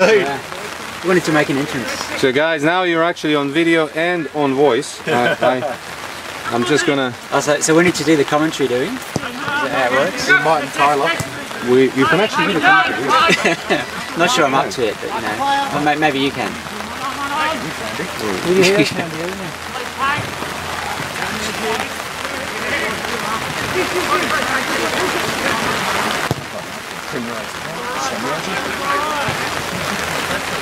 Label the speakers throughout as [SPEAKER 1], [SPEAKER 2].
[SPEAKER 1] Yeah. We wanted to make an entrance.
[SPEAKER 2] So guys, now you're actually on video and on voice. I, I, I'm just gonna.
[SPEAKER 1] Oh, so, so we need to do the commentary, do we? Is that how it works?
[SPEAKER 3] Martin Tyler.
[SPEAKER 2] We, you can actually do the commentary.
[SPEAKER 1] Not sure I'm up to it, but you know, well, maybe you can.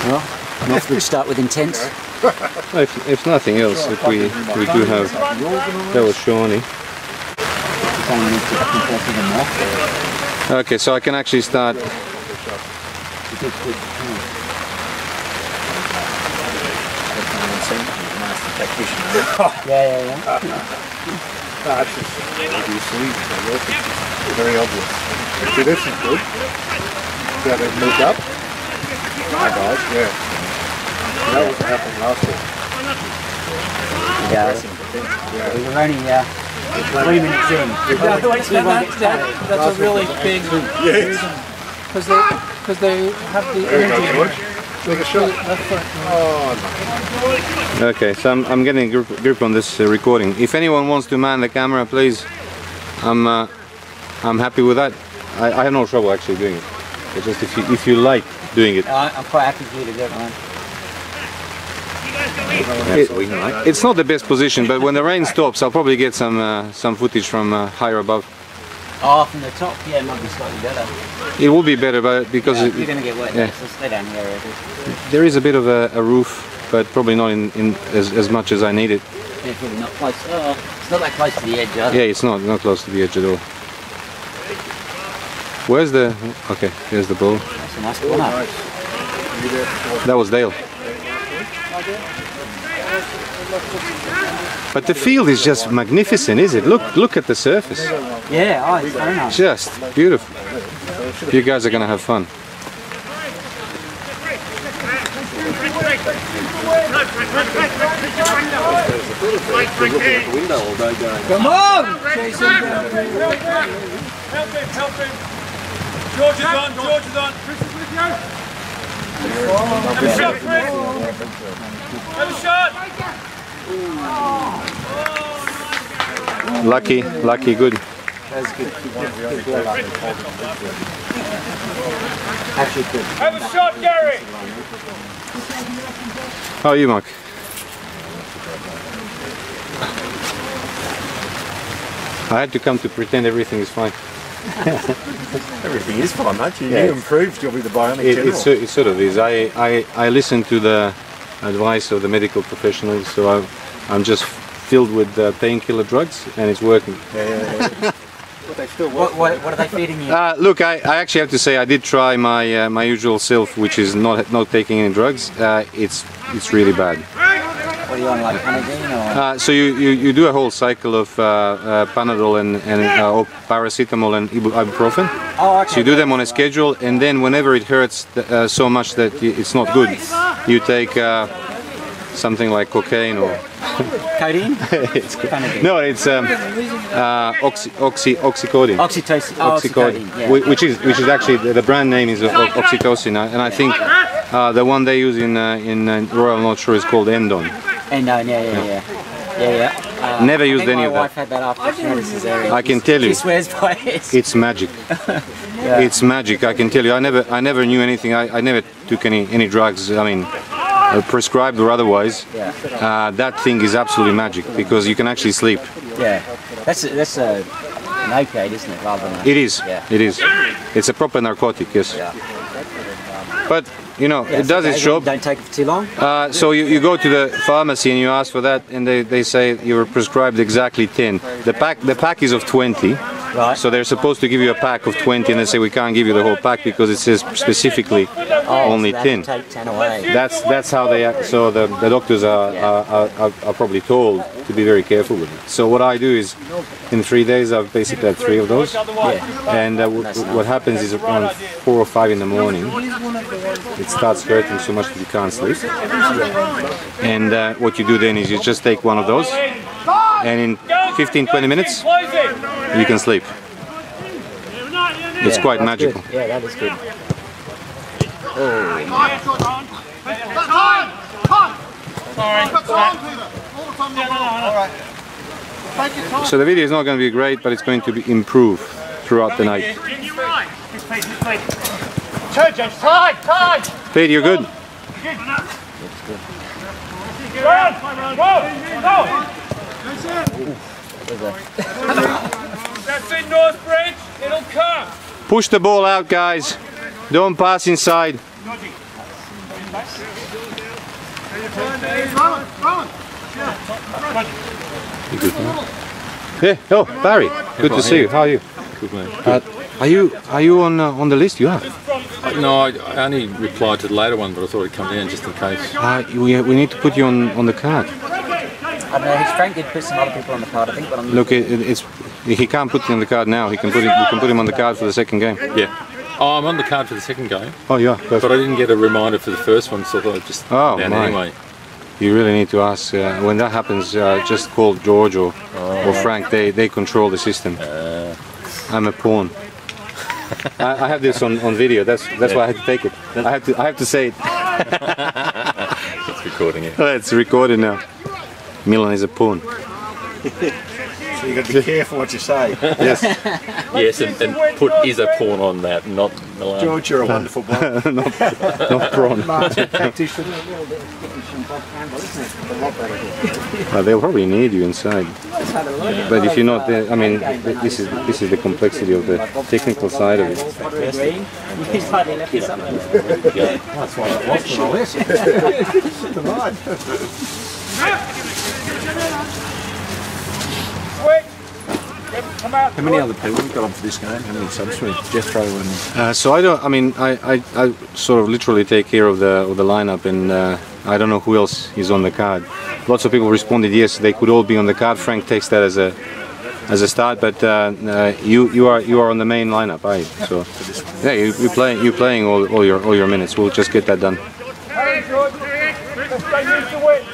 [SPEAKER 1] Well, Northbridge start with intent.
[SPEAKER 2] If, if nothing else, if we we do have that was Shawnee.
[SPEAKER 1] Someone needs to compare to them more.
[SPEAKER 2] Okay, so I can actually start.
[SPEAKER 1] Yeah, yeah, yeah.
[SPEAKER 3] Obviously very obvious. See, this is good. See how they've moved up? My guys, yeah. That was what happened last year.
[SPEAKER 1] Yeah. We were only uh, three minutes in.
[SPEAKER 4] That, that's a really big reason. Because they, cause they have the
[SPEAKER 3] There
[SPEAKER 4] energy.
[SPEAKER 3] George. Take a shot. Oh,
[SPEAKER 2] Okay, so I'm, I'm getting a grip, grip on this uh, recording. If anyone wants to man the camera, please, I'm uh, I'm happy with that. I, I have no trouble actually doing it. It's just if you if you like doing it,
[SPEAKER 1] Uh, I'm quite happy for you to do it, man.
[SPEAKER 2] It- it's not the best position, but when the rain stops, I'll probably get some uh, some footage from uh, higher above.
[SPEAKER 1] Oh, from the top, yeah, it might be slightly better.
[SPEAKER 2] It will be better, but because
[SPEAKER 1] Yeah,
[SPEAKER 2] it,
[SPEAKER 1] you're going to get wet,
[SPEAKER 2] yeah.
[SPEAKER 1] so stay down here.
[SPEAKER 2] There is a bit of a, a roof, but probably not in, in as, as much as I need it.
[SPEAKER 1] Yeah, probably not close. Oh, it's not that close to the edge, either.
[SPEAKER 2] Yeah, it's not not close to the edge at all. Where's the? Okay, here's the ball.
[SPEAKER 1] That's a nice one.
[SPEAKER 3] nice.
[SPEAKER 2] That was Dale. But the field is just magnificent, is it? Look, look at the surface.
[SPEAKER 1] Yeah, oh, it's very nice.
[SPEAKER 2] Just beautiful. You guys are gonna have fun.
[SPEAKER 4] come on! Jason,
[SPEAKER 5] Help him, help him. George is on, George is on. Chris is with you. Have a shot, Chris. Have a shot.
[SPEAKER 2] Lucky, lucky, good.
[SPEAKER 1] That's good. Good ball, Actually good.
[SPEAKER 5] Have a shot, Gary.
[SPEAKER 2] How are you, Mark? I had to come to pretend everything is fine.
[SPEAKER 3] Everything is fine, mate. You,
[SPEAKER 2] Yeah.
[SPEAKER 3] you improved. You'll be the bionic
[SPEAKER 2] It,
[SPEAKER 3] general.
[SPEAKER 2] it, it sort of is. I, I, I listen to the advice of the medical professionals, so I'm, I'm just filled with uh, painkiller drugs, and it's working.
[SPEAKER 3] yeah, yeah, yeah. but they still work.
[SPEAKER 1] What, what, what are they feeding you?
[SPEAKER 2] Uh, look, I, I actually have to say I did try my uh, my usual self, which is not not taking any drugs. Uh, it's it's really bad.
[SPEAKER 1] What are you on, like Panadine or?
[SPEAKER 2] Uh, so you, you, you do a whole cycle of uh, uh, Panadol and, and uh, paracetamol and ibuprofen.
[SPEAKER 1] Oh, okay.
[SPEAKER 2] So you do them on a schedule, and then whenever it hurts uh, so much that it's not good, you take uh, something like cocaine or
[SPEAKER 1] Codeine?
[SPEAKER 2] it's, no, it's um, uh, oxy, oxy, oxycodone.
[SPEAKER 1] OxyContin. Oh,
[SPEAKER 2] Oxycodone.
[SPEAKER 1] Yeah.
[SPEAKER 2] which is which is actually the, the brand name is OxyContin, and I think uh, the one they use in uh, in uh, Royal North Shore is called Endone.
[SPEAKER 1] And no, yeah, yeah, yeah. Yeah, yeah. Uh,
[SPEAKER 2] Never used any of that.
[SPEAKER 1] wife had that after she had a cesarean.
[SPEAKER 2] I can tell you.
[SPEAKER 1] She swears by it.
[SPEAKER 2] It's magic. It's magic. I can tell you. I never I never knew anything. I, I never took any any drugs. I mean, uh, prescribed or otherwise.
[SPEAKER 1] Yeah.
[SPEAKER 2] Uh, that thing is absolutely magic because you can actually sleep.
[SPEAKER 1] Yeah. That's a, that's a, an opiate, isn't it? Rather than a,
[SPEAKER 2] It is.
[SPEAKER 1] Yeah.
[SPEAKER 2] It is. It's a proper narcotic. Yes.
[SPEAKER 1] Yeah.
[SPEAKER 2] But you know,
[SPEAKER 1] Yeah,
[SPEAKER 2] it does its job.
[SPEAKER 1] Don't take it for too long.
[SPEAKER 2] Uh, so you, you go to the pharmacy and you ask for that, and they, they say you were prescribed exactly 10. The pack the pack is of 20.
[SPEAKER 1] Right.
[SPEAKER 2] So they're supposed to give you a pack of 20, and they say we can't give you the whole pack because it says specifically
[SPEAKER 1] Oh,
[SPEAKER 2] only
[SPEAKER 1] so
[SPEAKER 2] 10.
[SPEAKER 1] Take 10 away.
[SPEAKER 2] That's that's how they act. So the, the doctors are, are, are, are probably told to be very careful with it. So what I do is, in three days, I've basically had three of those. And uh, w- what happens is around four or five in the morning, it starts hurting so much that you can't sleep. And uh, what you do then is you just take one of those, and in 15-20 minutes, you can sleep. It's
[SPEAKER 1] Yeah,
[SPEAKER 2] quite magical.
[SPEAKER 1] Good. Yeah, that is good.
[SPEAKER 2] So the video is not going to be great, but it's going to be improve throughout the night.
[SPEAKER 6] Turn, James. Tight, tight.
[SPEAKER 2] Pete, you're good.
[SPEAKER 6] Run. Go. Go. That's in Northbridge. It'll come.
[SPEAKER 2] Push the ball out, guys. Don't pass inside. Man? Yeah. Oh, Barry. Good to see you. How are you?
[SPEAKER 7] Good man.
[SPEAKER 2] Uh, are you are you on uh, on the list? You are.
[SPEAKER 7] No, I, I only replied to the later one, but I thought it'd come down just in case.
[SPEAKER 2] Uh, we, we need to put you on on the card.
[SPEAKER 1] I know his Frank did put some other people on the card, I think, but I'm
[SPEAKER 2] Look, it, it- it's he can't put you on the card now. He can put him, we can put him on the card for the second game.
[SPEAKER 7] Yeah. Oh, I'm on the card for the second game,
[SPEAKER 2] Oh, yeah.
[SPEAKER 7] but I didn't get a reminder for the first one, so I thought I'd just
[SPEAKER 2] Oh,
[SPEAKER 7] down
[SPEAKER 2] my.
[SPEAKER 7] anyway.
[SPEAKER 2] You really need to ask uh, when that happens. Uh, just call George or, or Frank. They they control the system. I'm a pawn. I, I have this on, on video. That's that's why I had to take it. I have to I have to say it.
[SPEAKER 7] It's recording it.
[SPEAKER 2] It's recorded now. Milan is a pawn.
[SPEAKER 8] So you've got to be careful what you say.
[SPEAKER 2] Yes.
[SPEAKER 7] Yes, and, and put is a pawn on that, not Milan.
[SPEAKER 8] George, you're a wonderful boy.
[SPEAKER 2] Not not prawn.
[SPEAKER 8] Practitioner.
[SPEAKER 2] Uh, they'll probably need you inside. But if you're not there, I mean, this is this is the complexity of the technical side of it.
[SPEAKER 1] He's hardly left us up
[SPEAKER 6] Quick. Come out.
[SPEAKER 8] How many other people have got on for this game? How many subs? We Jethro and
[SPEAKER 2] Uh, so I don't. I mean, I, I, I sort of literally take care of the of the lineup, and uh, I don't know who else is on the card. Lots of people responded yes, they could all be on the card. Frank takes that as a as a start, but uh, uh, you you are you are on the main lineup, right? So yeah, you you playing you playing all, all your all your minutes. We'll just get that done.
[SPEAKER 6] Hey, George. Stay used to it.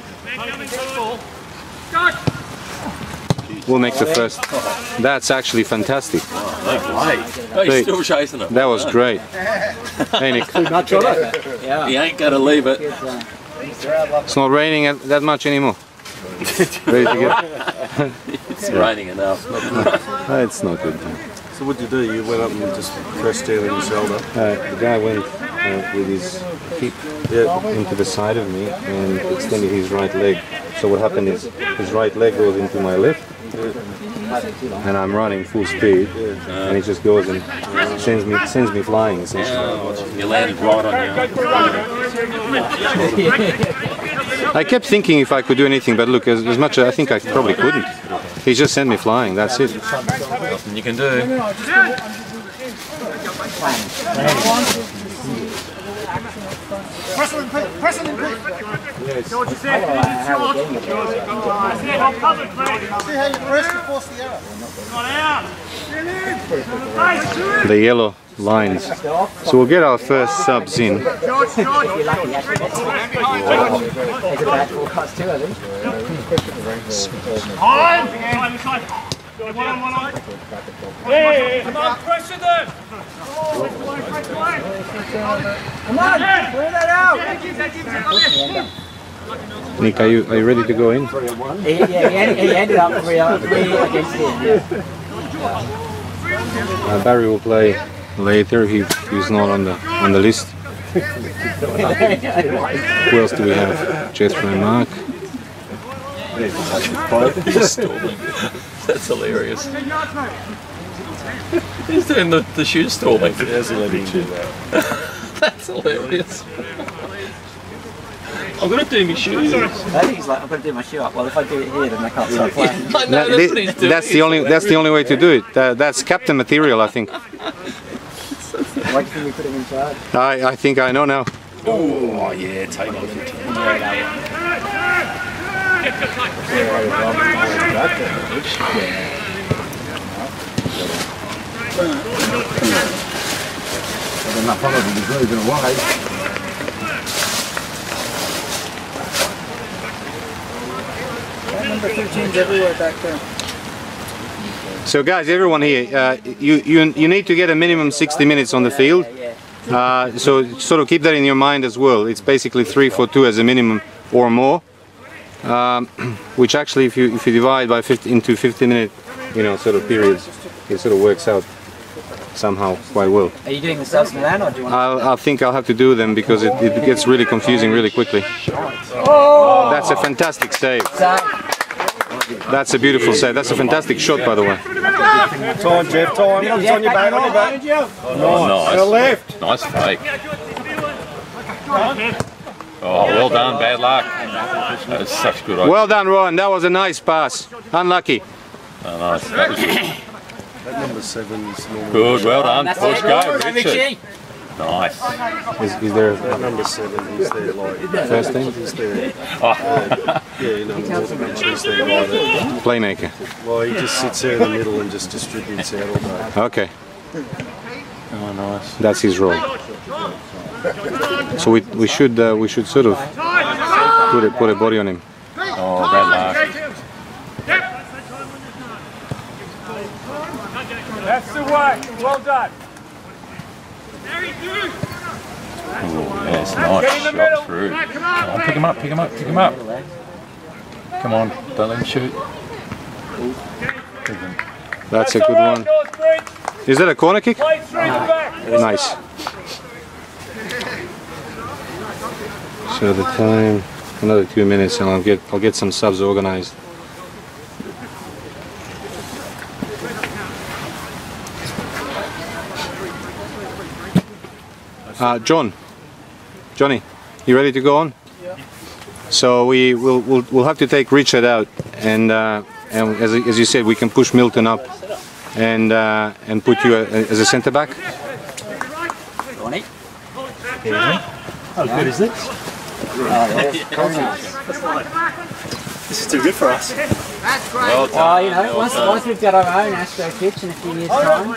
[SPEAKER 6] Go.
[SPEAKER 2] We'll make the first. That's actually fantastic.
[SPEAKER 7] Oh,
[SPEAKER 2] Hey.
[SPEAKER 7] still chasing it.
[SPEAKER 2] That was great. Hey Nick,
[SPEAKER 7] He ain't gonna leave it.
[SPEAKER 2] it's not raining that much anymore. Ready to get?
[SPEAKER 7] It's raining enough.
[SPEAKER 2] Uh, it's not good.
[SPEAKER 3] So what did you do? You went up and just pressed down on your shoulder.
[SPEAKER 2] Uh, the guy went uh, with his hip into the side of me and extended his right leg. So what happened is his right leg goes into my left, and I'm running full speed, and it just goes and sends me sends me flying essentially.
[SPEAKER 7] You landed right on you.
[SPEAKER 2] I kept thinking if I could do anything, but look, as, as much as I think I probably couldn't. He just sent me flying. That's it.
[SPEAKER 7] Nothing you can do.
[SPEAKER 6] George is there. George. George. See how covered, mate. See how you press to force the arrow. Got out.
[SPEAKER 2] The yellow lines. So we'll get our first subs in.
[SPEAKER 6] George. One on, one on. Come on, pressure them.
[SPEAKER 1] Come on, clear that out.
[SPEAKER 2] Nick, are you are you ready to go in?
[SPEAKER 1] He, yeah, he ended, he ended up three, uh, three against him.
[SPEAKER 2] Uh, Barry will play later. He, he's not on the on the list. Who else do we have? Jethro and Mark.
[SPEAKER 7] That's hilarious. He's doing the, the shoe stalling.
[SPEAKER 3] How's he letting you?
[SPEAKER 7] That's hilarious. I'm gonna do my shoes.
[SPEAKER 1] I think he's like, I'm going to do my shoe up. Well, if I do it here, then I can't start playing.
[SPEAKER 7] I know, that's what he's doing.
[SPEAKER 2] that's the only that's the only way to do it. That, that's captain material, I think.
[SPEAKER 1] Why do you think we put him in charge?
[SPEAKER 2] I, I think I know now.
[SPEAKER 7] Oh yeah, take off your
[SPEAKER 9] Number 13's everywhere back there.
[SPEAKER 2] So guys, everyone here, uh, you, you you need to get a minimum 60 minutes on the field. Uh, so sort of keep that in your mind as well. It's basically three for two as a minimum or more. Um, which actually, if you if you divide by 50 into 50 minute, you know, sort of periods, it sort of works out somehow quite well.
[SPEAKER 1] Are you doing the subs Milan or do you want
[SPEAKER 2] I'll, I think I'll have to do them because it, it gets really confusing really quickly. That's a fantastic save.
[SPEAKER 1] To?
[SPEAKER 2] That's a beautiful save. That's a fantastic shot, by the way.
[SPEAKER 3] Time, Jeff, time. It's on your back, on your back.
[SPEAKER 7] Oh, nice.
[SPEAKER 3] left.
[SPEAKER 7] Nice fake. Oh, well done. Bad luck. That was such good.
[SPEAKER 2] Well done, Ryan. That was a nice pass. Unlucky.
[SPEAKER 7] Oh, nice. That was good.
[SPEAKER 3] That number seven's normal.
[SPEAKER 7] Good. Well done.
[SPEAKER 1] That's
[SPEAKER 7] Push go,
[SPEAKER 1] Go,
[SPEAKER 7] Richard.
[SPEAKER 1] Richie.
[SPEAKER 7] Nice.
[SPEAKER 2] Is, is there
[SPEAKER 3] That number seven, he's there like.
[SPEAKER 2] first thing?
[SPEAKER 3] He's there.
[SPEAKER 7] Oh,
[SPEAKER 3] Yeah, you know, he's there like that.
[SPEAKER 2] Playmaker.
[SPEAKER 3] Well, he just sits there in the middle and just distributes out all day.
[SPEAKER 2] Okay,
[SPEAKER 7] oh, nice.
[SPEAKER 2] that's his role. So we, we should uh, we should sort of put a, put a body on him.
[SPEAKER 7] Oh, bad luck.
[SPEAKER 6] That's the way. Well done.
[SPEAKER 7] Oh, yes, nice shot through. Come on, pick him up, pick him up, pick him up. Come on, don't let him shoot.
[SPEAKER 2] That's a good one. Is that a corner kick?
[SPEAKER 6] Play through the back.
[SPEAKER 2] Nice. So the time, another two minutes, and I'll get I'll get some subs organized. Uh, John, Johnny, you ready to go on? Yeah. So we will we'll, we'll have to take Richard out, and uh, and as, as you said, we can push Milton up, and uh, and put you as a centre back.
[SPEAKER 1] Ronnie.
[SPEAKER 10] How good is this? This is too good for us.
[SPEAKER 7] Well
[SPEAKER 1] Well, you
[SPEAKER 7] done.
[SPEAKER 1] know, once, once we've got our own Astro pitch in a few years' time,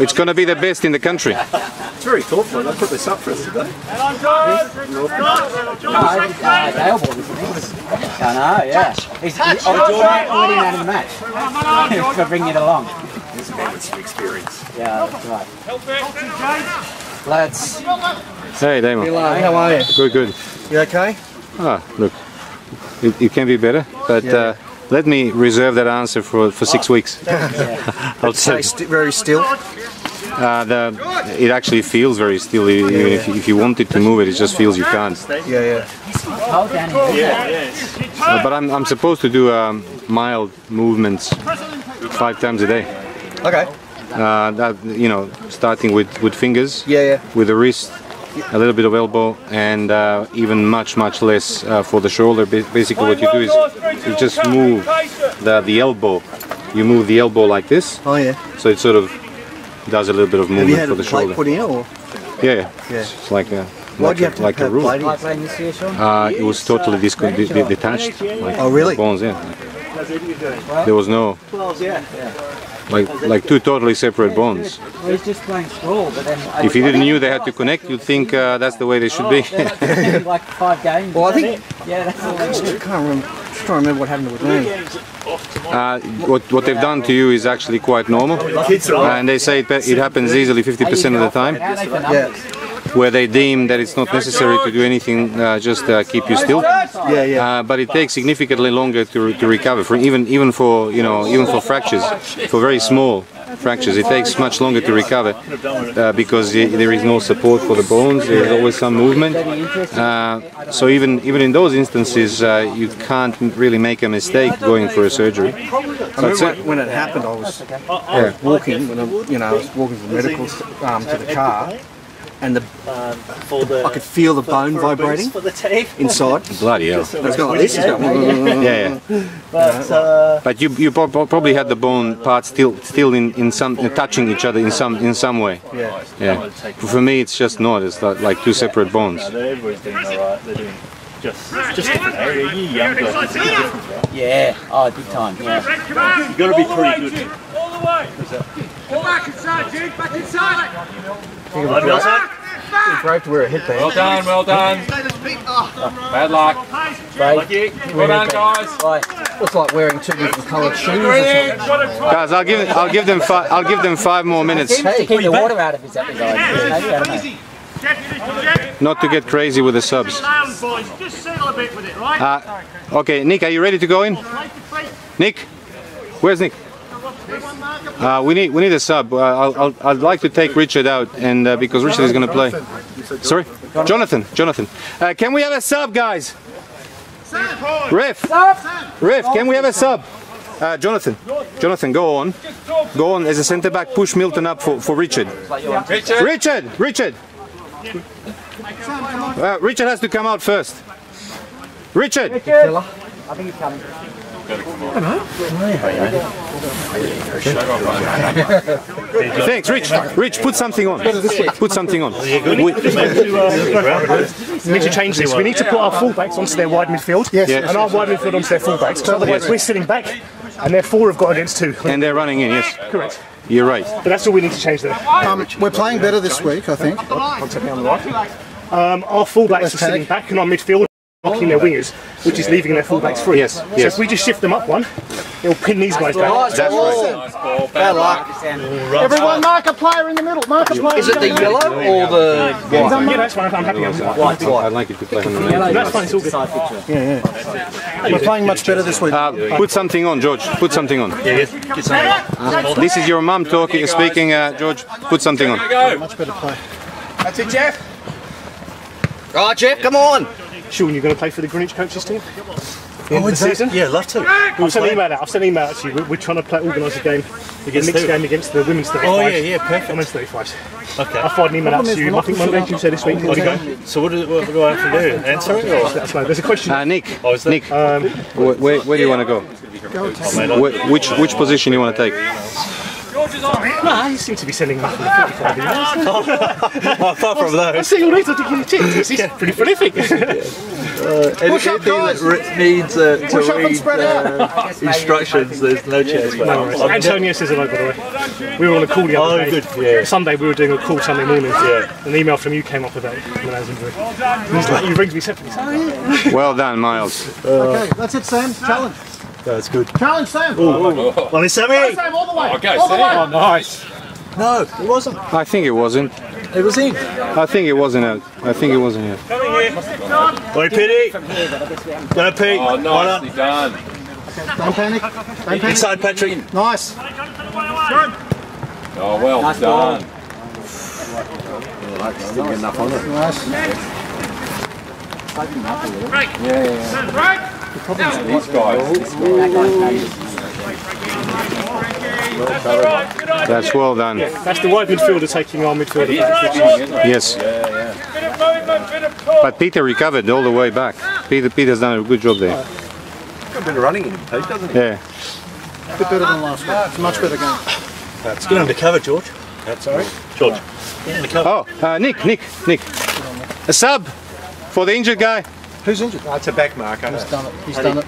[SPEAKER 2] It's going to be the best in the country.
[SPEAKER 10] It's very thoughtful. They put this up for us today.
[SPEAKER 6] And on guard.
[SPEAKER 1] no, uh, Dale bought this, I think. I know, yeah. He's, he, I was trying already man of the match for bringing it along.
[SPEAKER 10] This man with some experience.
[SPEAKER 1] Yeah, that's right.
[SPEAKER 6] Help it.
[SPEAKER 1] Lads,
[SPEAKER 2] Hey, Damo.
[SPEAKER 10] How are you?
[SPEAKER 2] Good, good.
[SPEAKER 10] You okay?
[SPEAKER 2] Ah, look, it, it can be be better, but uh, let me reserve that answer for, for six weeks. I'll say
[SPEAKER 10] sti- very still.
[SPEAKER 2] uh, the, it actually feels very still. Even if, you- if you wanted to move it, it just feels you can't.
[SPEAKER 10] Yeah, yeah.
[SPEAKER 1] down here.
[SPEAKER 2] Uh, but I'm, I'm supposed to do um, mild movements five times a day.
[SPEAKER 10] Okay.
[SPEAKER 2] Uh, that you know, starting with, with fingers,
[SPEAKER 10] Yeah, yeah.
[SPEAKER 2] with the wrist, a little bit of elbow, and uh, even much much less uh, for the shoulder. Basically, what you do is you just move the the elbow. You move the elbow like this,
[SPEAKER 10] Oh, yeah.
[SPEAKER 2] so it sort of does a little bit of
[SPEAKER 10] Have you
[SPEAKER 2] movement
[SPEAKER 10] had
[SPEAKER 2] for the
[SPEAKER 10] plate
[SPEAKER 2] shoulder.
[SPEAKER 10] put in, or
[SPEAKER 2] Yeah, yeah.
[SPEAKER 10] Yeah.
[SPEAKER 2] It's like a
[SPEAKER 10] why
[SPEAKER 2] like
[SPEAKER 10] do you
[SPEAKER 2] a,
[SPEAKER 10] have to
[SPEAKER 2] like a
[SPEAKER 10] have
[SPEAKER 2] rule.
[SPEAKER 10] plate in?
[SPEAKER 1] Like playing this year, Sean?
[SPEAKER 2] Uh, it was totally disco- de- de- detached. Like
[SPEAKER 10] Oh, really?
[SPEAKER 2] Bones, yeah. There was no like like two totally separate bones.
[SPEAKER 1] Well, he's just playing sprawl, but then...
[SPEAKER 2] If you didn't knew they had to connect, you'd think uh, that's the way they should be.
[SPEAKER 1] like five games.
[SPEAKER 10] Well, I think-
[SPEAKER 1] Yeah, that's all they
[SPEAKER 10] I
[SPEAKER 1] do.
[SPEAKER 10] can't remember. Just trying to remember what happened with me.
[SPEAKER 2] Uh, what, what they've done to you is actually quite normal. And they say it, it happens easily 50% of the time,
[SPEAKER 1] How are they for
[SPEAKER 10] Yeah.
[SPEAKER 1] Numbers?
[SPEAKER 2] where they deem that it's not necessary to do anything, uh, just uh, keep you still.
[SPEAKER 10] Yeah, yeah.
[SPEAKER 2] Uh, but it takes significantly longer to, to recover, for even even for you know even for fractures, for very small fractures, it takes much longer to recover uh, because there is no support for the bones. There's always some movement. Uh, so even even in those instances, uh, you can't really make a mistake going for a surgery.
[SPEAKER 10] I
[SPEAKER 2] So
[SPEAKER 10] remember when, when it happened, I was, I was walking, when I, you know, I was walking from medical um, to the car, and the,
[SPEAKER 11] for the
[SPEAKER 10] I could feel the bone vibrating
[SPEAKER 11] for the tape.
[SPEAKER 10] inside.
[SPEAKER 2] bloody hell.
[SPEAKER 10] It was going like this. It was going,
[SPEAKER 2] Yeah, yeah.
[SPEAKER 11] But uh,
[SPEAKER 2] But you you probably had the bone parts still still in, in some uh, touching each other in some in some way.
[SPEAKER 10] yeah.
[SPEAKER 2] Yeah. For me, it's just not. It's like, like two separate bones.
[SPEAKER 11] everybody's doing alright. They're doing just just different area. You younger, it's a bit different, right?
[SPEAKER 1] Yeah, oh, big time. Yeah.
[SPEAKER 6] You
[SPEAKER 11] gotta be pretty good.
[SPEAKER 6] All the way. Go back inside, Jude. Back inside.
[SPEAKER 11] Like Bill said,
[SPEAKER 10] It's brave to wear a headband.
[SPEAKER 7] Well done, well done. Bad luck.
[SPEAKER 1] Brave.
[SPEAKER 7] Well done, guys.
[SPEAKER 1] Right.
[SPEAKER 10] It's like wearing two different coloured shoes.
[SPEAKER 2] Guys, I'll give I'll give them five I'll give them five more minutes.
[SPEAKER 1] Seems to keep the water out of his maybe, don't
[SPEAKER 2] to get crazy with the subs.
[SPEAKER 12] Down, boys. Just settle a bit with it, right?
[SPEAKER 2] Uh, okay, Nick, are you ready to go in? Nick, where's Nick? Uh, we need we need a sub. Uh, I'll, I'll, I'd like to take Richard out, and uh, because Richard is going to play. Sorry, Jonathan. Jonathan. Uh, can we have a sub, guys? Riff. Riff. Can we have a sub? Uh, Jonathan. Jonathan, go on. Go on as a centre back. Push Milton up for, for Richard.
[SPEAKER 7] Richard.
[SPEAKER 2] Richard. Richard. Uh, Richard has to come out first. Richard.
[SPEAKER 1] I think he's coming.
[SPEAKER 2] Thanks, Rich. Rich, put something on. Put something on. We-
[SPEAKER 11] We need to change this. We need to put our fullbacks onto their wide midfield.
[SPEAKER 2] Yes.
[SPEAKER 11] And our wide midfield onto their fullbacks. Because otherwise we're sitting back and their four have got against two.
[SPEAKER 2] and they're running in, yes.
[SPEAKER 11] Correct.
[SPEAKER 2] You're right.
[SPEAKER 11] But that's all we need to change there.
[SPEAKER 5] Um, we're playing better this week, I think.
[SPEAKER 11] One second on the right. Um, our fullbacks are sitting back and our midfield blocking their wingers, which is leaving their fullbacks free.
[SPEAKER 2] Yes,
[SPEAKER 11] So
[SPEAKER 2] yes.
[SPEAKER 11] if we just shift them up one, it'll pin these guys down.
[SPEAKER 2] That's right.
[SPEAKER 7] Nice. Bad luck.
[SPEAKER 5] Everyone mark a player in the middle. Mark a player.
[SPEAKER 13] Is it the yellow or the
[SPEAKER 11] Yeah, that's fine. I'm happy. I'm happy.
[SPEAKER 2] I'd like you to play on the right.
[SPEAKER 11] That's fine. It's all good.
[SPEAKER 5] We're playing much better this week.
[SPEAKER 2] Uh, put something on, George. Put something on. This is your mum talking, speaking, uh, George. Put something on.
[SPEAKER 5] much better play.
[SPEAKER 7] That's it, Jeff.
[SPEAKER 13] Right, Jeff, come on.
[SPEAKER 11] Sean, you're going to play for the Greenwich coaches team?
[SPEAKER 5] Oh,
[SPEAKER 11] this season?
[SPEAKER 9] Yeah, love to.
[SPEAKER 11] I've sent an email out. I've sent an email out to you. We're, we're trying to play, organise a game, a mixed
[SPEAKER 9] who?
[SPEAKER 11] game against the women's 35.
[SPEAKER 9] Oh, yeah, yeah, perfect.
[SPEAKER 11] Women's 35.
[SPEAKER 9] Okay.
[SPEAKER 11] I fired an email out to you. I think Monday, Tuesday this week. There you go.
[SPEAKER 9] So what do, what do I have to do? Answer it or?
[SPEAKER 11] There's a question.
[SPEAKER 2] Uh, Nick,
[SPEAKER 9] Oh, is that-
[SPEAKER 2] Nick, where, where, where do you want to go? Where, which which position you want to take?
[SPEAKER 11] Nah, you seem to be sending back 45 emails.
[SPEAKER 9] Oh, apart from
[SPEAKER 11] I
[SPEAKER 9] those.
[SPEAKER 11] see all these. I think you ticked. He's pretty prolific.
[SPEAKER 5] Push up, guys.
[SPEAKER 3] needs uh, to
[SPEAKER 5] Push up and
[SPEAKER 3] read
[SPEAKER 5] spread
[SPEAKER 3] uh, instructions. There's no chance.
[SPEAKER 11] Antonio says hello, by the way. We were on a call the other
[SPEAKER 9] Oh,
[SPEAKER 11] day.
[SPEAKER 9] good, yeah.
[SPEAKER 11] Sunday we were doing a call Sunday morning.
[SPEAKER 9] Yeah.
[SPEAKER 11] An email from you came up about Milan's injury. And he's like, he rings me separately. Oh, yeah.
[SPEAKER 2] Well done, Miles.
[SPEAKER 5] Okay, that's it, Sam. Challenge.
[SPEAKER 9] That's good.
[SPEAKER 5] Challenge, Sam.
[SPEAKER 9] On his Sammy.
[SPEAKER 5] Sam, all the way.
[SPEAKER 7] Oh, okay,
[SPEAKER 5] all the way.
[SPEAKER 7] Sam.
[SPEAKER 2] Nice.
[SPEAKER 9] No, it wasn't.
[SPEAKER 2] I think it wasn't.
[SPEAKER 3] It was in.
[SPEAKER 2] I think it wasn't out. I think it wasn't out.
[SPEAKER 9] Oi, Pity. Go, Pete.
[SPEAKER 7] Oh,
[SPEAKER 9] Well
[SPEAKER 7] nicely
[SPEAKER 9] done.
[SPEAKER 7] done.
[SPEAKER 5] Don't panic. Don't panic.
[SPEAKER 9] Inside, Patrick.
[SPEAKER 5] Nice. Good.
[SPEAKER 7] Oh, well
[SPEAKER 1] Nice ball.
[SPEAKER 7] done.
[SPEAKER 5] Nice.
[SPEAKER 7] These guys.
[SPEAKER 2] That's well done.
[SPEAKER 11] That's the wide midfielder taking our midfielder back.
[SPEAKER 2] Yes. But Peter recovered all the way back. Peter Peter's done a good job there.
[SPEAKER 3] A bit of running in Pete, doesn't he?
[SPEAKER 2] Yeah.
[SPEAKER 5] A bit better than last week. It's a much better game.
[SPEAKER 9] That's good undercover, George. That's all right. George.
[SPEAKER 2] Oh, uh, Nick, Nick, Nick. A sub for the injured guy.
[SPEAKER 5] Who's injured?
[SPEAKER 3] That's a back mark.
[SPEAKER 5] He's done it. He's done it.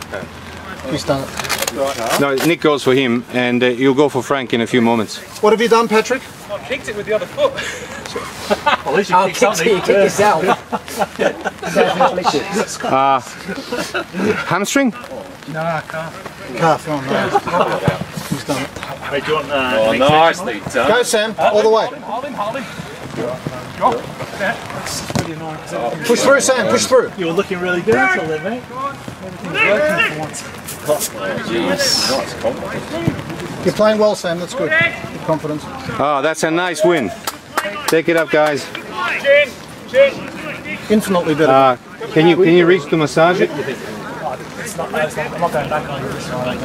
[SPEAKER 5] He's done it.
[SPEAKER 2] No, Nick goes for him, and uh, you'll go for Frank in a few moments.
[SPEAKER 5] What have you done, Patrick?
[SPEAKER 11] I kicked it with the other foot.
[SPEAKER 9] At least you
[SPEAKER 1] Oh,
[SPEAKER 9] kicked
[SPEAKER 1] kick,
[SPEAKER 9] something.
[SPEAKER 1] you kick yourself.
[SPEAKER 2] Uh, hamstring?
[SPEAKER 5] No, Calf. Oh, no. He's done it.
[SPEAKER 11] Hey, do you want, uh,
[SPEAKER 7] Oh, nicely done.
[SPEAKER 5] Go, Sam. All the way.
[SPEAKER 11] Hold him, hold him.
[SPEAKER 5] Push through, Sam. Push through.
[SPEAKER 11] You're looking really good until then, mate.
[SPEAKER 5] You're playing well, Sam. That's good. Good confidence.
[SPEAKER 2] Oh, that's a nice win. Take it up, guys.
[SPEAKER 5] Infinitely better.
[SPEAKER 2] Uh, can you can you reach the massage it?
[SPEAKER 11] It's not, it's not, I'm not going back on this one.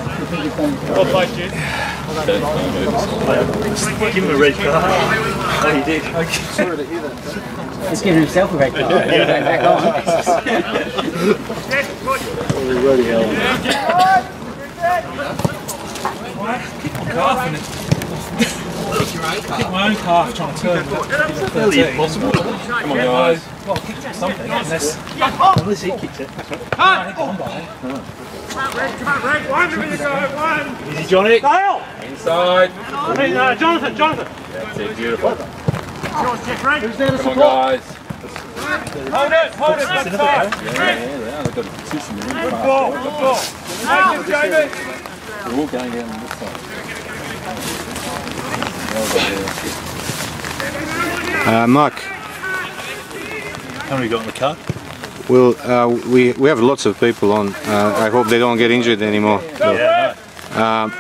[SPEAKER 11] Give him a red card. Oh, he did.
[SPEAKER 1] He's giving himself a red card. Going back
[SPEAKER 14] Kick my own calf trying to turn.
[SPEAKER 11] Fairly impossible.
[SPEAKER 7] Come on, guys.
[SPEAKER 14] Well, kick something unless
[SPEAKER 11] Unless he kicked it. Easy, Johnny. Dale!
[SPEAKER 7] Inside.
[SPEAKER 11] Hey, uh, Jonathan, Jonathan.
[SPEAKER 7] That's it, beautiful.
[SPEAKER 5] Who's there to
[SPEAKER 7] Come on, guys.
[SPEAKER 11] Hold it, hold it, back side.
[SPEAKER 7] Yeah, yeah, they've got a position. They're in
[SPEAKER 11] Good
[SPEAKER 7] front.
[SPEAKER 11] ball, good ball. Thank you, Jamie.
[SPEAKER 7] They're all going down this side.
[SPEAKER 2] Uh, Mark,
[SPEAKER 9] How many got in the car?
[SPEAKER 2] Well, uh, we we have lots of people on. Uh, I hope they don't get injured anymore.
[SPEAKER 9] Yeah.
[SPEAKER 2] Um,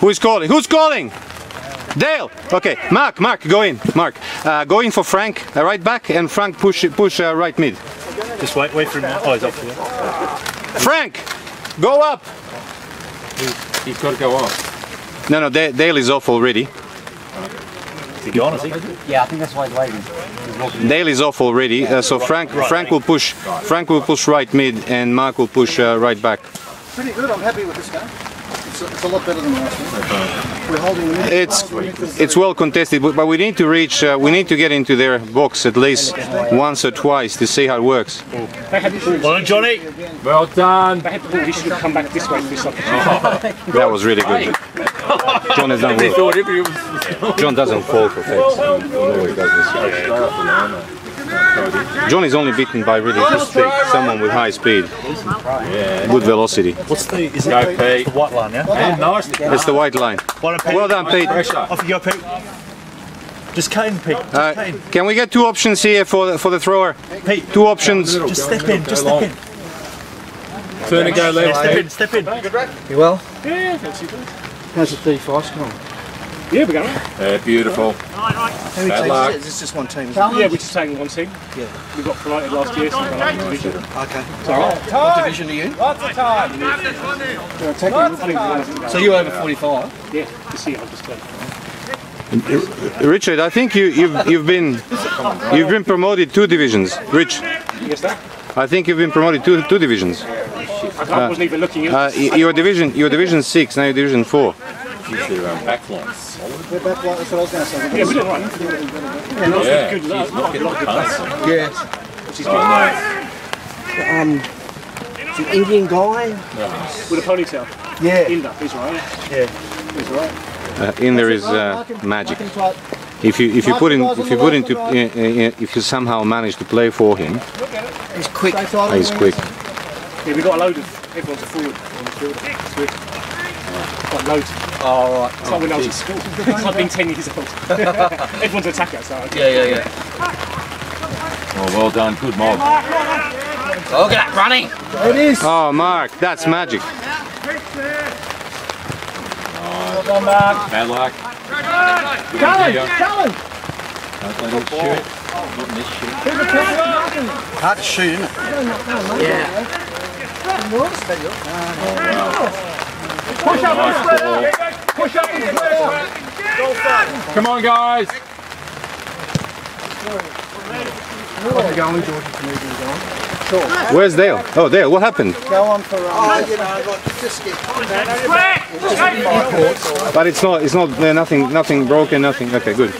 [SPEAKER 2] who's calling? Who's calling? Dale. Okay, Mark. Mark, go in. Mark, uh, go in for Frank, uh, right back, and Frank push push uh, right mid.
[SPEAKER 9] Just wait, wait for him. Oh, he's off. Yeah.
[SPEAKER 2] Frank, go up.
[SPEAKER 7] He's got to go off.
[SPEAKER 2] No, no, Da- Dale is off already.
[SPEAKER 9] Is he gone? Is he?
[SPEAKER 1] Yeah, I think that's why he's waiting. He's.
[SPEAKER 2] Dale is off already, uh, so Frank Frank will push Frank will push right mid, and Mark will push uh, right back.
[SPEAKER 5] Pretty good. I'm happy with this game. It's a, it's a lot better than last week. We're holding the
[SPEAKER 2] It's it's well contested, but, but we need to reach. Uh, we need to get into their box at least once or twice to see how it works.
[SPEAKER 11] They had the ball.
[SPEAKER 9] Well done, Johnny.
[SPEAKER 7] Well done.
[SPEAKER 11] They had the. He should have come back this way for this opportunity.
[SPEAKER 2] That was really good. John has done well.
[SPEAKER 7] thought if he was
[SPEAKER 2] John doesn't fall for fakes. He always does this. John is only beaten by really just big, someone with high speed, yeah, good velocity.
[SPEAKER 9] What's the? Is
[SPEAKER 7] Go,
[SPEAKER 9] it the,
[SPEAKER 7] Pete.
[SPEAKER 9] the white line? Yeah.
[SPEAKER 7] And nicely.
[SPEAKER 2] It's the white line.
[SPEAKER 9] Well done, Pete.
[SPEAKER 2] Well done, Pete.
[SPEAKER 9] Off you go, Pete. Just Kane, Pete. Just
[SPEAKER 2] Uh,
[SPEAKER 9] Kane.
[SPEAKER 2] can we get two options here for the, for the thrower?
[SPEAKER 9] Pete.
[SPEAKER 2] Two options.
[SPEAKER 9] Just step in. Just step in.
[SPEAKER 7] Turn and go left.
[SPEAKER 9] Step in. Step in.
[SPEAKER 3] You well?
[SPEAKER 11] Yeah, that's.
[SPEAKER 3] How's the D5 going?
[SPEAKER 11] Yeah, we're going.
[SPEAKER 7] Yeah, beautiful.
[SPEAKER 3] How many
[SPEAKER 7] Bad
[SPEAKER 3] teams
[SPEAKER 7] luck.
[SPEAKER 3] is it? Is this just one team?
[SPEAKER 11] Yeah, we're just taking one team. Yeah. We got promoted last year, so we're going to division.
[SPEAKER 3] Okay.
[SPEAKER 11] It's all right.
[SPEAKER 3] What division are you?
[SPEAKER 11] We're taking one team.
[SPEAKER 3] So you're over 45?
[SPEAKER 11] Yeah, this see, I've just played.
[SPEAKER 2] Richard, I think you, you've you've been you've been promoted two divisions. Rich,
[SPEAKER 11] Yes, that.
[SPEAKER 2] I think you've been promoted two two divisions.
[SPEAKER 11] I wasn't even looking at
[SPEAKER 2] Uh, your division your division six, now you're division four.
[SPEAKER 7] Usually around backlines.
[SPEAKER 5] We're back like that's what I was going to say.
[SPEAKER 11] Yeah, we're doing right.
[SPEAKER 7] Yeah,
[SPEAKER 11] Good
[SPEAKER 7] he's
[SPEAKER 11] luck.
[SPEAKER 7] not getting the pass.
[SPEAKER 3] Yeah.
[SPEAKER 11] Which is good.
[SPEAKER 3] Um, it's an Indian guy?
[SPEAKER 11] With a ponytail.
[SPEAKER 3] Yeah.
[SPEAKER 11] Inda, he's right.
[SPEAKER 3] Yeah.
[SPEAKER 11] He's right.
[SPEAKER 2] Uh, in there is uh, magic. If you if you put in if you put into uh, uh, if you somehow manage to play for him,
[SPEAKER 3] He's quick.
[SPEAKER 2] he's quick.
[SPEAKER 11] Yeah, we've got a load of everyone's a forward on the field. It's. Got loads.
[SPEAKER 3] Oh, right.
[SPEAKER 11] It's like when I was at school. It's like being 10 years old. Everyone's an attacker, so.
[SPEAKER 3] Yeah, yeah, yeah.
[SPEAKER 7] Oh, well done. Good mob.
[SPEAKER 3] Look at that running.
[SPEAKER 5] It is.
[SPEAKER 2] Oh, Mark, that's magic. Nice. Well Mark.
[SPEAKER 7] Bad luck. Good idea.
[SPEAKER 5] Challenge.
[SPEAKER 7] Don't let him shoot. Not miss shoot.
[SPEAKER 3] Hard to shoot, isn't it? Yeah.
[SPEAKER 5] Oh, Push up and
[SPEAKER 7] Nice
[SPEAKER 5] spread
[SPEAKER 7] ball.
[SPEAKER 5] out. Push up and spread out.
[SPEAKER 7] Come on, guys.
[SPEAKER 2] Where's Dale? Oh, Dale, what happened?
[SPEAKER 5] Go on for you know, like, just
[SPEAKER 2] But it's not it's not uh, nothing nothing broken, nothing. Okay, good.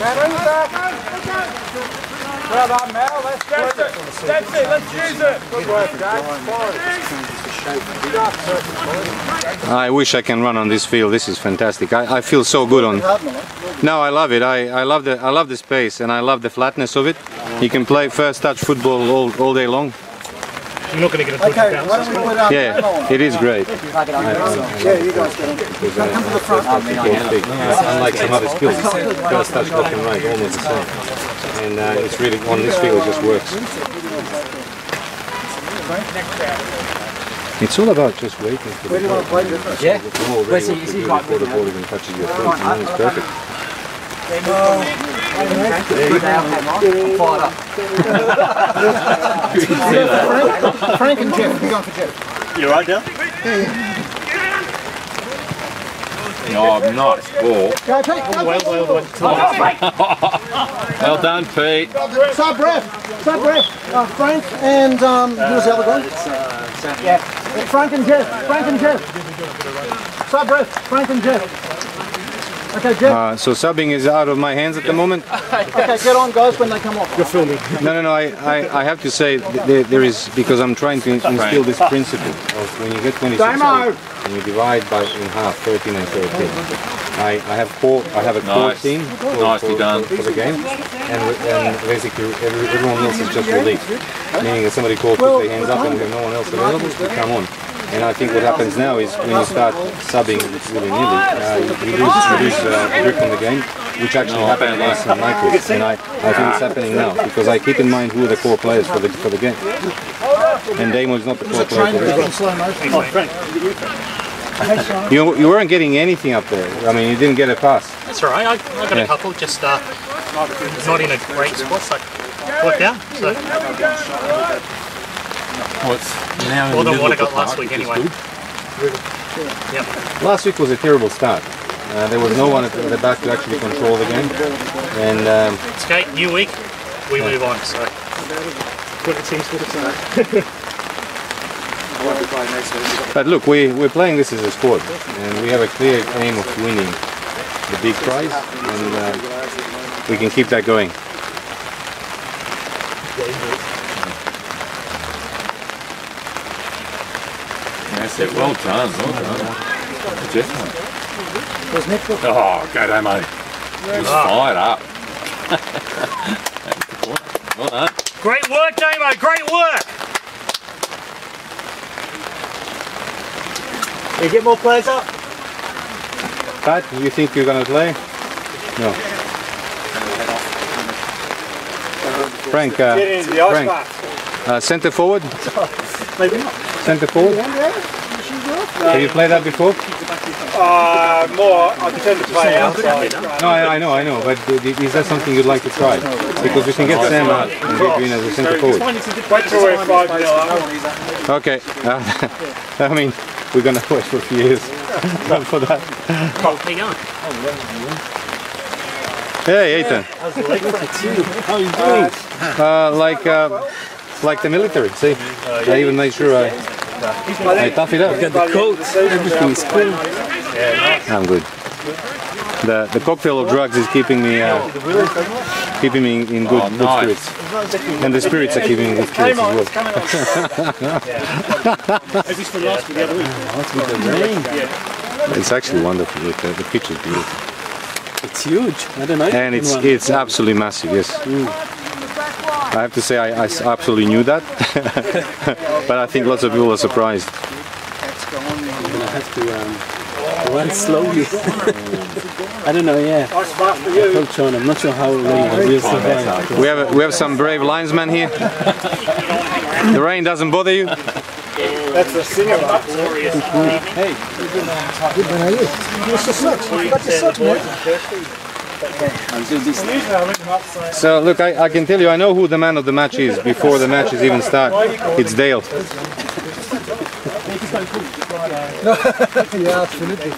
[SPEAKER 5] Well done, Mel. That's
[SPEAKER 15] That's it. That's it. Let's use it.
[SPEAKER 5] Good work, Jack.
[SPEAKER 2] I wish I can run on this field. This is fantastic. I, I feel so good on. No, I love it. I, I love the I love the space and I love the flatness of it. You can play first touch football all, all day long.
[SPEAKER 11] You're not going to get a
[SPEAKER 5] Okay,
[SPEAKER 11] bounce.
[SPEAKER 5] why don't we put um,
[SPEAKER 2] Yeah, it is great.
[SPEAKER 5] Yeah, you guys get on. Come to the front.
[SPEAKER 2] Unlike some other skills, first touch left and right almost the same. And uh, it's really on this field it just works. It's all about just waiting for
[SPEAKER 5] Where
[SPEAKER 2] the
[SPEAKER 5] do you want
[SPEAKER 2] ball.
[SPEAKER 5] to?
[SPEAKER 1] Yeah.
[SPEAKER 2] The ball ready
[SPEAKER 1] Where's he-
[SPEAKER 2] what
[SPEAKER 1] is
[SPEAKER 2] to
[SPEAKER 1] he
[SPEAKER 2] do
[SPEAKER 1] right
[SPEAKER 2] before the ball even touches your feet. And then it's perfect.
[SPEAKER 1] Come on. I'm fired up.
[SPEAKER 5] Frank, Frank and Jeff. You're going for Jeff.
[SPEAKER 9] You right, Dale?
[SPEAKER 7] Oh, nice ball.
[SPEAKER 5] Go, Pete. Go,
[SPEAKER 11] Well, well, well.
[SPEAKER 7] Well done, Pete.
[SPEAKER 5] Sub ref. Sub ref. Uh, Frank and um, who was the other guy? Yeah. Frank and Jeff. Frank and Jeff. Sub ref. Frank and Jeff. Okay, Jeff.
[SPEAKER 2] Uh, so subbing is out of my hands at the moment.
[SPEAKER 5] Okay, get on, guys, when they come off.
[SPEAKER 11] You're filming.
[SPEAKER 2] No, no, no. I, I, I have to say there, there is because I'm trying to instill this principle of when you get 26
[SPEAKER 5] Damo.
[SPEAKER 2] and you divide by in half 13 and 13. I, I have four. I have a core
[SPEAKER 7] Nice.
[SPEAKER 2] team for,
[SPEAKER 7] Nicely
[SPEAKER 2] for,
[SPEAKER 7] done.
[SPEAKER 2] for the game, and, and basically every, everyone else is just relief. Meaning that somebody calls, put their hands up, and we have no one else available to come on. And I think what happens now is when you start subbing willy nilly, uh, you you lose, you lose uh, grip on the game, which actually happened last St Michael's. And I, I think it's happening now because I keep in mind who are the core players for the for the game. And Damo is not the core player for the game.
[SPEAKER 11] Oh, Frank.
[SPEAKER 2] You, you weren't getting anything up there. I mean, you didn't get a pass.
[SPEAKER 11] That's all right. I, I got
[SPEAKER 2] Yeah.
[SPEAKER 11] a couple, just uh, not in a great spot, so worked out. So
[SPEAKER 7] What's now in the
[SPEAKER 11] than
[SPEAKER 7] middle
[SPEAKER 11] what I
[SPEAKER 7] of the
[SPEAKER 11] got last week anyway. Yep.
[SPEAKER 2] Last week was a terrible start. Uh, there was no one at the back to actually control the game. And um,
[SPEAKER 11] It's okay. New week, we move on. So what it seems to
[SPEAKER 2] But look, we, we're playing this as a squad, and we have a clear aim of winning the big prize, and uh, we can keep that going.
[SPEAKER 7] That's it. Well done. Well done. Definitely. Oh, go Damo. He was fired up. well done.
[SPEAKER 11] Great work, Damo. Great work.
[SPEAKER 4] You get more players up?
[SPEAKER 2] Pat, you think you're gonna play? No. Frank, uh,
[SPEAKER 4] Get into the ice
[SPEAKER 2] Frank, uh, center forward,
[SPEAKER 4] Maybe not.
[SPEAKER 2] center forward. Have you played that before?
[SPEAKER 4] Uh, more, I tend to play outside.
[SPEAKER 2] No, I, I know, I know, but is that something you'd like to try? Because we can get Sam out and get you in as a centre forward.
[SPEAKER 4] Wait till we're 5 nil up.
[SPEAKER 2] Okay. Uh, I mean, we're gonna wait for a few years for that.
[SPEAKER 11] How you going?
[SPEAKER 2] Hey, Ethan.
[SPEAKER 4] How's the How are you doing?
[SPEAKER 2] Uh, like, uh, like the military. See, I even made sure I, I tough it up.
[SPEAKER 4] Got the coat, everything's cool.
[SPEAKER 2] I'm good. The the cocktail of drugs is keeping me uh, keeping me in good,
[SPEAKER 7] Oh,
[SPEAKER 2] good spirits, and the spirits are keeping me in good spirits as well.
[SPEAKER 11] Is this for last week the other week?
[SPEAKER 2] It's actually wonderful. Look, uh, the picture's beautiful,
[SPEAKER 4] It's huge. I don't know.
[SPEAKER 2] and it's it's absolutely massive. Yes. I have to say I absolutely knew that, but I think lots of people are surprised.
[SPEAKER 4] I'm gonna have to um, run slowly. I don't know, yeah. I told Sean, I'm not sure how long I will survive.
[SPEAKER 2] We have a, we have some brave linesmen here. The rain doesn't bother you.
[SPEAKER 4] That's a singer. Hey.
[SPEAKER 5] Good man, are you? What's your socks? You got your socks, man.
[SPEAKER 4] I'll do this.
[SPEAKER 2] So look, I, I can tell you, I know who the man of the match is before the matches even start. It's Dale.
[SPEAKER 5] yeah, absolutely.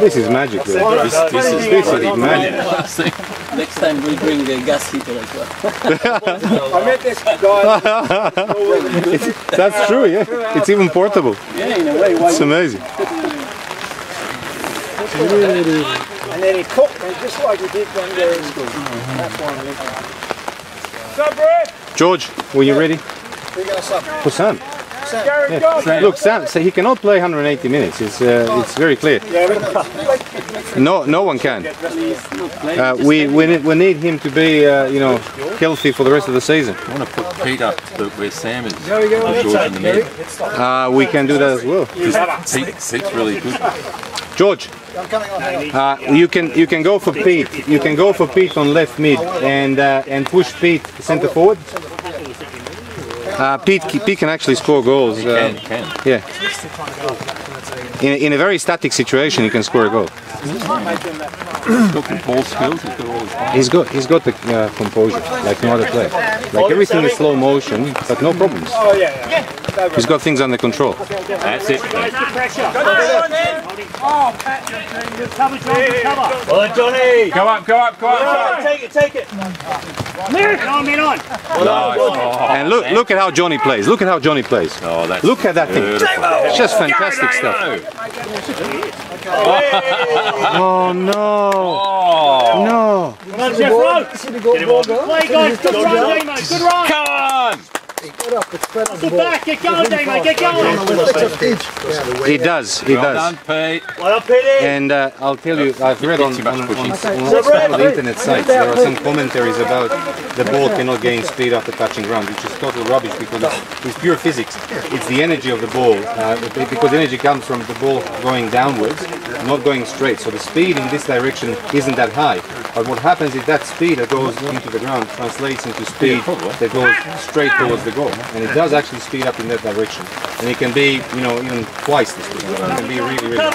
[SPEAKER 2] This is magic. Though. This, this is this is magic.
[SPEAKER 4] Next time we'll bring the gas heater as well.
[SPEAKER 5] I met this guy.
[SPEAKER 2] That's true, yeah. It's even portable.
[SPEAKER 4] Yeah, in a way.
[SPEAKER 2] It's amazing.
[SPEAKER 5] And then he cooked me just like he did when we were in school. That's why I'm.
[SPEAKER 2] George, were you ready?
[SPEAKER 5] Who you going to
[SPEAKER 2] Sam.
[SPEAKER 5] Sam.
[SPEAKER 2] Yeah. Look, Sam, so he cannot play 180 minutes. It's uh, it's very clear. No, no one can. Uh, we we need, we need him to be uh, you know healthy for the rest of the season.
[SPEAKER 7] I want to put Pete up to where Sam is.
[SPEAKER 5] We.
[SPEAKER 7] George in the mid.
[SPEAKER 2] Uh, we can do that as well.
[SPEAKER 7] Pete, Pete's really good.
[SPEAKER 2] George,
[SPEAKER 5] I'm coming on now.
[SPEAKER 2] uh, you can you can go for Pete. You can go for Pete on left mid and uh, and push Pete centre forward. Uh, Pete Pete can actually score goals.
[SPEAKER 7] Can,
[SPEAKER 2] Uh,
[SPEAKER 7] can.
[SPEAKER 2] yeah. In, a- in a very static situation, he can score a goal.
[SPEAKER 7] He's got good ball skills. He's got all his
[SPEAKER 2] He's got he's got the uh, composure like no other player. Like everything is slow motion, but no problems.
[SPEAKER 5] Oh, yeah, yeah.
[SPEAKER 2] He's got things under control.
[SPEAKER 7] That's it. mate.
[SPEAKER 11] Oh, Pat, good cover, John, good cover.
[SPEAKER 4] Well, Johnny!
[SPEAKER 7] Go up, go up, go up.
[SPEAKER 4] Take it, take it.
[SPEAKER 11] Lyric, on, man, on.
[SPEAKER 2] And look look at how Johnny plays. Look at how Johnny plays.
[SPEAKER 7] oh, that's
[SPEAKER 2] Look at that thing.
[SPEAKER 7] beautiful.
[SPEAKER 2] It's just fantastic stuff. Oh, oh no!
[SPEAKER 7] Oh,
[SPEAKER 2] No!
[SPEAKER 11] Come on, good run, Damo, good run.
[SPEAKER 7] come on!
[SPEAKER 5] Spread up, it's spread up the
[SPEAKER 11] Sit
[SPEAKER 5] ball.
[SPEAKER 11] back, get going, Damo, get going.
[SPEAKER 2] It does. It
[SPEAKER 7] Well
[SPEAKER 2] does.
[SPEAKER 7] done, Pete.
[SPEAKER 11] Well, up it
[SPEAKER 2] And uh, I'll tell you, I've read on,
[SPEAKER 7] Too much
[SPEAKER 2] on, on, on some the internet sites, there are some commentaries about the ball cannot gain speed after touching ground, which is total rubbish because it's, it's pure physics. It's the energy of the ball, uh, because energy comes from the ball going downwards, not going straight. So the speed in this direction isn't that high. But what happens is that speed that goes into the ground translates into speed that goes straight towards the goal. And it does actually speed up in that direction. And it can be, you know, even twice the speed. It can be really, really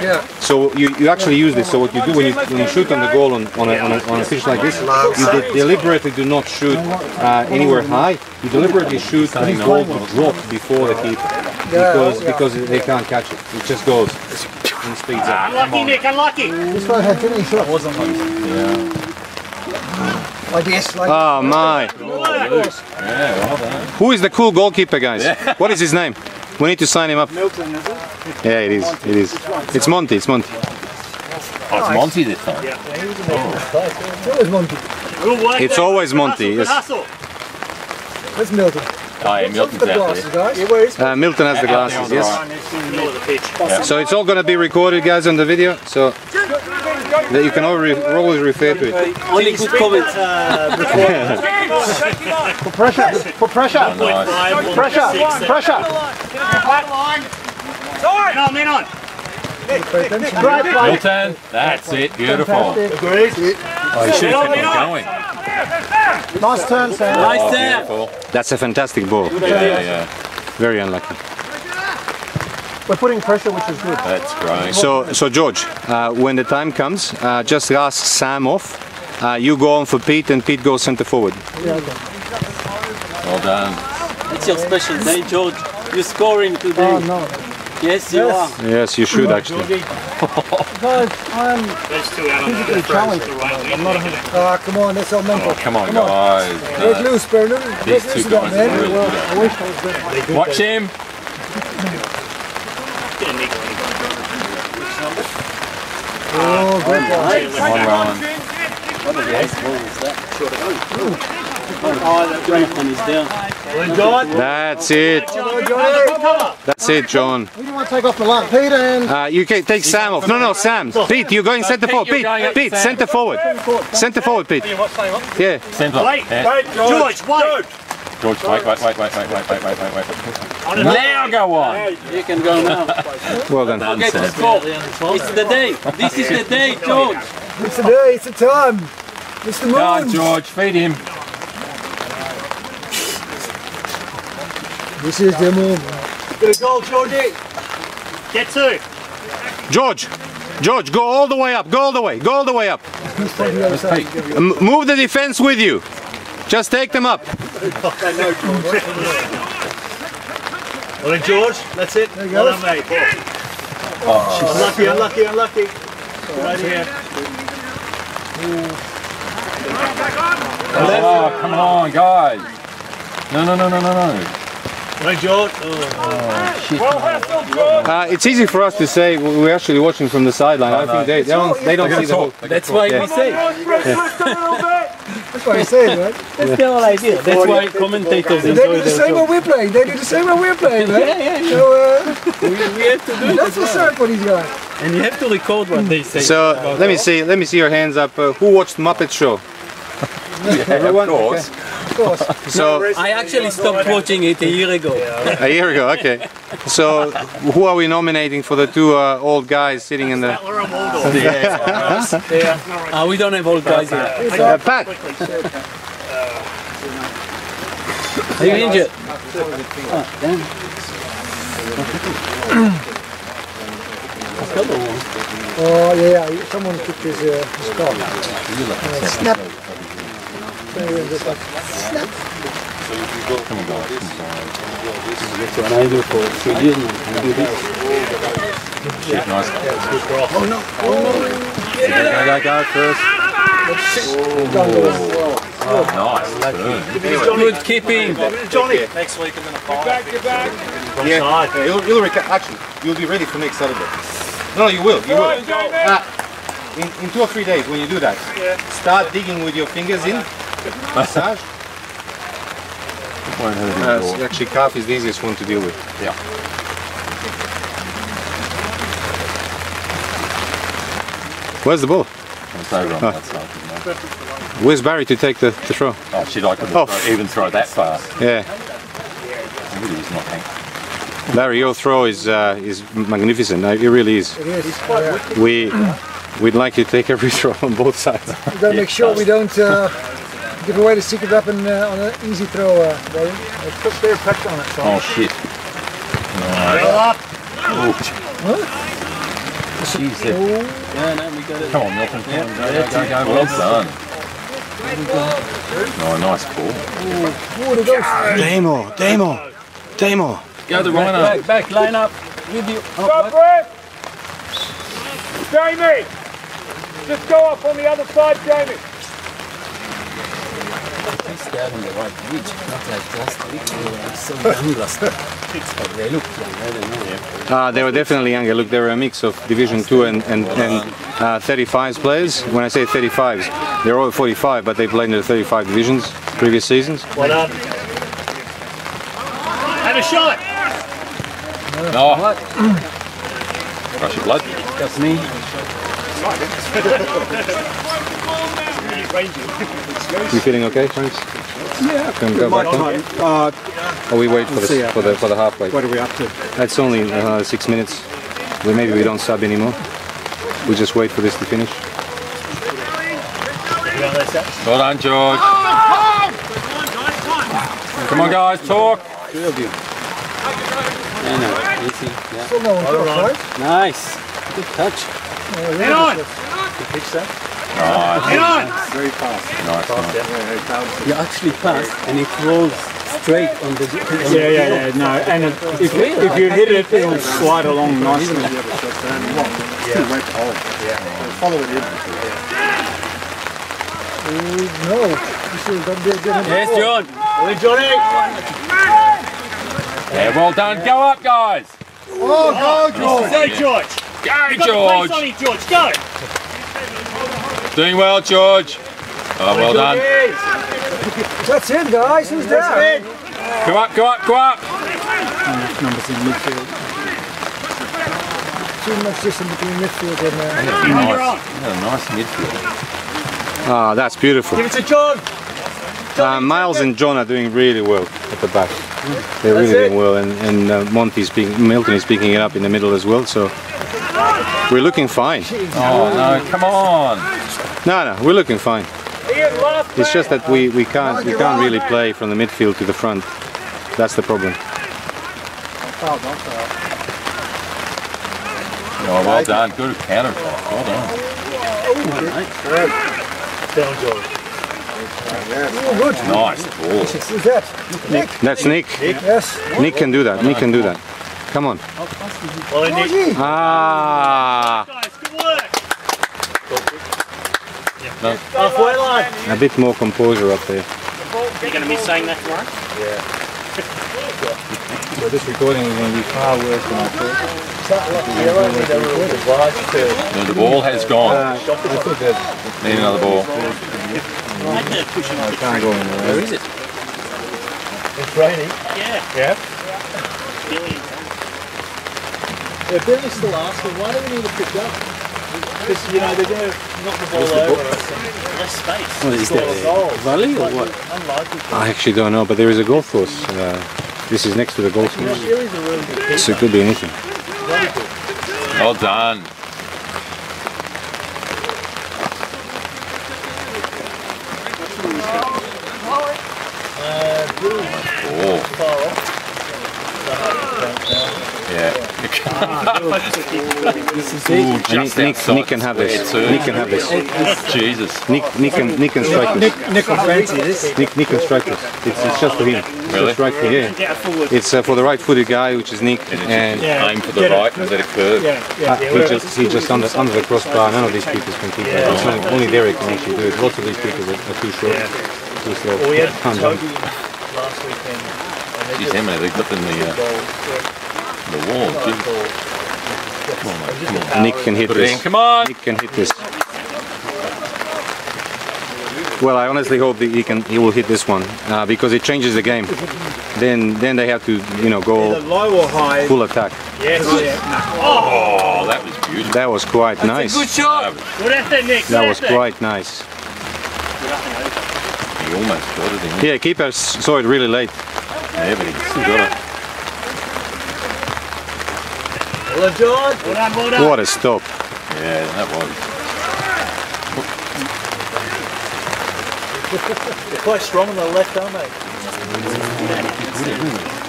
[SPEAKER 5] Yeah.
[SPEAKER 2] so you, you actually use this. So what you do when you, when you shoot on the goal on, on, a, on, a, on a pitch like this, you de- deliberately do not shoot uh, anywhere high. You deliberately shoot the ball to drop before the keeper because because they can't catch it. It just goes and speeds up.
[SPEAKER 11] Unlucky, Nick, unlucky.
[SPEAKER 5] This one had too many shots. Like this, like
[SPEAKER 2] Oh my! Who is the cool goalkeeper, guys? What is his name? We need to sign him up.
[SPEAKER 5] Milton, is it?
[SPEAKER 2] Yeah, it is. It is. It's Monty. It's Monty.
[SPEAKER 7] Oh, it's Monty this time. Yeah.
[SPEAKER 5] It's always Monty.
[SPEAKER 2] It's
[SPEAKER 11] Damo.
[SPEAKER 2] always Monty, yes.
[SPEAKER 5] Where's Milton?
[SPEAKER 7] Oh, yeah, Milton's
[SPEAKER 5] the glasses, guys. Yeah, where is
[SPEAKER 2] Uh, Milton has the glasses. Yes.
[SPEAKER 7] right.
[SPEAKER 11] Middle of the pitch.
[SPEAKER 2] So it's all going to be recorded, guys, on the video. So that you can always, always refer to it.
[SPEAKER 9] Only good comments.
[SPEAKER 5] Uh, put pressure, put pressure,
[SPEAKER 7] nice.
[SPEAKER 5] pressure, pressure.
[SPEAKER 11] Men on, men on.
[SPEAKER 5] Great play.
[SPEAKER 7] Milton, that's it, beautiful.
[SPEAKER 5] Fantastic.
[SPEAKER 7] Oh, you should have kept on going.
[SPEAKER 5] Nice turn, Sam.
[SPEAKER 9] Oh, nice
[SPEAKER 7] Oh,
[SPEAKER 9] there.
[SPEAKER 2] That's a fantastic ball.
[SPEAKER 7] Yeah, yeah, yeah.
[SPEAKER 2] Very unlucky.
[SPEAKER 5] We're putting pressure, which is good.
[SPEAKER 7] That's great.
[SPEAKER 2] So, so George, uh, when the time comes, uh, just ask Sam off. Uh, you go on for Pete, and Pete goes centre forward.
[SPEAKER 5] Yeah, okay.
[SPEAKER 7] Well done.
[SPEAKER 9] It's your special day, George. You're scoring today.
[SPEAKER 5] Oh, no.
[SPEAKER 9] Yes, you are.
[SPEAKER 2] Yes, you should actually.
[SPEAKER 5] Guys, I'm
[SPEAKER 11] There's two out on the
[SPEAKER 5] physically challenged. I'm not a Ah, come on, that's all mental.
[SPEAKER 7] Oh, come on, guys.
[SPEAKER 5] Let
[SPEAKER 7] Uh,
[SPEAKER 5] loose, bro. Let
[SPEAKER 7] These
[SPEAKER 5] loose
[SPEAKER 7] two guys are really
[SPEAKER 5] Well,
[SPEAKER 7] good.
[SPEAKER 5] I wish I was better.
[SPEAKER 7] watch him.
[SPEAKER 5] Good guy.
[SPEAKER 7] Come on, Rowan.
[SPEAKER 9] What a nice ball was that? Jonathan is down.
[SPEAKER 2] That's it. That's it, John.
[SPEAKER 5] Who do you want to take off the line? Peter and...
[SPEAKER 2] Uh, you can take Sam off. No, no, Sam. Pete, you're going centre forward. Pete, Pete, centre forward. Centre forward, Pete. Yeah.
[SPEAKER 7] Centre.
[SPEAKER 11] Wait, George, wait.
[SPEAKER 7] George, wait, wait, wait, wait, wait, wait, wait, wait, wait, wait. Now go on.
[SPEAKER 9] You can go now.
[SPEAKER 2] Well done.
[SPEAKER 7] Done,
[SPEAKER 9] Get to score. It's the day. This is the day, George.
[SPEAKER 5] It's the day, it's the time. It's the moon.
[SPEAKER 7] Go on, George, feed him.
[SPEAKER 5] This is the moon.
[SPEAKER 11] Good goal, Georgie. Get two.
[SPEAKER 2] George, George, go all the way up. Go all the way. Go all the way up.
[SPEAKER 5] He's from the other side.
[SPEAKER 2] M- move the defense with you. Just take them up.
[SPEAKER 11] Well then, George, that's it.
[SPEAKER 5] There you
[SPEAKER 11] Well
[SPEAKER 5] go.
[SPEAKER 11] done, mate. Unlucky, unlucky, unlucky. Right here.
[SPEAKER 7] Oh, come on, guys. No, no, no, no, no, no.
[SPEAKER 11] Right, George.
[SPEAKER 2] Uh, it's easy for us to say we're actually watching from the sideline. I think they, they don't, they don't see the whole.
[SPEAKER 9] That's why
[SPEAKER 2] Yeah.
[SPEAKER 9] we say.
[SPEAKER 5] That's what I say, right?
[SPEAKER 9] That's the whole idea. That's why commentators
[SPEAKER 5] They
[SPEAKER 9] enjoy
[SPEAKER 5] do the same
[SPEAKER 9] job.
[SPEAKER 5] what we're playing. They do the same what we're playing, right?
[SPEAKER 9] Yeah, yeah, yeah.
[SPEAKER 5] So, uh,
[SPEAKER 9] We, we have to do it.
[SPEAKER 5] that's what's up for these guys.
[SPEAKER 9] And you have to record what they say.
[SPEAKER 2] So let me see. Let me see your hands up. Uh, who watched Muppet Show? Everyone.
[SPEAKER 7] Of course.
[SPEAKER 5] Of course.
[SPEAKER 2] So
[SPEAKER 9] I actually stopped watching it a year ago.
[SPEAKER 2] a year ago. Okay. So who are we nominating for the two uh, old guys sitting in the?
[SPEAKER 11] We're on Waldorf.
[SPEAKER 9] Ah, we don't have old guys here.
[SPEAKER 2] Uh, Pat.
[SPEAKER 9] Are you injured?
[SPEAKER 5] Oh, yeah, yeah. Someone took his, uh, his car. Snap.
[SPEAKER 7] Come on, guys.
[SPEAKER 9] That's what I do for three years now. I do this.
[SPEAKER 7] Shit, nice.
[SPEAKER 2] Go, go, go first.
[SPEAKER 7] Oh, nice. Burn.
[SPEAKER 9] Good keeping.
[SPEAKER 11] Johnny.
[SPEAKER 6] Next week I'm going to buy it.
[SPEAKER 2] Yeah. You'll, you'll actually, you'll be ready for next Saturday. No, you will. You will. Uh, in, in two or three days, when you do that, start digging with your fingers in. Massage.
[SPEAKER 7] Won't hurt him
[SPEAKER 2] Uh,
[SPEAKER 7] at all.
[SPEAKER 2] actually, calf is the easiest one to deal with.
[SPEAKER 7] Yeah.
[SPEAKER 2] Where's the ball?
[SPEAKER 7] It's over on
[SPEAKER 2] Oh.
[SPEAKER 7] that side. isn't it?
[SPEAKER 2] Where's Barry to take the, the throw?
[SPEAKER 7] Oh, she'd like to
[SPEAKER 2] Oh.
[SPEAKER 7] throw, even throw that far.
[SPEAKER 2] Yeah,
[SPEAKER 7] Really is not hang-
[SPEAKER 2] Larry, your throw is uh, is magnificent. No, It really is.
[SPEAKER 5] It is.
[SPEAKER 2] We we'd like you to take every throw on both sides.
[SPEAKER 5] We've got to make sure we don't uh, give away the secret weapon uh, on an easy throw, uh, Barry. Uh, Put their pressure on it. So.
[SPEAKER 7] Oh shit. Jeez, it-
[SPEAKER 4] Yeah, no, we got it.
[SPEAKER 7] Come on, Milton. Come on, go, go, go, go. Well done. Oh, nice call.
[SPEAKER 5] Ooh, there.
[SPEAKER 2] Damo, Damo, Damo.
[SPEAKER 7] Go the
[SPEAKER 4] Back,
[SPEAKER 7] rhino.
[SPEAKER 4] back, back, line up. With you. Oh,
[SPEAKER 6] Stop,
[SPEAKER 4] what?
[SPEAKER 6] Jamie! Just go up on the other side, Jamie.
[SPEAKER 4] He's there on the right reach, not like last week. They were so young last week. But they look young, I don't know.
[SPEAKER 2] Uh, they were definitely younger. Look, they were a mix of Division 2 and, and, and uh, 35s players. When I say 35s, they're all 45, but they played in the 35 divisions previous seasons.
[SPEAKER 6] Well done. Have a shot.
[SPEAKER 7] No. Rush of blood.
[SPEAKER 4] That's me.
[SPEAKER 2] You feeling okay, Franks?
[SPEAKER 10] Yeah.
[SPEAKER 2] Can go back on?
[SPEAKER 10] Uh,
[SPEAKER 2] Or we wait for the,
[SPEAKER 10] how-
[SPEAKER 2] for the, for the halfway?
[SPEAKER 10] what are we up to?
[SPEAKER 2] That's only uh, six minutes. We, maybe we don't sub anymore. We just wait for this to finish.
[SPEAKER 7] Well done, George. Come on, guys, talk.
[SPEAKER 4] Two of you. Yeah, no, easy. Yeah.
[SPEAKER 5] Still no one?
[SPEAKER 4] Nice. Good touch.
[SPEAKER 6] Head on.
[SPEAKER 7] Nice.
[SPEAKER 6] Head on.
[SPEAKER 8] Very fast.
[SPEAKER 7] Nice, nice.
[SPEAKER 4] You actually passed and it rolls straight on the. On
[SPEAKER 11] Yeah, yeah, yeah. No, and it, if, if you hit it, it'll slide along nicely.
[SPEAKER 8] Two wet hole. Yeah. Follow it in.
[SPEAKER 5] Uh, no. You should have done did, did
[SPEAKER 4] Yes, John.
[SPEAKER 6] Well, Johnny.
[SPEAKER 7] Yeah, well done. Go up, guys.
[SPEAKER 8] Oh, go, George!
[SPEAKER 6] Go, George.
[SPEAKER 7] Go, George.
[SPEAKER 6] place on George. Go.
[SPEAKER 7] Doing well, George. Oh, well done.
[SPEAKER 5] That's it, guys. Who's there?
[SPEAKER 7] Go up, go up, go up.
[SPEAKER 11] Numbers in midfield.
[SPEAKER 5] Too much distance between midfield and. Uh,
[SPEAKER 7] Nice. Yeah, nice midfield.
[SPEAKER 2] Ah, that's beautiful.
[SPEAKER 6] Give it to John.
[SPEAKER 2] Uh, Miles and John are doing really well at the back. They're really doing well, and, and uh, Monty's being, Milton is picking it up in the middle as well. So we're looking fine.
[SPEAKER 7] Oh, no, come on.
[SPEAKER 2] No, no, we're looking fine. It's just that we, we can't we can't really play from the midfield to the front. That's the problem.
[SPEAKER 7] Oh, well done. Good counter attack. Well done.
[SPEAKER 6] down, George.
[SPEAKER 7] Nice ball.
[SPEAKER 5] who's that? Nick.
[SPEAKER 2] That's Nick.
[SPEAKER 5] Yes.
[SPEAKER 2] Nick can do that. Nick can do that. Come on.
[SPEAKER 6] Well, then, Nick.
[SPEAKER 5] Georgie.
[SPEAKER 2] Ah,
[SPEAKER 6] Guys, good work.
[SPEAKER 7] No.
[SPEAKER 6] Halfway line.
[SPEAKER 2] a bit more composure up there.
[SPEAKER 6] You're going to be saying that tomorrow?
[SPEAKER 2] So this recording is going to be far worse than I thought.
[SPEAKER 7] No, the ball has gone.
[SPEAKER 2] Uh, I thought that
[SPEAKER 7] Need another ball.
[SPEAKER 2] I can't go anywhere.
[SPEAKER 4] Where is it?
[SPEAKER 6] It's raining. Yeah. Yeah.
[SPEAKER 5] Yeah, Bernie's still asking, why do we need to pick up?
[SPEAKER 6] Because, you know, they're going to knock the ball over us and less space.
[SPEAKER 4] What is that?
[SPEAKER 6] a.
[SPEAKER 4] Valley or what?
[SPEAKER 2] I actually don't know, but there is a golf course. Uh, this is next to the golf course,
[SPEAKER 6] Series are really good.
[SPEAKER 2] so it could be anything.
[SPEAKER 7] Well done. Oh,
[SPEAKER 6] Far off.
[SPEAKER 7] yeah.
[SPEAKER 4] This is
[SPEAKER 7] Ooh, just
[SPEAKER 2] Nick, Nick, Nick can have this.
[SPEAKER 7] square.
[SPEAKER 2] Nick can have this.
[SPEAKER 7] Jesus.
[SPEAKER 2] Nick, Nick can, Nick can strike this.
[SPEAKER 5] Nick will fancy this.
[SPEAKER 2] Nick, Nick can strike this. It's, it's just for him. It's
[SPEAKER 7] Really?
[SPEAKER 2] Just right for yeah. It's uh, for the right-footed guy, which is Nick,
[SPEAKER 7] And,
[SPEAKER 2] and
[SPEAKER 6] Yeah.
[SPEAKER 7] aim for the right and let it curve.
[SPEAKER 6] Yeah, yeah.
[SPEAKER 2] uh, he just he just under under the crossbar. None of these people can keep that. It's only, only Derek can actually do it. Lots of these people are, are too short, too slow.
[SPEAKER 6] Well, we had
[SPEAKER 2] Can't jump.
[SPEAKER 6] Toby last weekend. and they
[SPEAKER 7] Jeez, how many they got in the, uh,
[SPEAKER 6] goal.
[SPEAKER 7] The wall?
[SPEAKER 6] I
[SPEAKER 7] Jeez. Come on, mate. Come on.
[SPEAKER 2] Nick can hit
[SPEAKER 7] Put
[SPEAKER 2] this.
[SPEAKER 7] Come on.
[SPEAKER 2] Nick can hit this. Well, I honestly hope that he can he will hit this one uh, because it changes the game. Then then they have to you know go
[SPEAKER 9] low or high?
[SPEAKER 2] full attack.
[SPEAKER 9] Yes.
[SPEAKER 7] Oh, that was beautiful.
[SPEAKER 2] That was quite nice.
[SPEAKER 11] Good shot. Good effort, Nick.
[SPEAKER 2] That
[SPEAKER 11] Good
[SPEAKER 2] was
[SPEAKER 11] effort.
[SPEAKER 2] quite nice.
[SPEAKER 7] He almost got it in.
[SPEAKER 2] Yeah, keeper saw it really late.
[SPEAKER 7] Yeah, but he still got it.
[SPEAKER 9] Well, George.
[SPEAKER 11] Well done, well done.
[SPEAKER 2] What a stop!
[SPEAKER 7] Yeah, that was.
[SPEAKER 9] They're quite strong on the left, aren't they?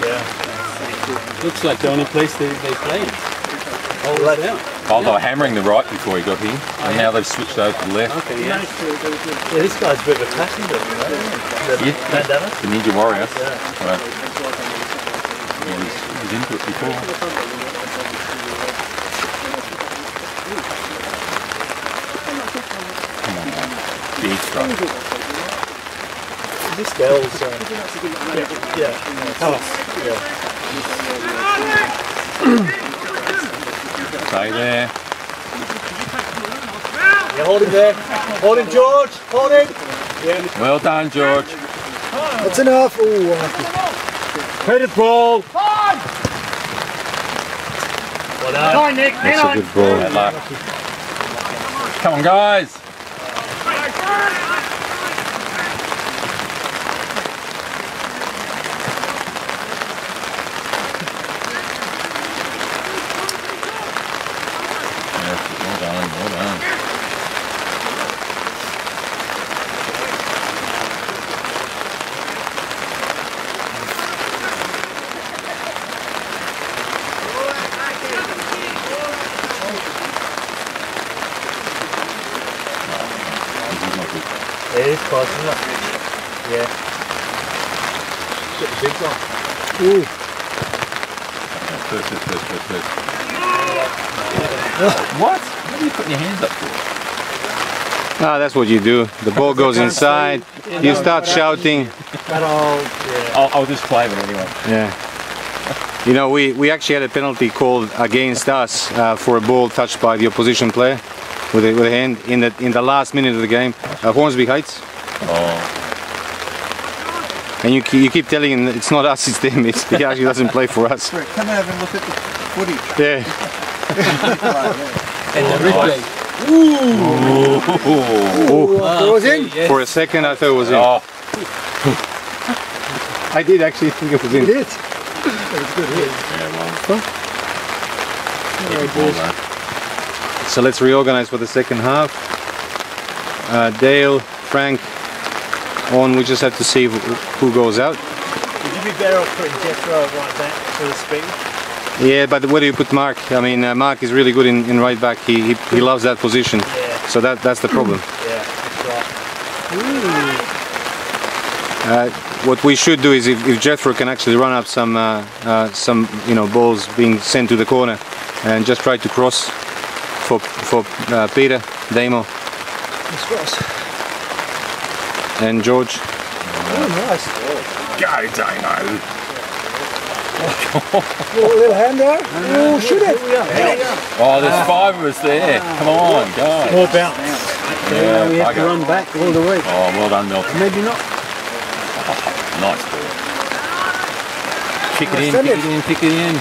[SPEAKER 9] Yeah.
[SPEAKER 4] Looks like the only place they, they played.
[SPEAKER 9] Oh, left out.
[SPEAKER 7] Oh, they were hammering the right before he got here, oh, and now they've switched over to the left.
[SPEAKER 4] Okay, yeah.
[SPEAKER 9] Yeah, this guy's a bit of a passenger, right?
[SPEAKER 7] Yeah.
[SPEAKER 9] Bandana.
[SPEAKER 7] The Ninja Warrior. Right. He was, he was into it before. Come on, man. Big strike.
[SPEAKER 9] This girl's. Uh, yeah, yeah. Tough. Yeah.
[SPEAKER 7] Stay there.
[SPEAKER 9] Yeah, hold him there. Hold him, George. Hold him.
[SPEAKER 7] Well done, George.
[SPEAKER 9] That's enough. Oh,
[SPEAKER 11] Headed ball.
[SPEAKER 9] well done.
[SPEAKER 11] Come on, Nick.
[SPEAKER 2] That's a good ball.
[SPEAKER 7] Come on, guys. Yeah, well done, well done. This is not good.
[SPEAKER 9] It is close, isn't it? Yeah. Get the bigs on.
[SPEAKER 7] First, first, first, first, first. What? What are you putting your hands up for?
[SPEAKER 2] Ah, that's what you do. The ball goes inside. You start shouting.
[SPEAKER 9] That all. Yeah.
[SPEAKER 7] I'll, I'll just play it anyway.
[SPEAKER 2] Yeah. You know, we, we actually had a penalty called against us uh, for a ball touched by the opposition player with a, with a hand in the in the last minute of the game. Uh, Hornsby Heights.
[SPEAKER 7] Oh,
[SPEAKER 2] And you, you keep telling him that it's not us, it's them. It's, he actually doesn't play for us.
[SPEAKER 5] Come and have a look at the footage.
[SPEAKER 2] Yeah.
[SPEAKER 4] And the replay.
[SPEAKER 2] Ooh.
[SPEAKER 4] It was in?
[SPEAKER 2] For a second, I thought it was in.
[SPEAKER 7] oh.
[SPEAKER 2] I did actually think it was in.
[SPEAKER 5] did.
[SPEAKER 7] Yeah, well. Hit the ball, though.
[SPEAKER 2] So let's reorganize for the second half. Uh, Dale, Frank, on. We just have to see who, who goes out.
[SPEAKER 9] Would you be better off putting Jethro right back for the speed?
[SPEAKER 2] Yeah, but where do you put Mark? I mean, uh, Mark is really good in, in right back. He, he he loves that position.
[SPEAKER 9] Yeah.
[SPEAKER 2] So that that's the problem.
[SPEAKER 9] Yeah, that's right.
[SPEAKER 2] Uh, what we should do is if, if Jethro can actually run up some uh, uh, some you know balls being sent to the corner and just try to cross for for uh, Peter, Damo
[SPEAKER 9] That's right.
[SPEAKER 2] and George.
[SPEAKER 9] Oh, nice.
[SPEAKER 7] Go, Damo.
[SPEAKER 9] Little, little hand out. Oh, shoot it.
[SPEAKER 7] Oh, there's five of us there. Come on, go.
[SPEAKER 9] More bounce.
[SPEAKER 7] Yeah,
[SPEAKER 4] we have
[SPEAKER 7] I
[SPEAKER 4] to run back all the way.
[SPEAKER 7] Oh, well done, Milton.
[SPEAKER 4] Maybe not.
[SPEAKER 7] Nice ball. Kick it in, kick it in, kick it in.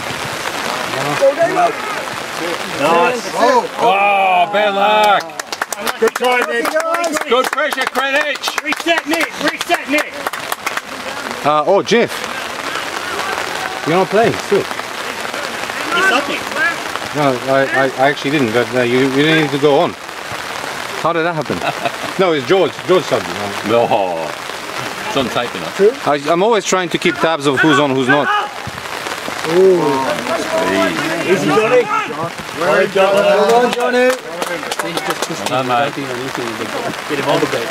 [SPEAKER 9] Nice.
[SPEAKER 7] Oh, bad luck.
[SPEAKER 11] Good try, Nick.
[SPEAKER 7] Good pressure, Greenwich.
[SPEAKER 11] Reset, Nick. Reset, Nick.
[SPEAKER 2] Uh, oh, Jeff. You're not playing still.
[SPEAKER 11] It's something.
[SPEAKER 2] No, I, I, I actually didn't. But uh, you you didn't need to go on. How did that happen? no, it's George. George subbed me.
[SPEAKER 7] Oh, it's on tape, you know.
[SPEAKER 2] I, I'm always trying to keep tabs of who's on, who's not.
[SPEAKER 9] Easy, Johnny. Well done. Well done, Johnny.
[SPEAKER 7] Well done.
[SPEAKER 9] Get him on the bed.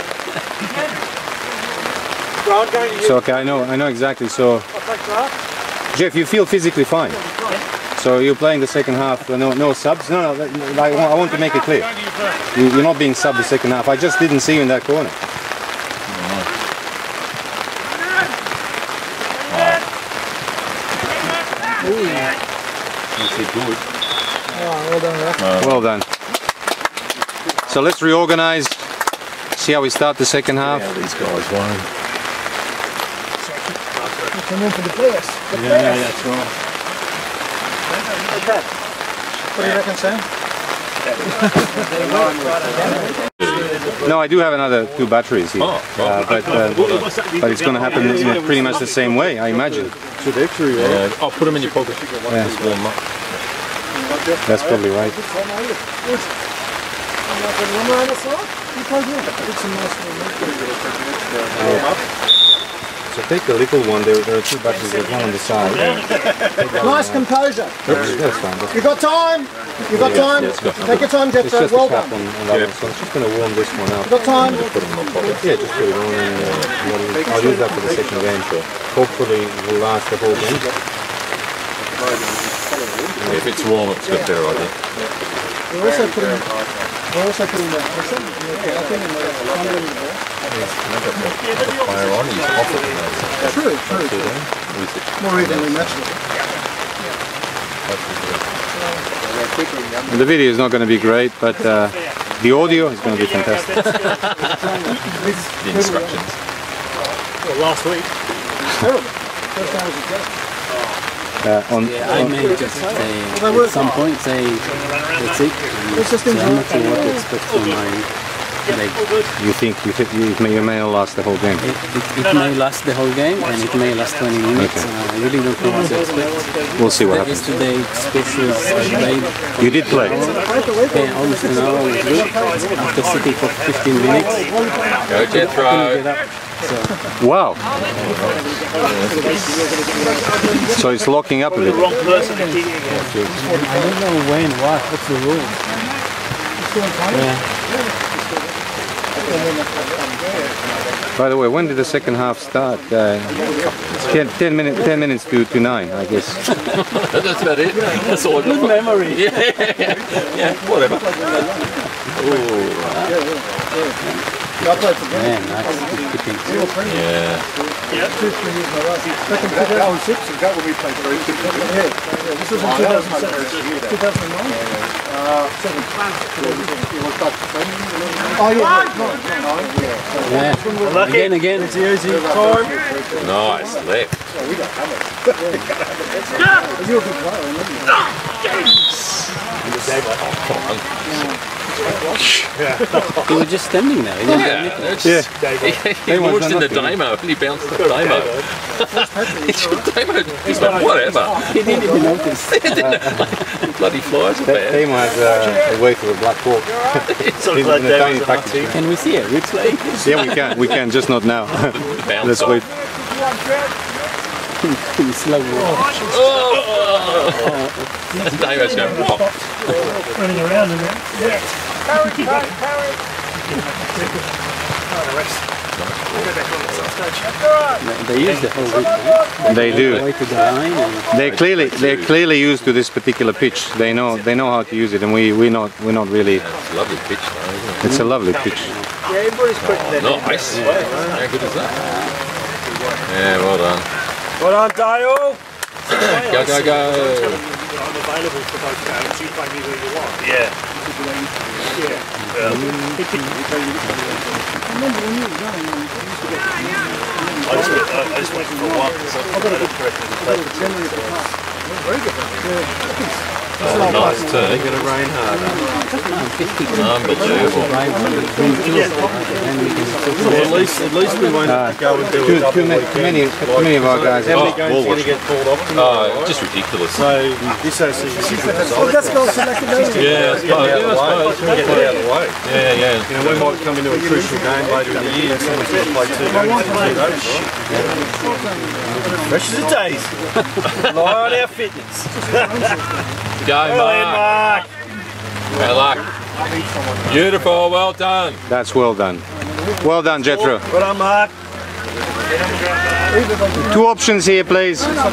[SPEAKER 9] Grant, going to you.
[SPEAKER 2] So okay, I know I know exactly. So
[SPEAKER 9] I'll take Grant.
[SPEAKER 2] Jeff, you feel physically fine. So you're playing the second half. Uh, no, no subs. No, no. I want, I want to make it clear. You, you're not being subbed the second half. I just didn't see you in that corner.
[SPEAKER 7] That's it, good.
[SPEAKER 9] Well done,
[SPEAKER 2] Well done. So let's reorganize. see how we start the second half?
[SPEAKER 7] Yeah, these guys won't.
[SPEAKER 5] Come in for the players.
[SPEAKER 4] Yeah, that's right.
[SPEAKER 5] Okay. What do you reckon, Sam?
[SPEAKER 2] No, I do have another two batteries here,
[SPEAKER 7] Oh,
[SPEAKER 2] uh, but uh, but it's going to happen in pretty much the same way, I imagine.
[SPEAKER 7] Yeah. Oh, put them in your pocket.
[SPEAKER 2] Yeah.
[SPEAKER 7] Just warm up.
[SPEAKER 2] That's probably right. So take the little one. There, there are two batteries. There's one on the side.
[SPEAKER 5] Nice composure.
[SPEAKER 2] That's fine. That's
[SPEAKER 5] You got time? You got time?
[SPEAKER 7] Yeah, it's got
[SPEAKER 5] Take your time,
[SPEAKER 2] It's
[SPEAKER 5] Jethro.
[SPEAKER 2] just
[SPEAKER 5] Well done.
[SPEAKER 2] on, on that one, so I'm just going to warm this one up.
[SPEAKER 5] You got time?
[SPEAKER 2] Put it in my pocket. Yeah, just put it on and uh, I'll- I'll use that for the second game. So hopefully it will last the whole game.
[SPEAKER 7] If it's warm, it's got better idea.
[SPEAKER 5] We're also putting, we're also putting the, what's that? Yeah, I think
[SPEAKER 7] Fire on, he's off it.
[SPEAKER 5] True, true. More evenly matched.
[SPEAKER 2] The video is not going to be great, but uh, the audio is going to be fantastic.
[SPEAKER 7] The instructions.
[SPEAKER 11] Well, last week.
[SPEAKER 5] Terrible. First time was a.
[SPEAKER 2] Uh, on,
[SPEAKER 4] Yeah, I
[SPEAKER 2] on-
[SPEAKER 4] may just say, at some point say, that's it.
[SPEAKER 5] Let's just
[SPEAKER 4] So I'm not sure what to expect from my leg.
[SPEAKER 2] you think you, think you, may, you may not last the whole game?
[SPEAKER 4] It, it, it may last the whole game and it may last 20 minutes.
[SPEAKER 2] Okay.
[SPEAKER 4] Uh, I really don't know what to expect.
[SPEAKER 2] We'll see what happens.
[SPEAKER 4] Yesterday, specials, played.
[SPEAKER 2] You did play.
[SPEAKER 4] Yeah, almost an hour was good. After sitting for 15 minutes,
[SPEAKER 7] Go Jethro.
[SPEAKER 4] get up. So,
[SPEAKER 2] Wow. So it's locking up a bit.
[SPEAKER 11] Wrong person to keep
[SPEAKER 4] I don't know when, what, what's the rule? Yeah.
[SPEAKER 2] By the way, when did the second half start? Uh, 10, 10, minutes, 10 minutes to, to 9, I guess.
[SPEAKER 7] That's about it. That's all I got.
[SPEAKER 4] Good memory.
[SPEAKER 7] Yeah, yeah, whatever.
[SPEAKER 5] I played for Ghana.
[SPEAKER 4] Man, nice. Good keeping.
[SPEAKER 7] Yeah.
[SPEAKER 5] Two, three years in a row. Back in 2006.
[SPEAKER 8] Is that when we played three?
[SPEAKER 5] Yeah, yeah, this was in 2007. 2009? Uh, seven. Oh, yeah, yeah, no, no,
[SPEAKER 4] Yeah. Again, again.
[SPEAKER 11] Easy, easy. Time.
[SPEAKER 7] Nice left.
[SPEAKER 5] You're a good player, aren't you?
[SPEAKER 4] He was just standing there. He didn't.
[SPEAKER 7] Yeah, he, he launched in the Damo and he bounced the Damo. Damo, he's like, whatever.
[SPEAKER 4] He didn't even notice.
[SPEAKER 7] Bloody flies are bad.
[SPEAKER 2] Tamo has uh, a way to a black hawk.
[SPEAKER 11] So
[SPEAKER 2] in,
[SPEAKER 11] glad
[SPEAKER 2] in a
[SPEAKER 11] Dave
[SPEAKER 2] tiny
[SPEAKER 11] the
[SPEAKER 2] package.
[SPEAKER 11] team.
[SPEAKER 4] Can we see it? Which Replay?
[SPEAKER 2] Yeah, we can. We can, just not now. Let's wait.
[SPEAKER 4] In slow mo.
[SPEAKER 7] Oh! Damo's going pop.
[SPEAKER 11] Running around in there.
[SPEAKER 4] They use the whole replay.
[SPEAKER 2] They do.
[SPEAKER 4] Way to the line. And
[SPEAKER 2] They clearly they're clearly used to this particular pitch. They know they know how to use it, and we we not we're not really.
[SPEAKER 7] It's a lovely pitch though, isn't it?
[SPEAKER 2] It's a lovely pitch.
[SPEAKER 11] Yeah, everybody's putting their
[SPEAKER 7] Nice. How good is that? Yeah, well done.
[SPEAKER 11] Well done, Dale.
[SPEAKER 7] Go, go, go.
[SPEAKER 11] I'm available for both games. You play me where you want. Yeah. I just went, I just went for one because I've got a good correction to play
[SPEAKER 7] Oh, nice turn. going to rain harder. Unbelievable.
[SPEAKER 3] Well, at least, at least we won't have to go and do
[SPEAKER 2] Too,
[SPEAKER 3] a double
[SPEAKER 2] too, many, too many too many of our guys.
[SPEAKER 3] How many games going to get called off?
[SPEAKER 7] Oh, just ridiculous.
[SPEAKER 3] So this has the
[SPEAKER 5] that's goal selected.
[SPEAKER 7] Yeah, I suppose. Yeah,
[SPEAKER 3] Get that out of the way.
[SPEAKER 7] Yeah, yeah.
[SPEAKER 3] You know, we might come into a crucial game later in the year and someone's going to play two games in days.
[SPEAKER 11] Fresh as a daisy. Rely on our fitness.
[SPEAKER 7] Go, Mark.
[SPEAKER 11] Mark.
[SPEAKER 7] Good luck. Beautiful, well done.
[SPEAKER 2] That's well done. Well done, Jethro.
[SPEAKER 11] Well done, Mark.
[SPEAKER 2] Two options here, please.
[SPEAKER 11] Help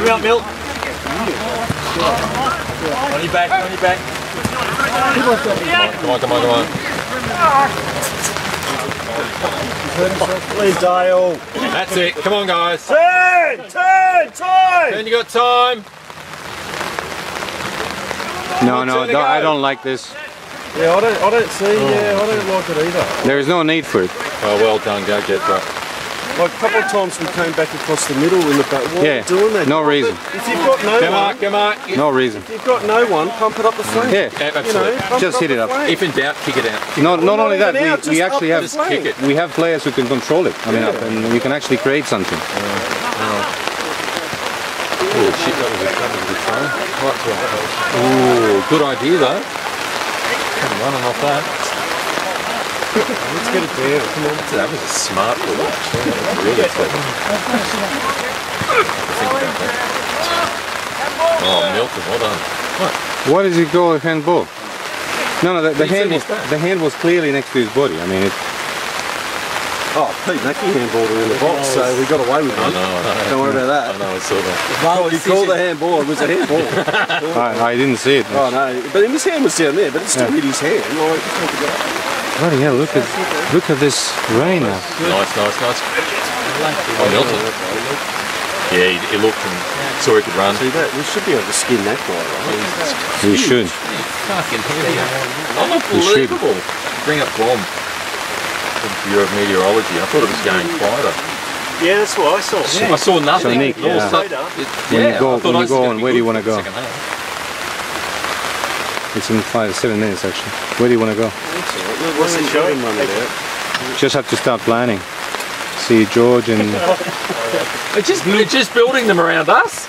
[SPEAKER 11] me out, Milt. On your back, on your back.
[SPEAKER 7] Come on, come on, come on.
[SPEAKER 11] Please, Dale.
[SPEAKER 7] That's it. Come on, guys.
[SPEAKER 11] Turn, turn, time.
[SPEAKER 7] Then you got time.
[SPEAKER 2] No, no, don't, I don't like this.
[SPEAKER 3] Yeah, I don't, I don't see, yeah, I don't like it either.
[SPEAKER 2] There is no need for it.
[SPEAKER 7] Oh, well done, go Jethro.
[SPEAKER 3] Like a couple of times we came back across the middle in the back. Why
[SPEAKER 2] Yeah,
[SPEAKER 3] are you doing that?
[SPEAKER 2] no reason.
[SPEAKER 3] If you've got no
[SPEAKER 7] Come
[SPEAKER 3] one,
[SPEAKER 7] on, come on.
[SPEAKER 2] No reason.
[SPEAKER 3] if you've got no one, pump it up the flank.
[SPEAKER 2] Yeah,
[SPEAKER 7] Yeah,
[SPEAKER 3] You know,
[SPEAKER 7] absolutely.
[SPEAKER 2] Just
[SPEAKER 3] it
[SPEAKER 2] hit it up.
[SPEAKER 3] flank.
[SPEAKER 7] If in doubt, kick it out.
[SPEAKER 2] not not only that,
[SPEAKER 3] even out,
[SPEAKER 2] we, we actually have
[SPEAKER 3] the.
[SPEAKER 7] Kick it.
[SPEAKER 2] we have players who can control it. I mean, up and we can actually create something.
[SPEAKER 7] Oh shit, that was a, that was a good throw. Right to our. Ooh, good idea though. Come running off that.
[SPEAKER 3] Let's get it down. Come on.
[SPEAKER 7] That was a smart ball. Yeah, really clever. Think about that. Oh, Milton, well done.
[SPEAKER 2] What does he go a handball? No, no, the, the hand was
[SPEAKER 7] he's
[SPEAKER 2] the hand was clearly next to his body. I mean, it,
[SPEAKER 3] Oh, Pete Mackey handballed her in the oh, box, so we got away with
[SPEAKER 7] I
[SPEAKER 3] it.
[SPEAKER 7] know, I know.
[SPEAKER 3] Don't worry about that.
[SPEAKER 7] I know, I saw that.
[SPEAKER 3] Oh, you called the handball, it was a handball.
[SPEAKER 2] I, I didn't see it.
[SPEAKER 3] oh no, but his hand was down there, but it still hit his hand. Like, it's not good.
[SPEAKER 2] Bloody hell! Look at look at this rain now.
[SPEAKER 7] Nice, nice, nice. Oh, Milton. Yeah, he, he looked and saw he could run.
[SPEAKER 3] See that? We should be able to skin that guy, right?
[SPEAKER 2] We should.
[SPEAKER 7] Fucking heavy. Unbelievable. Bring up bomb. The Bureau of Meteorology. I thought it was going quieter.
[SPEAKER 11] Yeah, that's what I saw. Yeah.
[SPEAKER 7] I saw nothing.
[SPEAKER 2] So, Nick,
[SPEAKER 7] All of a
[SPEAKER 2] uh, When you go- when you go on, where do you wanna
[SPEAKER 7] for the
[SPEAKER 2] go?
[SPEAKER 7] Second half.
[SPEAKER 2] It's in five, seven minutes actually. Where do you want to go?
[SPEAKER 11] What's the show?
[SPEAKER 2] Just have to start planning. See George and
[SPEAKER 7] They're just, they're just building them around us.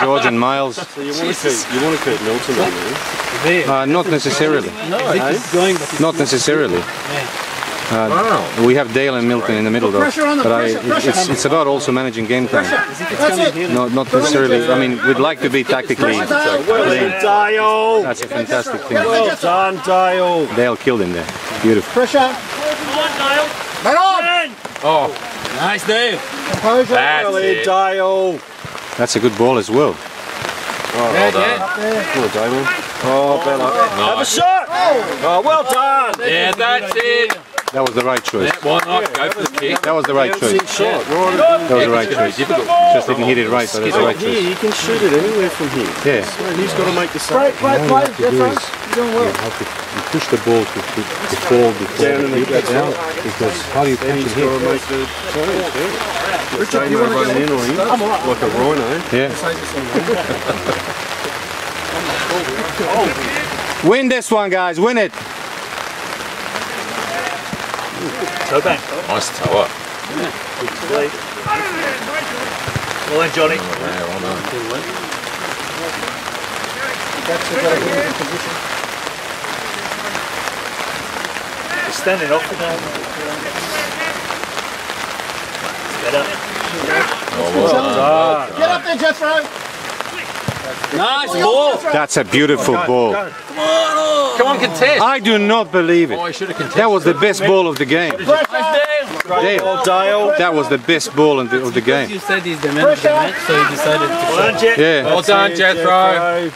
[SPEAKER 2] George and Miles.
[SPEAKER 3] So you want to keep, you want to keep Milton on there?
[SPEAKER 2] Uh, not necessarily.
[SPEAKER 4] No, it's going, but it's
[SPEAKER 2] Not necessarily. Uh,
[SPEAKER 7] Wow.
[SPEAKER 2] we have Dale and Milton in the middle though.
[SPEAKER 5] Pressure on the
[SPEAKER 2] But I,
[SPEAKER 5] pressure,
[SPEAKER 2] it's, it's about also managing game time.
[SPEAKER 5] That's it.
[SPEAKER 2] Not, not necessarily. I mean, we'd like to be tactically.
[SPEAKER 11] Well done, Dale.
[SPEAKER 2] That's a fantastic thing.
[SPEAKER 11] Well done, Dale.
[SPEAKER 2] Dale killed him there. Beautiful.
[SPEAKER 5] Pressure. Men on.
[SPEAKER 7] Oh,
[SPEAKER 4] nice, Dave.
[SPEAKER 5] Composure.
[SPEAKER 7] that's
[SPEAKER 11] Well
[SPEAKER 7] it.
[SPEAKER 11] Dale.
[SPEAKER 2] That's a good ball as well.
[SPEAKER 7] Oh, well done.
[SPEAKER 3] Come on, Oh, Bella.
[SPEAKER 11] Have a shot. Oh, well done.
[SPEAKER 7] Yeah, that's it.
[SPEAKER 2] That was the right choice.
[SPEAKER 7] Yeah, why not? Go for the kick.
[SPEAKER 2] That was the right choice.
[SPEAKER 3] Shot, right.
[SPEAKER 2] That was the right
[SPEAKER 7] It's gonna be
[SPEAKER 2] choice.
[SPEAKER 7] difficult.
[SPEAKER 2] Just didn't hit it right, but it's the right
[SPEAKER 3] Here,
[SPEAKER 2] choice.
[SPEAKER 3] you can shoot it anywhere from here.
[SPEAKER 2] Yeah.
[SPEAKER 3] So he's got to make the
[SPEAKER 5] Great,
[SPEAKER 3] save.
[SPEAKER 5] great
[SPEAKER 2] All you
[SPEAKER 5] play.
[SPEAKER 2] have to do
[SPEAKER 5] That's right.
[SPEAKER 2] is
[SPEAKER 5] You're doing well.
[SPEAKER 2] have to you push the ball to, to, to fall before
[SPEAKER 3] Down and
[SPEAKER 2] you
[SPEAKER 3] then
[SPEAKER 2] get
[SPEAKER 3] that's
[SPEAKER 2] down. Because how do you
[SPEAKER 3] Then
[SPEAKER 2] catch
[SPEAKER 3] he's
[SPEAKER 2] it
[SPEAKER 3] to
[SPEAKER 2] here?
[SPEAKER 3] make the change. Yeah. Richard, you want to running in on him like a rhino.
[SPEAKER 2] Yeah. Win this one, guys. Win it.
[SPEAKER 11] So bang.
[SPEAKER 7] Nice toe up.
[SPEAKER 11] Well then, Johnny.
[SPEAKER 7] Oh, yeah, well done.
[SPEAKER 5] That's a good position.
[SPEAKER 11] Standing off now. Better.
[SPEAKER 7] Oh, well done. Well done.
[SPEAKER 5] Get up there, Jethro.
[SPEAKER 4] Nice ball.
[SPEAKER 2] That's a beautiful ball.
[SPEAKER 7] Come on, contest.
[SPEAKER 2] I do not believe
[SPEAKER 7] Oh,
[SPEAKER 2] it.
[SPEAKER 7] he should have contested.
[SPEAKER 2] That was the best ball of the game.
[SPEAKER 11] Great
[SPEAKER 2] Dale,
[SPEAKER 11] ball, Dale.
[SPEAKER 2] that was the best ball of the, of the game.
[SPEAKER 4] You said he's the man of the match, so he decided to
[SPEAKER 11] Well done,
[SPEAKER 2] Yeah.
[SPEAKER 7] Well done, Jethro.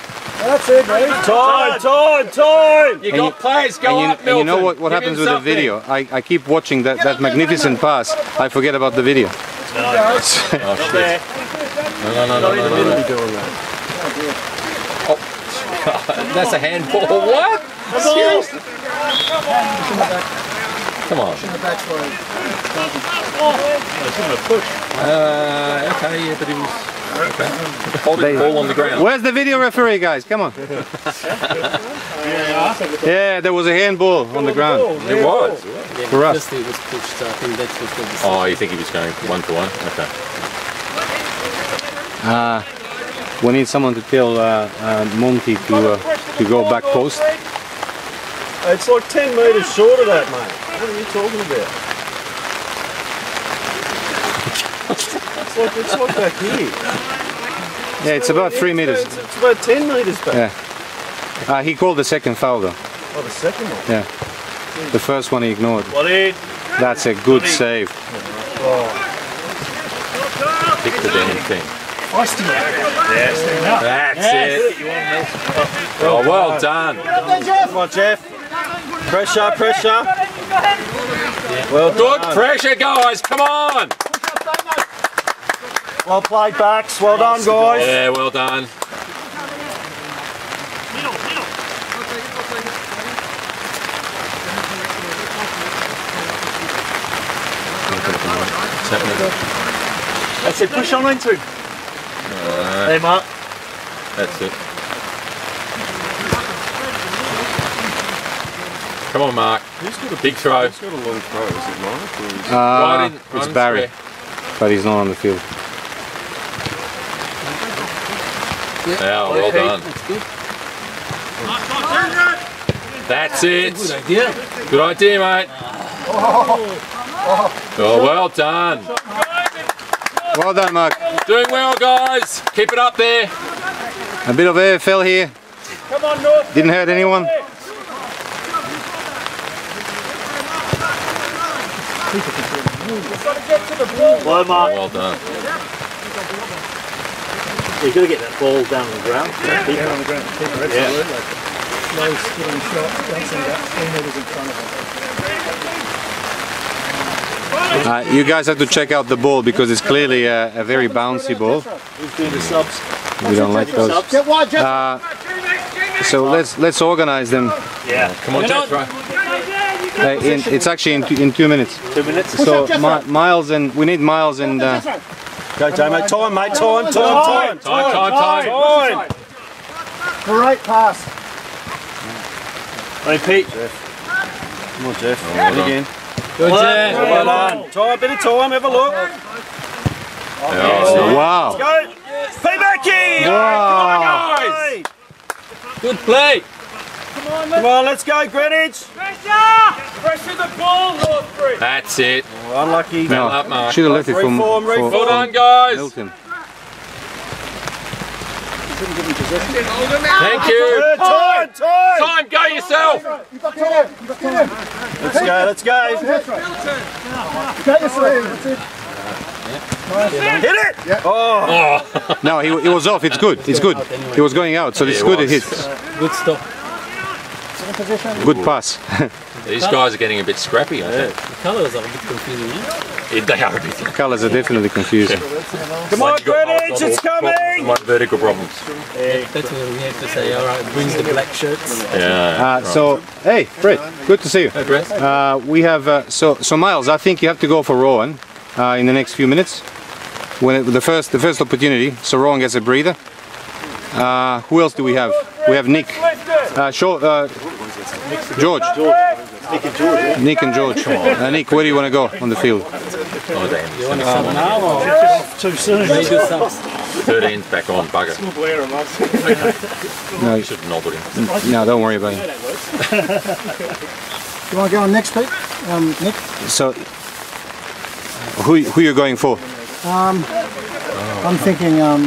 [SPEAKER 5] That's it, mate.
[SPEAKER 11] Time, time, time.
[SPEAKER 7] You
[SPEAKER 2] And
[SPEAKER 7] got players. Go
[SPEAKER 2] And you,
[SPEAKER 7] up,
[SPEAKER 2] and you know what, what
[SPEAKER 7] Give
[SPEAKER 2] happens
[SPEAKER 7] him
[SPEAKER 2] with the video? I, I keep watching that, that magnificent pass. I forget about the video.
[SPEAKER 7] Oh, shit.
[SPEAKER 11] There.
[SPEAKER 7] No, no, no, no, no, no. Oh, that's a handball. What? Seriously? Come on. Uh, okay, yeah, but he was okay. holding the ball on the ground.
[SPEAKER 2] Where's the video referee, guys? Come on. Yeah, there was a handball on the ground.
[SPEAKER 7] It was.
[SPEAKER 2] For us.
[SPEAKER 4] Just he was pushed, I think that's what they decided.
[SPEAKER 7] Oh, you think he was going one for one? Okay.
[SPEAKER 2] Uh, we need someone to tell uh, uh, Monty to uh, to go back post.
[SPEAKER 3] It's like 10 metres short of that, mate. What are you talking about? it's, like, it's like back here.
[SPEAKER 2] Yeah, it's about three meters.
[SPEAKER 3] It's, it's about 10 metres back.
[SPEAKER 2] Yeah. Uh, he called the second foul though.
[SPEAKER 3] Oh, the second one.
[SPEAKER 2] Yeah. The first one he ignored.
[SPEAKER 11] Well.
[SPEAKER 2] That's a good save.
[SPEAKER 7] Pick the damn thing. Austin.
[SPEAKER 11] Yes.
[SPEAKER 7] That's yes. it. Yes. Oh, well done.
[SPEAKER 3] Come on, Jeff. Pressure, pressure. Well
[SPEAKER 7] Good
[SPEAKER 3] done.
[SPEAKER 7] pressure, guys. Come on.
[SPEAKER 3] Well played, backs. Well done, guys.
[SPEAKER 7] Yeah, well done.
[SPEAKER 9] That's it, push on into. Hey, Mark.
[SPEAKER 7] That's it. Come on, Mark. Who's got a big throw.
[SPEAKER 3] He's got a long throw, is it Mark? Or is
[SPEAKER 2] Uh,
[SPEAKER 7] Right
[SPEAKER 2] it's Barry,
[SPEAKER 7] square.
[SPEAKER 2] but he's not on the field.
[SPEAKER 7] Yeah, well done. That's good it.
[SPEAKER 4] Good idea.
[SPEAKER 7] Good idea, mate. Oh, well done.
[SPEAKER 2] Well done, Mark.
[SPEAKER 7] Doing well, guys. Keep it up there.
[SPEAKER 2] A bit of air fell here.
[SPEAKER 6] Come on, North.
[SPEAKER 2] Didn't hurt anyone.
[SPEAKER 9] Well, Mark.
[SPEAKER 7] Well done.
[SPEAKER 9] You've got to get that ball down on the ground. Keep
[SPEAKER 11] Yeah,
[SPEAKER 9] it.
[SPEAKER 11] on the ground. Keep it,
[SPEAKER 9] Yeah.
[SPEAKER 11] absolutely. Slow, skilling shot, don't send that three metres in front of him.
[SPEAKER 2] Uh, you guys have to check out the ball because it's clearly a, a very bouncy ball.
[SPEAKER 9] Who's doing the subs?
[SPEAKER 2] We don't like those.
[SPEAKER 9] Subs?
[SPEAKER 5] Get wide, Jeff.
[SPEAKER 2] Uh, so let's let's organize them.
[SPEAKER 9] Yeah.
[SPEAKER 7] Come on, Jethro.
[SPEAKER 2] Uh, in, it's actually in two, in two minutes.
[SPEAKER 9] Two minutes.
[SPEAKER 2] So Mi- Miles and we need Miles and uh,
[SPEAKER 3] Go, Joe, mate. Time, mate. Time, time, time.
[SPEAKER 7] Time, time, time.
[SPEAKER 5] Great pass.
[SPEAKER 9] Hey, Pete.
[SPEAKER 3] Come on, Jeff.
[SPEAKER 7] well
[SPEAKER 3] In
[SPEAKER 7] done.
[SPEAKER 3] again.
[SPEAKER 4] Good job.
[SPEAKER 3] Well done. Time, bit of time. Have a look.
[SPEAKER 7] Yeah,
[SPEAKER 2] wow.
[SPEAKER 3] Let's Go. Paybacky.
[SPEAKER 2] Wow.
[SPEAKER 3] Hey.
[SPEAKER 7] Good play.
[SPEAKER 3] Come on, let's go, Greenwich.
[SPEAKER 6] Pressure! Pressure the ball, Northbury.
[SPEAKER 7] That's it.
[SPEAKER 3] Oh, unlucky.
[SPEAKER 7] Well up, Mark.
[SPEAKER 2] Should have left it from,
[SPEAKER 3] Reform,
[SPEAKER 2] for,
[SPEAKER 3] reform.
[SPEAKER 7] Well done, guys.
[SPEAKER 2] Milton.
[SPEAKER 7] Thank you.
[SPEAKER 3] Good time, time.
[SPEAKER 7] Time, go yourself.
[SPEAKER 5] You've got time. You've got time.
[SPEAKER 3] Let's go, let's go.
[SPEAKER 5] Get yourself. That's it.
[SPEAKER 3] Hit it. Oh,
[SPEAKER 2] No, he, he was off. It's good. It's good. He was going out, so it's good.
[SPEAKER 7] it
[SPEAKER 2] It hits.
[SPEAKER 4] Good stuff.
[SPEAKER 2] Good pass.
[SPEAKER 7] These guys are getting a bit scrappy, I think.
[SPEAKER 4] The colours are a bit confusing. Yeah?
[SPEAKER 7] Yeah, They are a bit.
[SPEAKER 2] Colors are definitely confusing.
[SPEAKER 3] come on, Greenwich. It's coming.
[SPEAKER 7] My vertical problems.
[SPEAKER 4] That's where we have to say, all right, brings the black shirts.
[SPEAKER 7] Yeah.
[SPEAKER 2] Uh, so, hey, Fred, good to see you.
[SPEAKER 7] Hey, Brett.
[SPEAKER 2] Uh, we have uh, so so Miles. I think you have to go for Rowan uh, in the next few minutes. When it, the first the first opportunity, so Rowan gets a breather. Uh, who else do we have? We have Nick, uh, Shaw, uh, George,
[SPEAKER 9] Nick and George. yeah.
[SPEAKER 2] Nick and George. Uh, Nick, where do you want to go on the field?
[SPEAKER 7] Oh, damn.
[SPEAKER 4] You want to sub now or
[SPEAKER 11] Too soon.
[SPEAKER 4] very good subs?
[SPEAKER 7] 13's back on, bugger.
[SPEAKER 11] Where am I?
[SPEAKER 2] No,
[SPEAKER 7] Should have nobbled him.
[SPEAKER 2] no, don't worry about it.
[SPEAKER 5] You want to go on next, Pete? Um, Nick?
[SPEAKER 2] So, who who you going for?
[SPEAKER 5] Um, I'm thinking, um,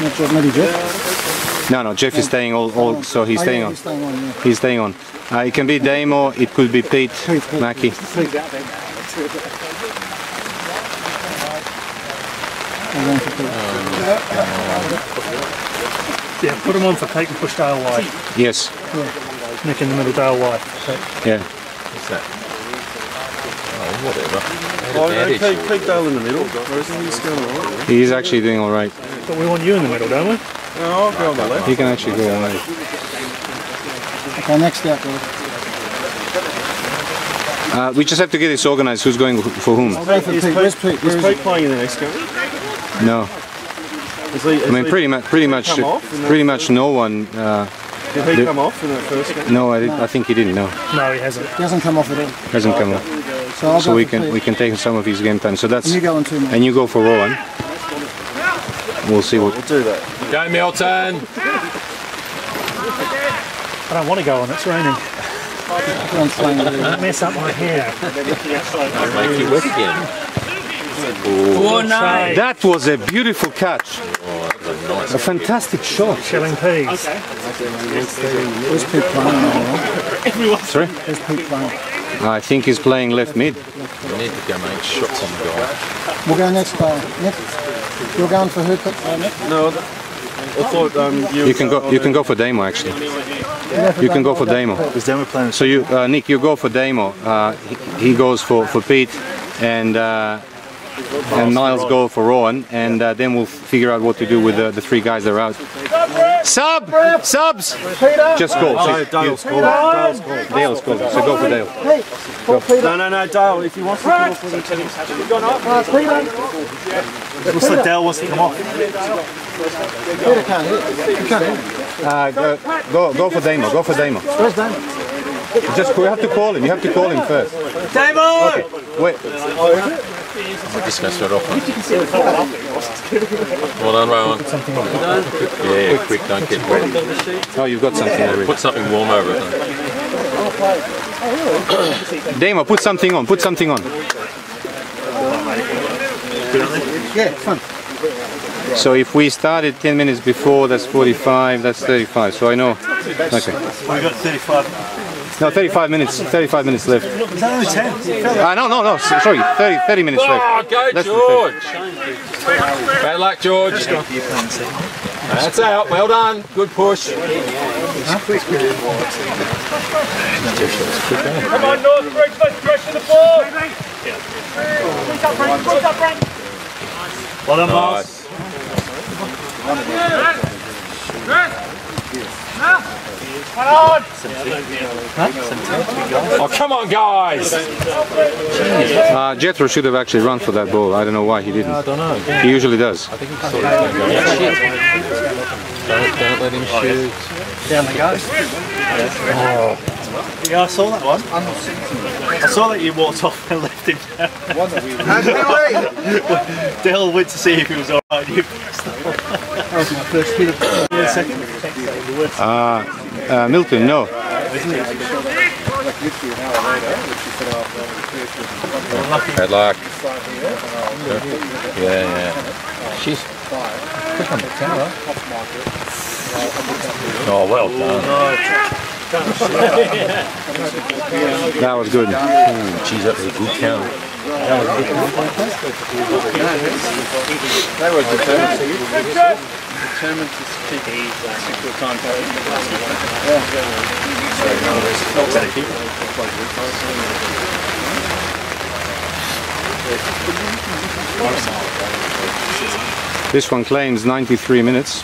[SPEAKER 5] not sure, maybe Jeff.
[SPEAKER 2] No, no, Jeff is staying all, all so he's
[SPEAKER 5] Oh,
[SPEAKER 2] staying
[SPEAKER 5] yeah,
[SPEAKER 2] on.
[SPEAKER 5] He's staying on, yeah.
[SPEAKER 2] He's staying on. Uh, it can be Damo, it could be Pete,
[SPEAKER 5] Pete, Pete,
[SPEAKER 2] Mackie.
[SPEAKER 5] Pete. I'm going for Pete.
[SPEAKER 11] Yeah, put him on for Pete and push Dale wide.
[SPEAKER 2] Yes,
[SPEAKER 11] Nick in the middle, Dale wide.
[SPEAKER 2] yeah.
[SPEAKER 7] What's that? Oh, whatever.
[SPEAKER 3] Oh,
[SPEAKER 7] Advantage.
[SPEAKER 3] Pete, Pete Dale in the middle. Where's he's going all right?
[SPEAKER 2] He's actually doing all right.
[SPEAKER 11] But we want you in the middle, don't we?
[SPEAKER 3] Oh, I'll go on the left.
[SPEAKER 2] He can actually go all right.
[SPEAKER 5] Okay, next step.
[SPEAKER 2] Uh, we just have to get this organized. Who's going for whom?
[SPEAKER 5] I'll go for
[SPEAKER 3] Is
[SPEAKER 5] Pete. Where's Pete? Where
[SPEAKER 3] Is
[SPEAKER 5] is
[SPEAKER 3] Pete playing in the next game?
[SPEAKER 2] No,
[SPEAKER 3] Is he,
[SPEAKER 2] I mean pretty much, pretty much,
[SPEAKER 3] come off
[SPEAKER 2] pretty much no one. Uh,
[SPEAKER 3] Did he come off in that first game?
[SPEAKER 2] no, I, did, I think he didn't. No,
[SPEAKER 11] No, he hasn't.
[SPEAKER 5] He hasn't come off at all.
[SPEAKER 2] hasn't come off.
[SPEAKER 5] So
[SPEAKER 2] So we can
[SPEAKER 5] Pete.
[SPEAKER 2] we can take some of his game time. So that's
[SPEAKER 5] And you go on two, mate.
[SPEAKER 2] and you go for Rowan. We'll see what.
[SPEAKER 3] We'll do that.
[SPEAKER 7] Go, Milton.
[SPEAKER 11] I don't want to go on, it's raining.
[SPEAKER 5] Everyone's playing with it.
[SPEAKER 11] Mess up my hair.
[SPEAKER 7] Make you wet again.
[SPEAKER 4] Oh, nice.
[SPEAKER 2] That was a beautiful catch. A fantastic shot.
[SPEAKER 11] Shelling peas.
[SPEAKER 5] Where's Pete playing?
[SPEAKER 2] Sorry,
[SPEAKER 5] Where's Pete playing?
[SPEAKER 2] I think he's playing left mid.
[SPEAKER 7] We need to go make shots on the guy.
[SPEAKER 5] We'll go next, uh, Nick. You're going for who, Pete? Nick?
[SPEAKER 3] No, I thought um, you.
[SPEAKER 2] You can go. You can go for Damo actually. You can go for Damo.
[SPEAKER 3] Because then we're playing.
[SPEAKER 2] So you, uh, Nick, you go for Damo. Uh, he, he goes for, for Pete, and uh, and Miles go for Rowan, and uh, then we'll figure out what to do with the, the three guys that are out. Sub, subs. Just go.
[SPEAKER 3] Oh,
[SPEAKER 2] please.
[SPEAKER 3] Dale scored. Dale scored.
[SPEAKER 2] Dale scored. So go for Dale.
[SPEAKER 5] Pete,
[SPEAKER 9] No, no, no, Dale, if you want to come off with him. Looks like Dale wants to come off.
[SPEAKER 5] Peter can't hit. He can't hit.
[SPEAKER 2] Uh, go, go, go for Damo. Go for Damo.
[SPEAKER 5] Where's Dan?
[SPEAKER 2] Just we have to call him. You have to call him first.
[SPEAKER 9] Damo!
[SPEAKER 2] Okay. Wait.
[SPEAKER 7] We'll just go straight off. Well done, Rowan. Yeah, yeah, quick, don't get wet.
[SPEAKER 2] Oh, you've got something already.
[SPEAKER 7] Put something warm over it.
[SPEAKER 2] Damo, put something on. Put something on.
[SPEAKER 5] Yeah, fun.
[SPEAKER 2] So if we started 10 minutes before, that's 45, that's 35. So I know. Okay.
[SPEAKER 9] We got 35.
[SPEAKER 2] No, 35 minutes. 35 minutes left.
[SPEAKER 9] Is that only 10?
[SPEAKER 2] Ah, no, no, no. Sorry, 30, 30 minutes
[SPEAKER 7] Oh,
[SPEAKER 2] left.
[SPEAKER 7] go
[SPEAKER 2] Less
[SPEAKER 7] George! Bad luck, George. That's out. Well done. Good push.
[SPEAKER 11] Come on, Northbridge, let's pressure the ball. Push up, Brent, push up, Brent.
[SPEAKER 9] Well done, Miles.
[SPEAKER 7] Oh, come on, guys.
[SPEAKER 2] Uh, Jethro should have actually run for that ball. I don't know why he didn't.
[SPEAKER 7] I don't know.
[SPEAKER 2] He usually does.
[SPEAKER 7] I think he's sort of going to go. Don't, don't let him shoot.
[SPEAKER 9] Down the go. Yeah, I saw that one. I saw that you walked off and left him down. Dale went to see if he was alright. You
[SPEAKER 5] That was my first hit of
[SPEAKER 9] yeah, second.
[SPEAKER 2] Uh, uh, Milton, no.
[SPEAKER 7] Bad luck. Yeah, yeah. She's quick on the camera. Oh, well done.
[SPEAKER 2] That was good.
[SPEAKER 7] Ooh, geez, that was a good count.
[SPEAKER 3] They were determined to determined to keep stick to a timetable.
[SPEAKER 2] This one claims 93 minutes.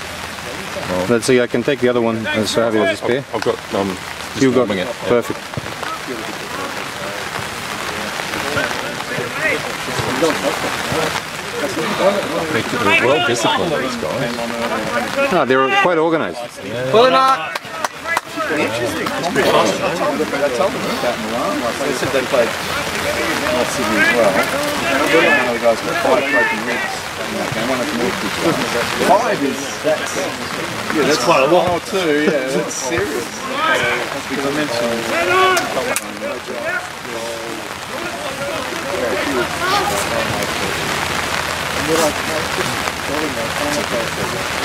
[SPEAKER 2] Let's see, I can take the other one as have it as a spare.
[SPEAKER 7] I've got, um,
[SPEAKER 2] You got
[SPEAKER 7] warming it.
[SPEAKER 2] perfect.
[SPEAKER 7] They're well disciplined, these guys.
[SPEAKER 2] No, they're quite organised.
[SPEAKER 5] Well, not.
[SPEAKER 3] I told them about Milan. Like, they said they played North Sydney as well. One of the guys got five broken ribs Five is that's yeah, that's quite a lot. Oh, two, yeah, that's serious. Because I mentioned.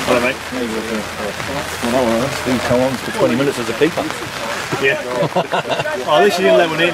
[SPEAKER 9] Hello, mate.
[SPEAKER 3] Well, no, on for 20 minutes as a keeper.
[SPEAKER 9] Yeah. oh, at least you didn't let one in.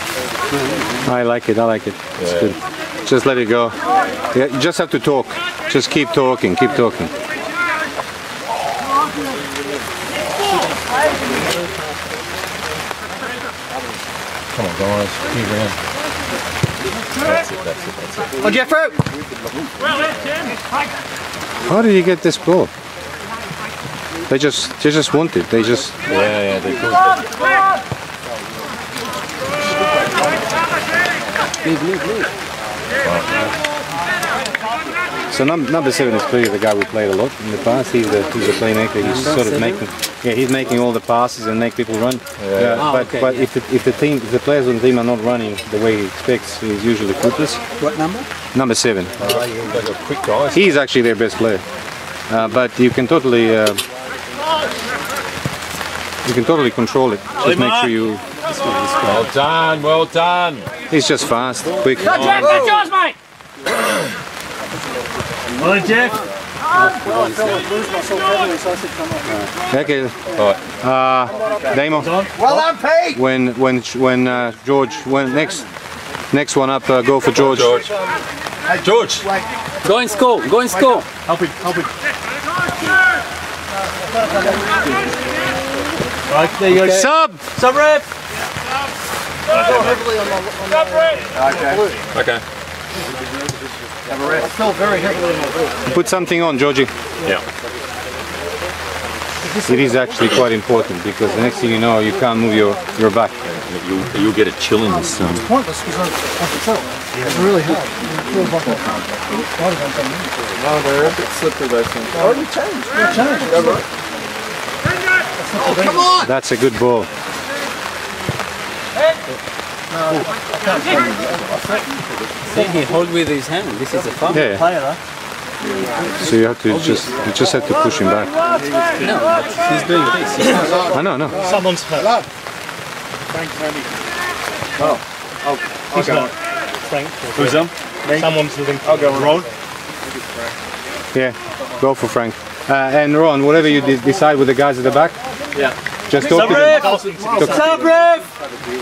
[SPEAKER 2] I like it, I like it. It's good. Just let it go. Yeah, you just have to talk. Just keep talking, keep talking.
[SPEAKER 7] Come on, guys. Keep around. That's it, that's it, that's it.
[SPEAKER 5] Oh, Jeffro!
[SPEAKER 2] How did you get this ball? They just they just want it. They just
[SPEAKER 7] Yeah, yeah, they're good.
[SPEAKER 2] So num- number seven is clearly the guy we played a lot in the past. He's the he's a playmaker. He's sort of making yeah he's making all the passes and make people run. Yeah.
[SPEAKER 4] Oh,
[SPEAKER 2] but
[SPEAKER 4] okay,
[SPEAKER 2] but
[SPEAKER 4] yeah.
[SPEAKER 2] if the, if the team if the players on the team are not running the way he expects, he's usually fruitless.
[SPEAKER 5] What number?
[SPEAKER 2] Number seven.
[SPEAKER 7] They've got quick guys.
[SPEAKER 2] He's actually their best player. Uh, but you can totally uh, you can totally control it. Just make sure you.
[SPEAKER 7] Well done, well done.
[SPEAKER 2] He's just fast, quick.
[SPEAKER 11] Go, Jeff, that's yours, mate.
[SPEAKER 9] Well done, Jeff.
[SPEAKER 2] Okay. Uh, Damo.
[SPEAKER 5] Well done, Pete!
[SPEAKER 2] When when when uh, George when next Next one up, uh, go for George.
[SPEAKER 7] George. George.
[SPEAKER 4] Go and score. Go and score.
[SPEAKER 9] Help him, help him.
[SPEAKER 5] Right, there you go.
[SPEAKER 2] Sub!
[SPEAKER 5] Sub ref.
[SPEAKER 7] Okay.
[SPEAKER 8] I fell very heavily on my boot.
[SPEAKER 2] Put something on, Georgie.
[SPEAKER 7] Yeah.
[SPEAKER 2] It is actually quite important because the next thing you know, you can't move your, your back.
[SPEAKER 7] You'll, you'll get a chill in this. Um,
[SPEAKER 8] Pointless because I, I can tell. It's really hard. It feels like a
[SPEAKER 3] No, they're a bit slippery those things.
[SPEAKER 8] Oh, you changed. You changed. Oh, come on!
[SPEAKER 2] That's a good ball.
[SPEAKER 4] See, he hold with his hand. This is a fun.
[SPEAKER 2] Yeah.
[SPEAKER 5] Player,
[SPEAKER 2] So you have to just you just have to push him back.
[SPEAKER 4] No, but he's doing this.
[SPEAKER 2] I know, no.
[SPEAKER 9] Someone's hurt.
[SPEAKER 11] I'll go on.
[SPEAKER 9] Frank.
[SPEAKER 7] Who's them?
[SPEAKER 9] Someone's limping.
[SPEAKER 11] I'll go on.
[SPEAKER 9] Ron.
[SPEAKER 2] Yeah, go for Frank. Uh, and Ron, whatever you de- decide with the guys at the back,
[SPEAKER 3] Yeah.
[SPEAKER 2] Just talk to them. Talk,
[SPEAKER 5] Sub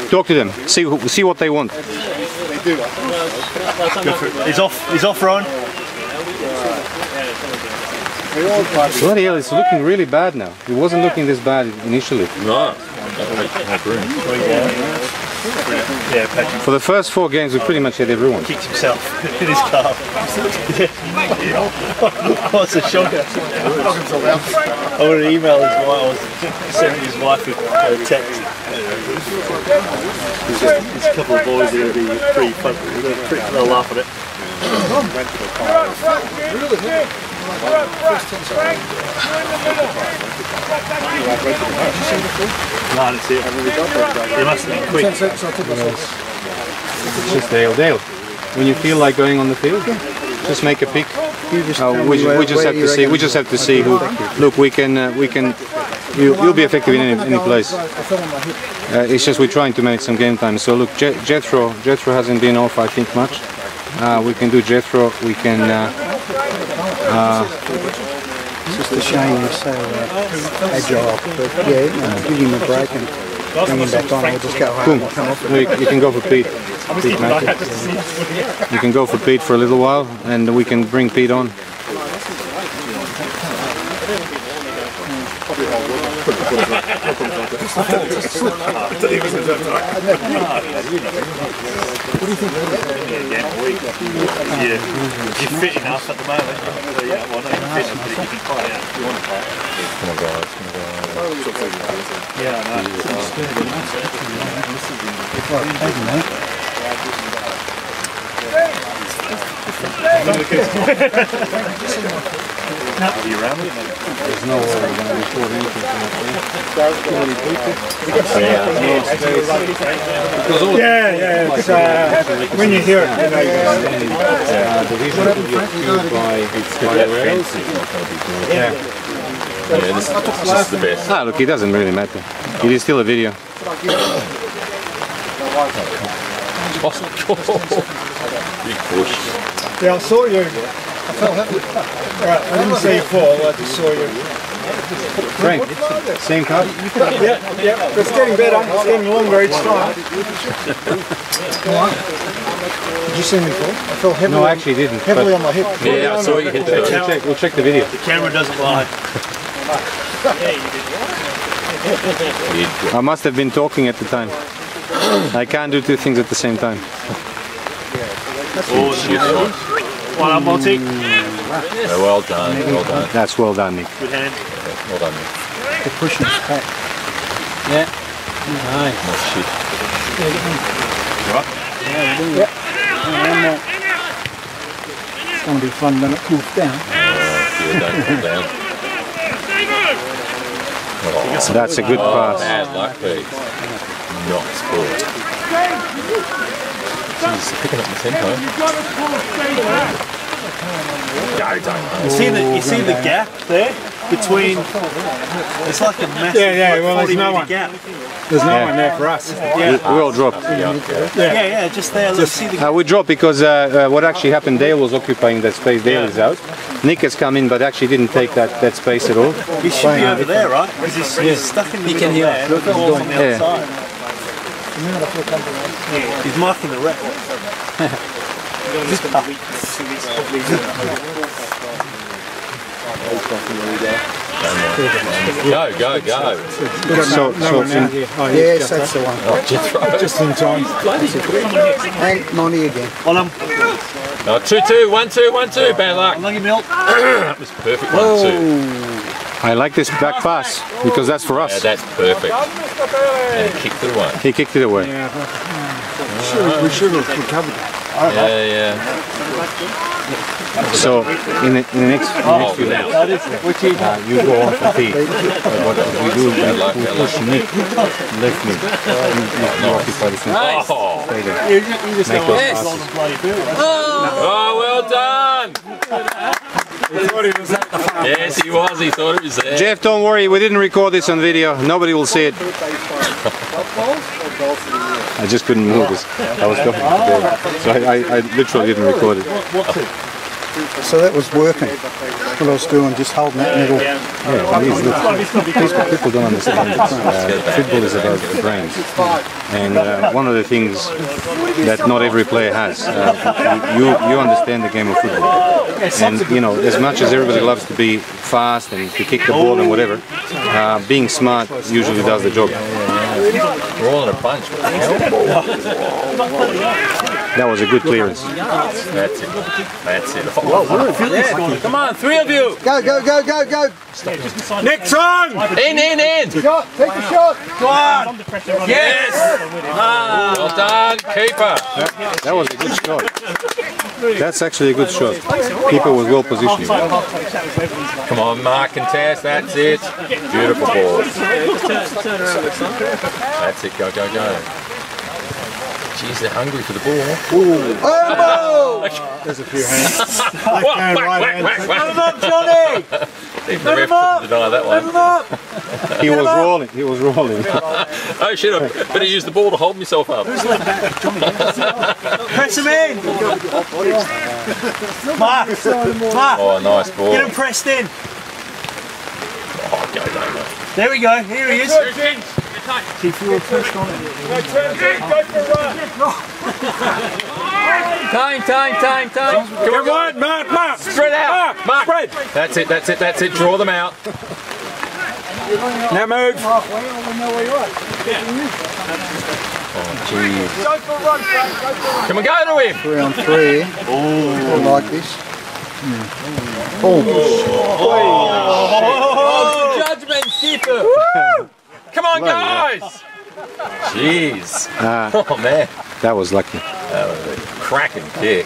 [SPEAKER 2] talk to them. See who, see what they want.
[SPEAKER 9] He's off. He's off, Ron.
[SPEAKER 2] Bloody hell, it's looking really bad now. It wasn't looking this bad initially.
[SPEAKER 7] No. I agree.
[SPEAKER 9] Yeah, Patrick
[SPEAKER 2] For the first four games, we pretty much had everyone.
[SPEAKER 9] kicked himself in his car. What's a shocker? I would have emailed his wife. I was sending his wife a a text. There's a couple of boys that to be pretty fun. They're pretty, they'll laugh at it. No, that's it. They must have been quick.
[SPEAKER 2] It's just Dale. Dale, when you feel like going on the field, just make a pick. Uh, we, we just have to see. We just have to see who. Look, we can. Uh, we can. You, you'll be effective in any, any place. Uh, it's just we're trying to manage some game time. So look, Je- Jethro. Jethro hasn't been off, I think, much. Uh, we can do Jethro. We can. Uh,
[SPEAKER 8] It's just a shame he's so uh, agile. But yeah, no, give him a break and bring him back on. We'll just go home
[SPEAKER 2] boom.
[SPEAKER 8] and come off it.
[SPEAKER 2] You, you can go for Pete. Pete Matthews. You can go for Pete for a little while, and we can bring Pete on.
[SPEAKER 9] You're fit enough at the moment. Yeah, well, you try it you
[SPEAKER 7] guys.
[SPEAKER 9] Yeah, I know. Are you around with?
[SPEAKER 2] There's no way we're going to record anything from up
[SPEAKER 8] Yeah, yeah. It's, uh, when you hear it, you know.
[SPEAKER 2] Uh, the reason that we get killed by, by the rails.
[SPEAKER 7] Yeah, this, this is the best.
[SPEAKER 2] Ah, look, it doesn't really matter. It is still a video.
[SPEAKER 7] Big push.
[SPEAKER 8] Yeah, I saw you. I felt happy. Right, I didn't see you fall. I just saw you.
[SPEAKER 2] Frank, same cut?
[SPEAKER 8] Yeah, yeah. It's getting better. It's getting longer each time. Did you see me fall? I fell heavily,
[SPEAKER 2] No, I actually didn't.
[SPEAKER 8] heavily on my hip.
[SPEAKER 7] Yeah, I saw you hit
[SPEAKER 2] we'll, check, we'll check the video.
[SPEAKER 9] The camera doesn't lie.
[SPEAKER 2] I must have been talking at the time. I can't do two things at the same time. Oh, shit.
[SPEAKER 9] One up, Baltic.
[SPEAKER 7] Yeah, well done, well done,
[SPEAKER 2] That's well done, Nick.
[SPEAKER 9] Good hand.
[SPEAKER 7] well done. Nick.
[SPEAKER 8] The pushing's back.
[SPEAKER 4] Yeah. Nice.
[SPEAKER 7] Oh shit.
[SPEAKER 8] It's going to be fun when it cools down.
[SPEAKER 7] Yeah, don't come down. Oh,
[SPEAKER 2] That's a good oh, pass.
[SPEAKER 7] bad luck, Pete. Nice ball. Jeez, picking up the tempo. Go, don't.
[SPEAKER 9] You see the you see the gap there between. It's like a massive
[SPEAKER 8] Yeah, yeah,
[SPEAKER 9] like
[SPEAKER 8] well, there's
[SPEAKER 9] 40
[SPEAKER 8] no
[SPEAKER 9] metre
[SPEAKER 8] one.
[SPEAKER 9] gap.
[SPEAKER 8] There's no
[SPEAKER 2] Yeah.
[SPEAKER 8] one there for us.
[SPEAKER 2] We, we all dropped.
[SPEAKER 9] Yeah, yeah, yeah just there. Let's see the.
[SPEAKER 2] Uh, we dropped because uh, uh, what actually happened, Dale was occupying that space. Dale is out. Nick has come in, but actually didn't take that, that space at all.
[SPEAKER 9] He should be over there, right? Because he's, he's stuck in the
[SPEAKER 4] He
[SPEAKER 9] middle
[SPEAKER 4] can hear
[SPEAKER 9] there.
[SPEAKER 4] us. Look,
[SPEAKER 9] the
[SPEAKER 4] he's
[SPEAKER 9] ball's
[SPEAKER 4] going.
[SPEAKER 9] on the
[SPEAKER 2] Yeah.
[SPEAKER 9] outside.
[SPEAKER 4] He's marking the.
[SPEAKER 7] Go, go, go.
[SPEAKER 2] So, so in,
[SPEAKER 5] Yes, that's the one.
[SPEAKER 7] Oh, Jethro.
[SPEAKER 5] Just in time. And Monty again.
[SPEAKER 7] Oh, two, two, one, two, one, two. Bad luck. that was perfect. One, two. Oh.
[SPEAKER 2] I like this back pass because that's for
[SPEAKER 7] Yeah,
[SPEAKER 2] us.
[SPEAKER 7] that's perfect. And he kicked it away.
[SPEAKER 2] He kicked it away.
[SPEAKER 5] Sure, uh, we should have recovered that.
[SPEAKER 7] Yeah, yeah.
[SPEAKER 2] So in the, in the next, in the next few minutes, uh, you go on for feet. Uh, what we do, we, we
[SPEAKER 7] bad
[SPEAKER 2] push mid, left mid. You, you, you occupy the center.
[SPEAKER 7] Oh,
[SPEAKER 2] Stay there. Make those passes.
[SPEAKER 7] oh well done. Yes, he was. He thought it was there.
[SPEAKER 2] Jeff, don't worry, we didn't record this on video. Nobody will see it. I just couldn't move this. I was talking to Dave. So I, I, I literally didn't record it.
[SPEAKER 5] So that was working. What I was doing, just holding that middle.
[SPEAKER 2] Yeah, it is. Look, people, people don't understand. Uh, football is about the brains. And uh, one of the things that not every player has, uh, you, you understand the game of football. And, you know, as much as everybody loves to be fast and to kick the ball and whatever, uh, being smart usually does the job.
[SPEAKER 7] We're all in a bunch. What the hell?
[SPEAKER 2] That was a good clearance.
[SPEAKER 7] That's it. That's it. Come on, three of you.
[SPEAKER 5] Go, go, go, go, go.
[SPEAKER 6] Nixon!
[SPEAKER 7] In, in, in.
[SPEAKER 5] Shot, take a shot.
[SPEAKER 6] Go on!
[SPEAKER 7] Yes. Well done, keeper.
[SPEAKER 2] That was a good shot. That's actually a good shot. Keeper was well positioned.
[SPEAKER 7] Come on, Mark and Tess. That's it. Beautiful ball. That's it. Go, go, go. Jeez, they're hungry for the ball. Oh!
[SPEAKER 5] Elbow!
[SPEAKER 7] There's a few hands. whack,
[SPEAKER 6] Backhand,
[SPEAKER 7] whack,
[SPEAKER 6] right
[SPEAKER 7] whack,
[SPEAKER 6] hand.
[SPEAKER 7] whack, whack.
[SPEAKER 6] Let him up, Johnny!
[SPEAKER 7] Even the ref
[SPEAKER 6] him up!
[SPEAKER 7] couldn't deny that
[SPEAKER 6] Let
[SPEAKER 7] one.
[SPEAKER 6] him up!
[SPEAKER 2] He was rolling. He was rolling.
[SPEAKER 7] oh shit, I better use the ball to hold myself up. Who's left back?
[SPEAKER 6] Press him in! Mark! Mark!
[SPEAKER 7] Oh, nice ball.
[SPEAKER 6] Get him pressed in!
[SPEAKER 7] Oh, go, go, go.
[SPEAKER 6] There we go, here he is! Keep your push on it.
[SPEAKER 7] Time, time, time, time. Come on,
[SPEAKER 6] Mark, Mark!
[SPEAKER 7] Spread out. Mark. Spread. That's it, that's it, that's it. Draw them out.
[SPEAKER 6] Now move!
[SPEAKER 7] Come on, go to him.
[SPEAKER 5] Three on three. Oh. like this. Oh, Boom.
[SPEAKER 7] Oh, good judgment, keeper. Come on, guys. Jeez.
[SPEAKER 2] Ah,
[SPEAKER 7] Oh, man.
[SPEAKER 2] that was lucky.
[SPEAKER 7] That was a cracking kick.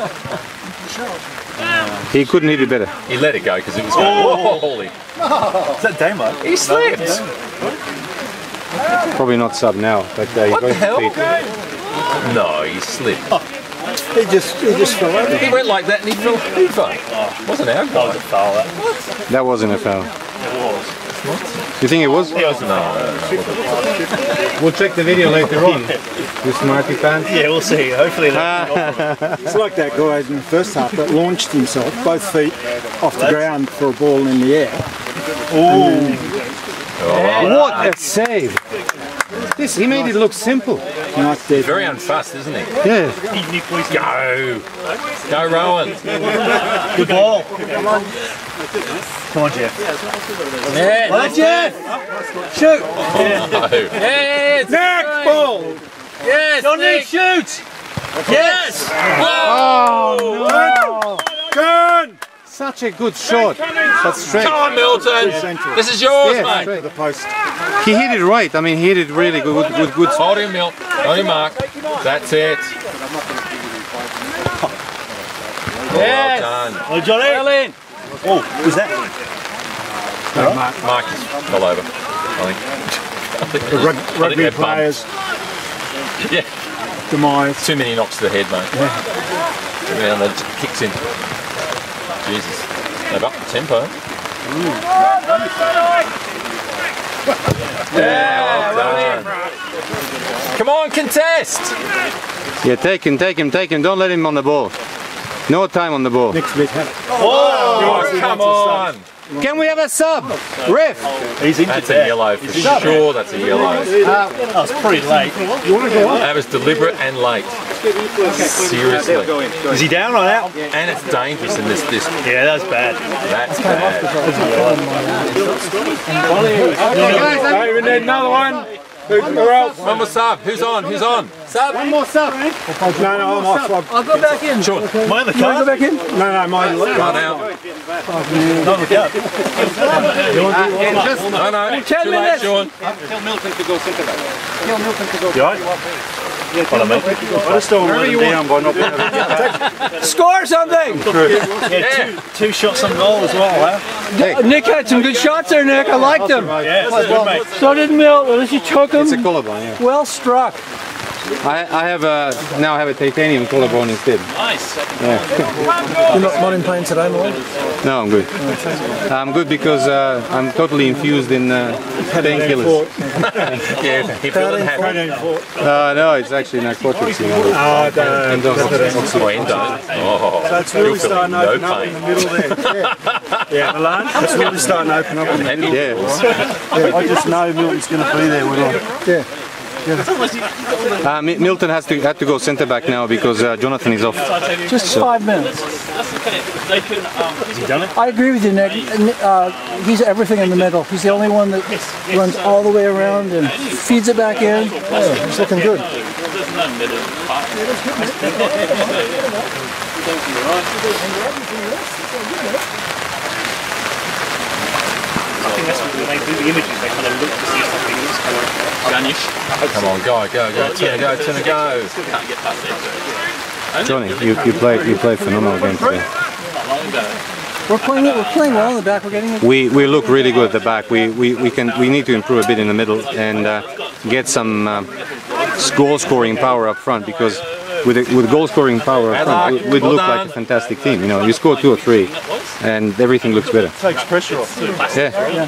[SPEAKER 2] He couldn't hit it better.
[SPEAKER 7] He let it go because it was going, holy.
[SPEAKER 6] Is that Damo?
[SPEAKER 7] He slipped.
[SPEAKER 2] Probably not sub now, but uh, he
[SPEAKER 7] What
[SPEAKER 2] got
[SPEAKER 7] the hell?
[SPEAKER 2] feet.
[SPEAKER 7] No, he slipped.
[SPEAKER 5] He just, he just fell over.
[SPEAKER 7] He went like that and he fell over. Wasn't our guy.
[SPEAKER 2] That wasn't a foul. You think it was?
[SPEAKER 7] No.
[SPEAKER 2] We'll check the video later on. You smarty pants.
[SPEAKER 6] Yeah, we'll see. Hopefully
[SPEAKER 5] It's like that guy in the first half that launched himself, both feet off the ground for a ball in the air. Oh.
[SPEAKER 2] What a save! This he made it look simple.
[SPEAKER 5] Nice dead.
[SPEAKER 7] Very unfussed, isn't he?
[SPEAKER 2] Yeah.
[SPEAKER 7] Go. Go, Rowan.
[SPEAKER 6] Good ball. Come on, Jeff.
[SPEAKER 7] Yeah.
[SPEAKER 6] Well, Jeff! Shoot!
[SPEAKER 7] No. Yes.
[SPEAKER 6] Nick! Ball!
[SPEAKER 7] Yes.
[SPEAKER 6] Johnny,
[SPEAKER 7] Nick.
[SPEAKER 6] shoot! Yes!
[SPEAKER 2] Oh no!
[SPEAKER 6] Gun!
[SPEAKER 2] Such a good shot. That's straight.
[SPEAKER 7] Come on, Milton. This is yours,
[SPEAKER 2] Yeah,
[SPEAKER 7] mate.
[SPEAKER 2] straight.
[SPEAKER 5] The post.
[SPEAKER 2] He hit it right. I mean, he hit it really good. Good, good, good.
[SPEAKER 7] Hold him, Milt. Hold him, Mark. That's it. Well done.
[SPEAKER 6] Oh, Johnny! Well in! Oh, who's that?
[SPEAKER 7] Mark just fell over. I think. I think
[SPEAKER 5] The rug,
[SPEAKER 7] I think
[SPEAKER 5] rugby players'
[SPEAKER 7] Yeah.
[SPEAKER 5] demise.
[SPEAKER 7] Too many knocks to the head, mate. Yeah. And that kicks in. Jesus. They've upped the tempo. Yeah, well done. Come on, contest!
[SPEAKER 2] Yeah, take him, take him, take him. Don't let him on the ball. No time on the ball.
[SPEAKER 5] Next bit.
[SPEAKER 7] Oh, come on!
[SPEAKER 2] Can we have a sub? Ref.
[SPEAKER 7] He's That's a yellow for sure. That's a yellow.
[SPEAKER 9] That's pretty late.
[SPEAKER 7] That was deliberate and late. Seriously.
[SPEAKER 9] Is he down or out?
[SPEAKER 7] And it's dangerous in this this.
[SPEAKER 9] Yeah, that's bad.
[SPEAKER 7] That's bad.
[SPEAKER 9] Hey, we need another one. Who, who else?
[SPEAKER 7] One more sub. Who's on? Who's on? Sub.
[SPEAKER 8] One more sub.
[SPEAKER 3] No, no, I'm off. I've-
[SPEAKER 8] I'll go back in.
[SPEAKER 7] Sure.
[SPEAKER 9] Am I in the
[SPEAKER 8] You want to
[SPEAKER 9] car?
[SPEAKER 8] go back in?
[SPEAKER 3] No, no, mine.
[SPEAKER 7] Run out.
[SPEAKER 9] Not the car.
[SPEAKER 7] No, no.
[SPEAKER 8] Ten
[SPEAKER 7] Too late,
[SPEAKER 8] minutes.
[SPEAKER 7] Sean.
[SPEAKER 16] Tell Milton to go centre back.
[SPEAKER 8] Tell Milton to go.
[SPEAKER 9] You alright? Follow me.
[SPEAKER 3] I just don't want to down by not being
[SPEAKER 8] Score something!
[SPEAKER 9] Yeah, two, two shots on goal as well, huh?
[SPEAKER 8] Nick had some good shots there, Nick. I liked them.
[SPEAKER 9] Yeah, that's good, mate.
[SPEAKER 8] So did Milton. As you took them,
[SPEAKER 2] It's a collarbone, yeah.
[SPEAKER 8] well struck.
[SPEAKER 2] I, I have a now I have a titanium collarbone instead.
[SPEAKER 7] Nice.
[SPEAKER 2] Yeah.
[SPEAKER 8] You're not, not in pain today, Lloyd?
[SPEAKER 2] No, I'm good. I'm good because uh, I'm totally infused in uh, painkillers.
[SPEAKER 7] Yeah, he feeling happy.
[SPEAKER 2] Uh, no, it's actually narcotics. You know.
[SPEAKER 3] Ah, the-
[SPEAKER 2] Endotoxin.
[SPEAKER 7] Oh, endo. Oh,
[SPEAKER 3] So it's really
[SPEAKER 7] you're feeling
[SPEAKER 3] starting to open
[SPEAKER 7] no
[SPEAKER 3] up in the middle there. Yeah, yeah. Milan, it's really starting to open up. In the
[SPEAKER 7] middle.
[SPEAKER 2] Yeah.
[SPEAKER 3] yeah. I just know Milton's going to be there when I. Yeah.
[SPEAKER 2] Uh, Milton has to had to go centre back now because uh, Jonathan is off.
[SPEAKER 8] Just five minutes.
[SPEAKER 9] Has he done it?
[SPEAKER 8] I agree with you, Nick. Uh, he's everything in the middle. He's the only one that runs all the way around and feeds it back in. Yeah, he's looking good.
[SPEAKER 11] I think that's when they do the images, they kind of look to see something looks kind of
[SPEAKER 7] Garnish. Come on, go, go, go. Tina, go, Tina, go.
[SPEAKER 11] Can't get past it.
[SPEAKER 2] Johnny, you, you play you play phenomenal game today.
[SPEAKER 8] We're playing. We're playing well in the back. We're getting.
[SPEAKER 2] We we look really good at the back. We we, we can we need to improve a bit in the middle and uh, get some uh, goal scoring power up front because with a, with goal scoring power up front, we, we'd look like a fantastic team. You know, you score two or three, and everything looks better.
[SPEAKER 3] It Takes pressure off.
[SPEAKER 2] Yeah.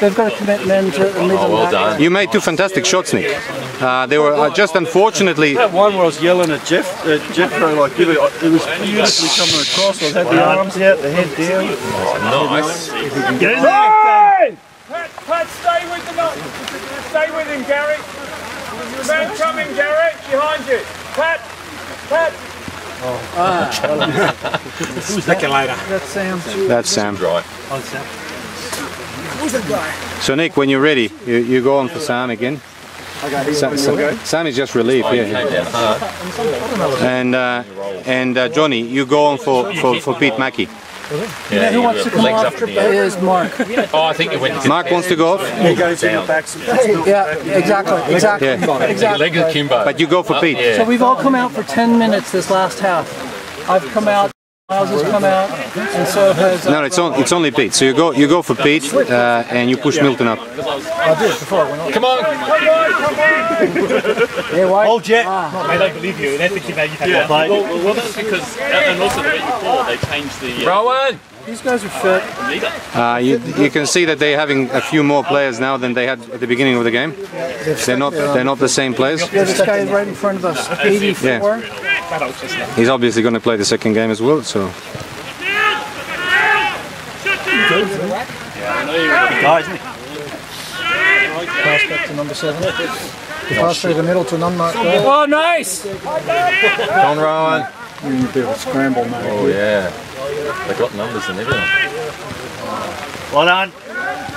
[SPEAKER 8] They've got a commitment to and made
[SPEAKER 7] Oh, well done.
[SPEAKER 2] You made two fantastic shots, Nick. Uh, they were uh, just unfortunately.
[SPEAKER 3] That one where I was yelling at Jeff, uh, Jeffro, like, it, it was beautifully coming across. I had the arms out, the head down.
[SPEAKER 7] Nice.
[SPEAKER 11] Get in there! Pat, Pat, stay with the knot. Stay with him, Gary. Man coming, Gary, behind you. Pat, Pat.
[SPEAKER 8] Oh that's Sam.
[SPEAKER 2] That's Sam.
[SPEAKER 7] Right.
[SPEAKER 2] So Nick, when you're ready, you, you go on for Sam again. Sam, Sam, Sam is just relief,
[SPEAKER 7] Came
[SPEAKER 2] yeah. And uh, and uh, Johnny, you go on for, for, for Pete Mackey.
[SPEAKER 7] Yeah,
[SPEAKER 8] Who wants to come off?
[SPEAKER 7] up in.
[SPEAKER 8] Is Mark.
[SPEAKER 7] Oh, I think it went
[SPEAKER 2] Mark wants to go off,
[SPEAKER 3] He goes in the back.
[SPEAKER 8] Yeah, exactly, exactly,
[SPEAKER 2] Yeah.
[SPEAKER 8] exactly.
[SPEAKER 7] Leg of Kimbo.
[SPEAKER 2] but you go for Pete.
[SPEAKER 7] Yeah.
[SPEAKER 8] So we've all come out for 10 minutes this last half. I've come out, Miles come out, and so has. Uh,
[SPEAKER 2] No, it's on, it's only Pete. So you go you go for Pete uh, and you push Milton up.
[SPEAKER 8] I did before. We're
[SPEAKER 7] Come on.
[SPEAKER 8] hey, why?
[SPEAKER 9] Hold jet.
[SPEAKER 11] They don't believe you. They're thinking that you've had
[SPEAKER 9] Yeah.
[SPEAKER 11] one.
[SPEAKER 17] Well, well, that's because, and also the week before, they changed the uh,
[SPEAKER 7] Rowan.
[SPEAKER 8] These guys are fit.
[SPEAKER 2] Uh, you, you can see that they're having a few more players now than they had at the beginning of the game. They're not they're not the same players.
[SPEAKER 8] Yeah, this guy is right in front of us, 84.
[SPEAKER 2] Yeah. He's obviously going to play the second game as well. So
[SPEAKER 9] Guys, isn't he?
[SPEAKER 8] Pass back to number seven. The pass through the middle to an unmarked guy.
[SPEAKER 11] Oh, nice!
[SPEAKER 7] Come on, Rowan.
[SPEAKER 3] You're in a bit of a scramble, mate.
[SPEAKER 7] Oh, yeah. They got numbers and everything.
[SPEAKER 9] Well done.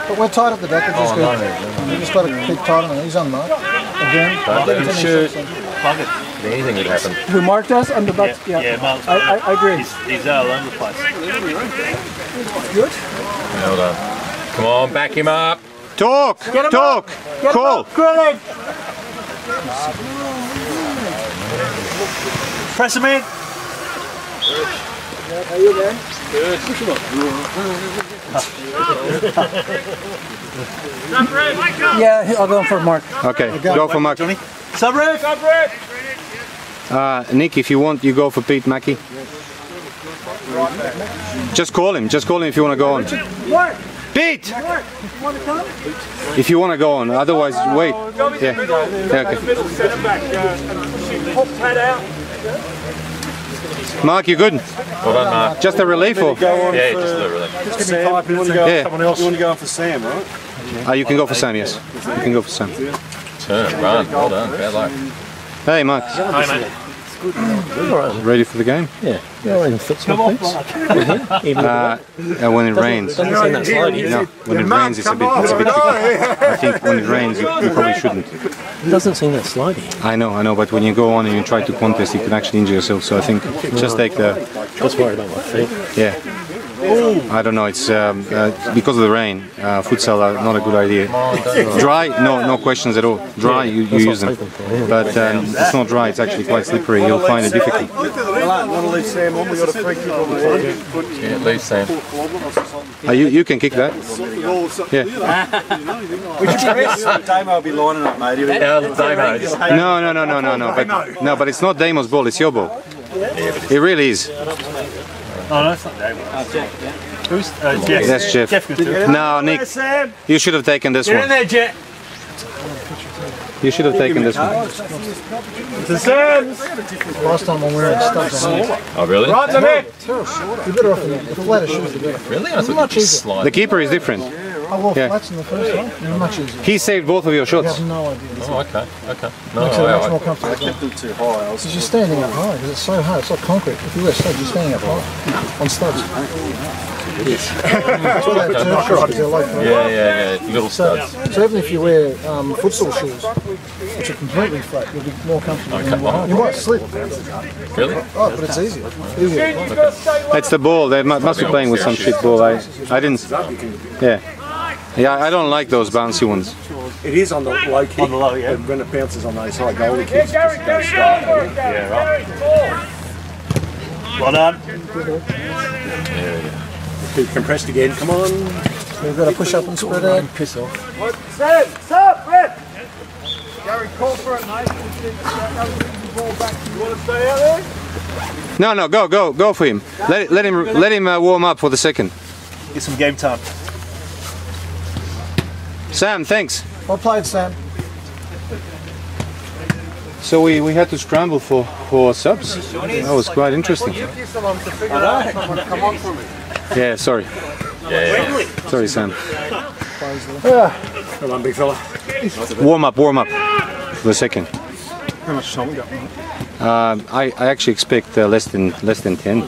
[SPEAKER 8] But we're tight at the back, which is
[SPEAKER 7] Oh,
[SPEAKER 8] good.
[SPEAKER 7] no.
[SPEAKER 8] We just got to keep tight on it. He's unmarked. Again.
[SPEAKER 7] But
[SPEAKER 8] Didn't
[SPEAKER 7] you
[SPEAKER 8] finish
[SPEAKER 7] should.
[SPEAKER 8] it, so-
[SPEAKER 9] Plug it.
[SPEAKER 7] Anything could happen.
[SPEAKER 8] Who marked us? I'm the back. Yeah.
[SPEAKER 9] Yeah, Mark's
[SPEAKER 8] I, I, I agree.
[SPEAKER 9] He's, he's uh, all over the place. Good.
[SPEAKER 7] Well done. Come on, back him up.
[SPEAKER 2] talk, talk, call.
[SPEAKER 9] Press him in.
[SPEAKER 8] Yeah, I'll go for Mark.
[SPEAKER 2] Okay, go for Mark.
[SPEAKER 9] Subroof.
[SPEAKER 2] Uh, Nick, if you want, you go for Pete Mackey. Just call him. Just call him if you want to go on. Pete! If you want to go on, otherwise wait. Yeah. yeah okay.
[SPEAKER 11] Middle centre back. Uh, pop Pat out.
[SPEAKER 2] Mark, you're good?
[SPEAKER 7] Well done, Mark.
[SPEAKER 2] Just a relief or?
[SPEAKER 7] Yeah, just a little relief.
[SPEAKER 3] Sam, you want to go,
[SPEAKER 2] Yeah.
[SPEAKER 3] someone else? You want to go on for Sam, right?
[SPEAKER 2] Ah, you can go for Sam, yes. You can go for Sam.
[SPEAKER 7] Turn, run. Well done. Bad luck.
[SPEAKER 2] Hey, Mark.
[SPEAKER 7] Hi, mate.
[SPEAKER 2] Ready for the game?
[SPEAKER 4] Yeah. You're in fit some things. Even
[SPEAKER 2] Uh, uh, when it rains.
[SPEAKER 4] doesn't seem that slidey.
[SPEAKER 2] No, when it rains, it's a bit, it's a bit tricky. I think when it rains, you, you probably shouldn't.
[SPEAKER 4] It doesn't seem that slidey.
[SPEAKER 2] I know, I know, but when you go on and you try to contest, you can actually injure yourself. So I think just take the.
[SPEAKER 4] Just worried about my feet.
[SPEAKER 2] Yeah. I don't know. It's um, uh, because of the rain. Uh, futsal are not a good idea. Dry, no, no questions at all. Dry, you, you use them. But um, it's not dry. It's actually quite slippery. You'll find it difficult.
[SPEAKER 3] Want to Sam on? We got a free kick on the way.
[SPEAKER 7] Yeah, leave Sam.
[SPEAKER 2] Uh, you, you can kick that. Yeah.
[SPEAKER 3] Damo will be lining up, mate.
[SPEAKER 2] No, no, no, no, no, no. But no, but it's not Damo's ball. It's your ball. It really is.
[SPEAKER 11] Oh, no, that's not Dave. Who's? Uh, Jeff.
[SPEAKER 2] That's Jeff.
[SPEAKER 11] Jeff can do it.
[SPEAKER 2] No, Nick. You should have taken this
[SPEAKER 11] Get in
[SPEAKER 2] one.
[SPEAKER 11] there, Jet.
[SPEAKER 2] You should have taken this one.
[SPEAKER 11] The Sam.
[SPEAKER 5] Last time I'm wearing studs on it.
[SPEAKER 7] Oh, really?
[SPEAKER 11] Right to me.
[SPEAKER 5] You're better off in the flatter shoes.
[SPEAKER 7] Really? I thought
[SPEAKER 5] Much
[SPEAKER 7] you
[SPEAKER 5] easier.
[SPEAKER 7] slide.
[SPEAKER 2] The keeper is different.
[SPEAKER 5] I wore
[SPEAKER 2] Yeah.
[SPEAKER 5] flats in the first one. They're much easier.
[SPEAKER 2] He saved both of your
[SPEAKER 5] You
[SPEAKER 2] shots.
[SPEAKER 5] have no idea.
[SPEAKER 7] Oh, okay. Okay. No,
[SPEAKER 5] Makes it much
[SPEAKER 7] I,
[SPEAKER 5] more
[SPEAKER 7] I,
[SPEAKER 5] comfortable.
[SPEAKER 3] kept them too high. I
[SPEAKER 5] Because you're standing up high, because it's so hard. It's like concrete. If you wear studs, you're standing up high on studs. That's why they have turf shoes, because they're low profile.
[SPEAKER 7] yeah, yeah, yeah. Little
[SPEAKER 5] So,
[SPEAKER 7] studs.
[SPEAKER 5] so even if you wear um, futsal shoes, which are completely flat, you'll be more comfortable. than you might- You might slip.
[SPEAKER 7] Really?
[SPEAKER 5] Oh, but it's easier. easier.
[SPEAKER 2] That's the ball. They must be playing with some shit ball. I, I didn't. Yeah. Yeah, I don't like those bouncy ones.
[SPEAKER 3] It is on the low kick. On the low, yeah. When it bounces on those high goalie kicks.
[SPEAKER 11] Gary, Gary, Gary, Gary, Gary, ball.
[SPEAKER 3] Well done. Keep compressed again. Come on.
[SPEAKER 5] We've got to push up and spread out. Piss off.
[SPEAKER 11] Sam, Sam, Red. Gary, call for it, mate. You want to stay out there?
[SPEAKER 2] No, no, go, go, go for him. Let, let him, let him uh, warm up for the second.
[SPEAKER 3] Get some game time.
[SPEAKER 2] Sam, thanks.
[SPEAKER 5] Well played, Sam.
[SPEAKER 2] So we, we had to scramble for, for subs. That was quite interesting.
[SPEAKER 11] Come on for me.
[SPEAKER 2] Yeah, sorry.
[SPEAKER 7] Yeah.
[SPEAKER 2] Sorry, Sam.
[SPEAKER 3] Come on, big fella.
[SPEAKER 2] Warm up, warm up for the second.
[SPEAKER 3] How much time we got?
[SPEAKER 2] Um, I, I actually expect uh, less than less than ten.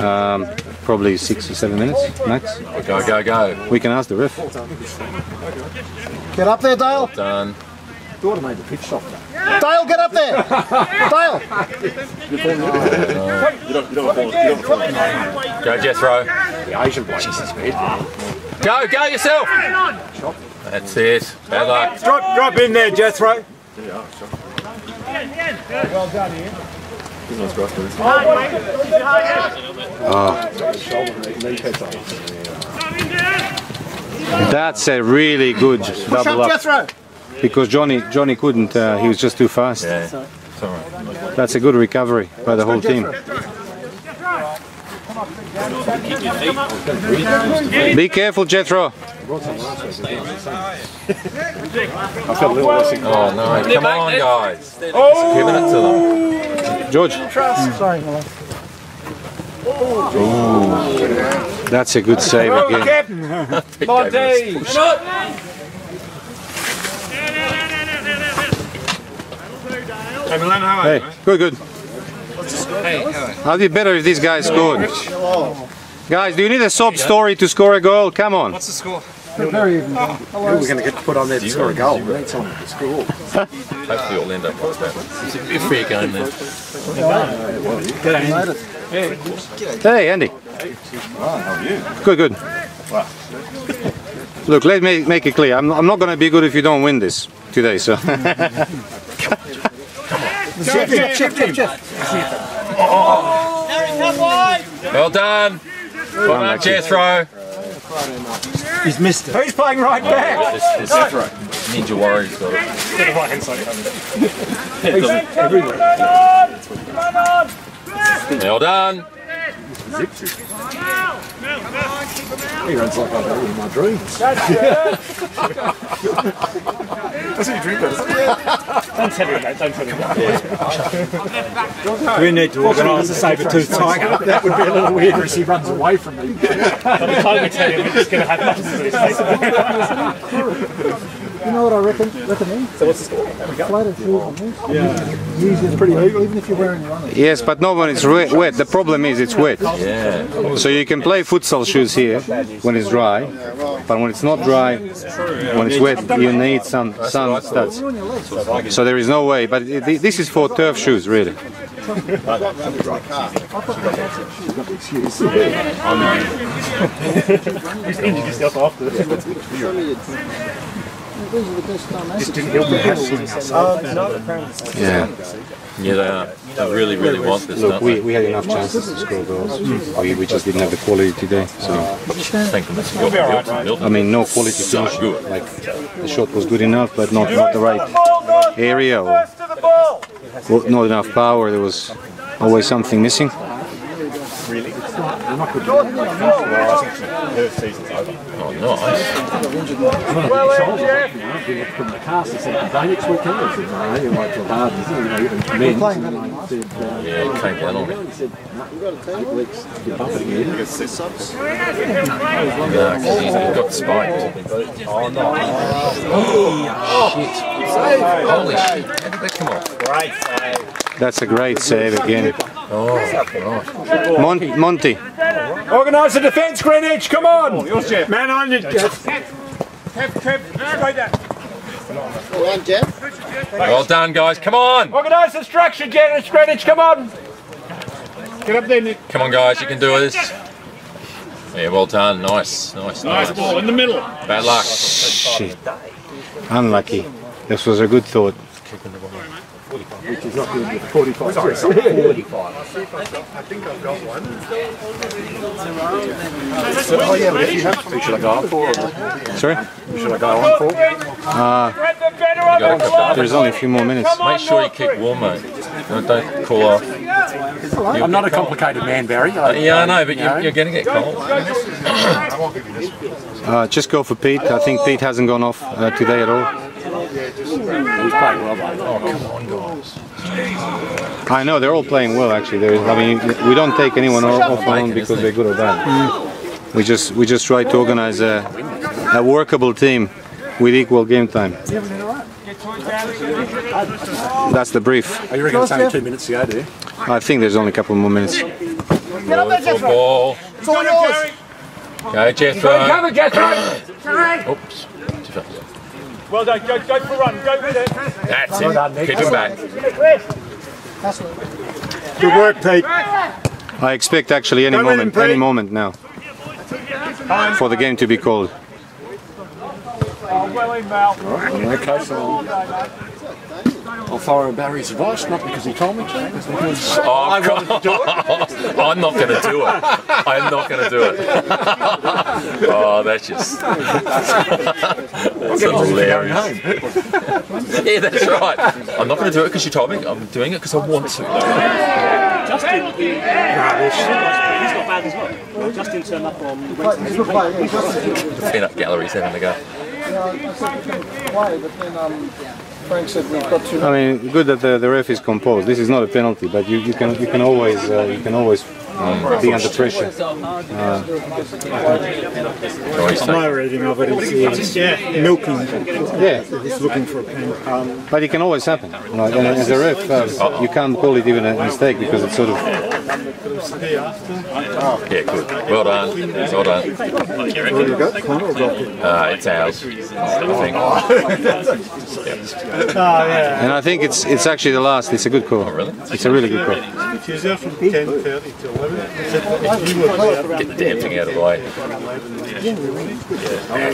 [SPEAKER 2] Um, probably six or seven minutes max.
[SPEAKER 7] Go, go, go.
[SPEAKER 2] We can ask the ref.
[SPEAKER 5] Get up there, Dale.
[SPEAKER 7] Done.
[SPEAKER 3] Daughter made the pitch softer.
[SPEAKER 5] Dale, get up there. Dale.
[SPEAKER 7] Go, Jethro.
[SPEAKER 3] The Asian bloke. Jesus, man.
[SPEAKER 7] Go, go yourself. That's it. Bad luck.
[SPEAKER 11] Drop, drop in there, Jethro.
[SPEAKER 2] That's a really good
[SPEAKER 5] Push
[SPEAKER 2] double
[SPEAKER 5] up,
[SPEAKER 2] up
[SPEAKER 5] Jethro.
[SPEAKER 2] because Johnny Johnny couldn't. Uh, he was just too fast.
[SPEAKER 7] Yeah. It's all right.
[SPEAKER 2] That's a good recovery by the whole team. Be careful, Jethro.
[SPEAKER 7] Oh, no. Come on, guys. Oh. Giving it to them.
[SPEAKER 2] George,
[SPEAKER 5] Sorry, my love.
[SPEAKER 2] that's a good save again.
[SPEAKER 11] Captain. Monty.
[SPEAKER 2] Hey, good, good. I'll be better if these guys scored. Guys, do you need a sob story to score a goal? Come on.
[SPEAKER 5] They're very even.
[SPEAKER 3] Who are going to get to put on there to score a goal? We need someone to score.
[SPEAKER 7] Hopefully it'll end up like that. It's a fair game then.
[SPEAKER 2] Hey, Andy. Hey, how are you? Good, good. Look, let me make it clear. I'm, I'm not going to be good if you don't win this today. So,
[SPEAKER 5] Jeff, Jeff, Jeff, Jeff, Jeff.
[SPEAKER 7] Well done. Well done, Jethro.
[SPEAKER 3] He's missed it.
[SPEAKER 11] Who's playing right back?
[SPEAKER 7] This, this Ninja Warrior's got it. Well done.
[SPEAKER 3] He runs like I do in my dreams.
[SPEAKER 11] That's
[SPEAKER 3] what you dream about?
[SPEAKER 11] Don't tell him that, don't tell him that.
[SPEAKER 8] We need to organise a saber-tooth tiger. That would be a little weird.
[SPEAKER 3] As he runs away from me.
[SPEAKER 11] By the time we tell him, he's going to have nothing to
[SPEAKER 5] You know what I reckon, recommend?
[SPEAKER 3] So what's the score?
[SPEAKER 5] Flatter shoes on this. Yeah. Usually it's pretty even, even if you're wearing runners.
[SPEAKER 2] Yes, but no when it's re- wet. The problem is it's wet.
[SPEAKER 7] Yeah.
[SPEAKER 2] So you can play futsal shoes here when it's dry, but when it's not dry, when it's wet, you need some sun studs. So there is no way. But this is for turf shoes, really.
[SPEAKER 11] He's injured himself after.
[SPEAKER 2] Yeah.
[SPEAKER 7] Yeah, they are. I really, really want this.
[SPEAKER 2] Look,
[SPEAKER 7] don't
[SPEAKER 2] we,
[SPEAKER 7] they?
[SPEAKER 2] we had enough chances to score goals. We, we just didn't have the quality today. So
[SPEAKER 7] Thank goodness we got Milton. Milton.
[SPEAKER 2] I mean, no quality
[SPEAKER 7] So
[SPEAKER 2] finish.
[SPEAKER 7] good.
[SPEAKER 2] Like the shot was good enough, but not not the right area or well, not enough power. There was always something missing.
[SPEAKER 7] Oh, nice.
[SPEAKER 3] From the cast, he said, play next weekend. I said, no, you wait till hard. Uh, he said, men. I said,
[SPEAKER 7] Yeah, it came down on me.
[SPEAKER 3] he said, no, you've got to take weeks to get up again.
[SPEAKER 7] No, because he's got spiked. Oh, no. Oh, shit. Holy shit. How did that come off?
[SPEAKER 2] That's a great save again.
[SPEAKER 7] Oh, right.
[SPEAKER 2] Mon- Monty.
[SPEAKER 11] Organise the defence, Greenwich, come on! Oh, yours, Jeff. Man on you, Jeff. Kev, Kev, straight that.
[SPEAKER 7] Well done, guys. Come on.
[SPEAKER 11] Organise the structure, Jeff, Greenwich, come on! Get up there, Nick.
[SPEAKER 7] Come on, guys. You can do this. Yeah, well done. Nice, nice, nice.
[SPEAKER 11] Nice ball in the middle.
[SPEAKER 7] Bad luck.
[SPEAKER 2] Shit. Unlucky. This was a good thought.
[SPEAKER 3] Which is not good with 45. Sorry, 45.
[SPEAKER 18] I think I've got one.
[SPEAKER 3] So, oh yeah, but if you have who should I go on for?
[SPEAKER 2] Sorry?
[SPEAKER 3] Who should I go on for?
[SPEAKER 2] Uh,
[SPEAKER 11] Get the better of
[SPEAKER 7] You got a
[SPEAKER 11] the
[SPEAKER 7] couple.
[SPEAKER 2] there's only a few more minutes.
[SPEAKER 7] Make sure you keep warm, mate. No, Don't cool off.
[SPEAKER 3] I'm not a complicated man, Barry. I,
[SPEAKER 7] Yeah, I know, but you're, you're going to get cold.
[SPEAKER 2] Uh, just go for Pete. I think Pete hasn't gone off uh, today at all.
[SPEAKER 3] He's playing well, mate. Oh, come on, guys.
[SPEAKER 2] I know they're all playing well. Actually, there is, I mean, we don't take anyone off off alone because they're good or bad. We just we just try to organize a, a workable team with equal game time. That's the brief.
[SPEAKER 3] Are you reckon it's only two minutes to go, do you?
[SPEAKER 2] I think there's only a couple more minutes.
[SPEAKER 7] Football.
[SPEAKER 11] It's all yours.
[SPEAKER 7] Go, Jethro.
[SPEAKER 11] Cover, Jethro.
[SPEAKER 7] Oops.
[SPEAKER 11] Well done, go, go for a run, go with it.
[SPEAKER 7] That's it. Keep him back.
[SPEAKER 8] Good work, Pete.
[SPEAKER 2] I expect actually any
[SPEAKER 8] Go with him,
[SPEAKER 2] moment, any moment now for the game to be called.
[SPEAKER 11] Oh, well in, Val.
[SPEAKER 3] Okay, so I'll follow Barry's advice, not because he told me to, because
[SPEAKER 7] Oh,
[SPEAKER 3] I wanted to do it.
[SPEAKER 7] I'm not going to do it. I'm not going to do it. oh, that's just. that's hilarious. yeah, that's right. I'm not going to do it because you told me. I'm doing it because I want to.
[SPEAKER 19] Justin, he's not bad as well. Justin turned up on
[SPEAKER 7] The peanut gallery's having a go.
[SPEAKER 5] Play, but then um, Frank said we've got too
[SPEAKER 2] I mean, good that the, the ref is composed. This is not a penalty, but you, you can you can always uh, you can always um, be under pressure. Uh,
[SPEAKER 8] My reading of it is uh, milking.
[SPEAKER 2] Yeah.
[SPEAKER 8] He's looking for a pen. Um,
[SPEAKER 2] but it can always happen. You know, and as a ref, uh, you can't call it even a mistake because it's sort of
[SPEAKER 7] Yeah, good. Well done. Well done. Uh, it's ours. I think.
[SPEAKER 2] And I think it's it's actually the last. It's a good call.
[SPEAKER 7] really?
[SPEAKER 2] It's a really good call.
[SPEAKER 8] she's there from 10.30 to 11. He said that he would be out
[SPEAKER 7] Get the damn thing out of the way.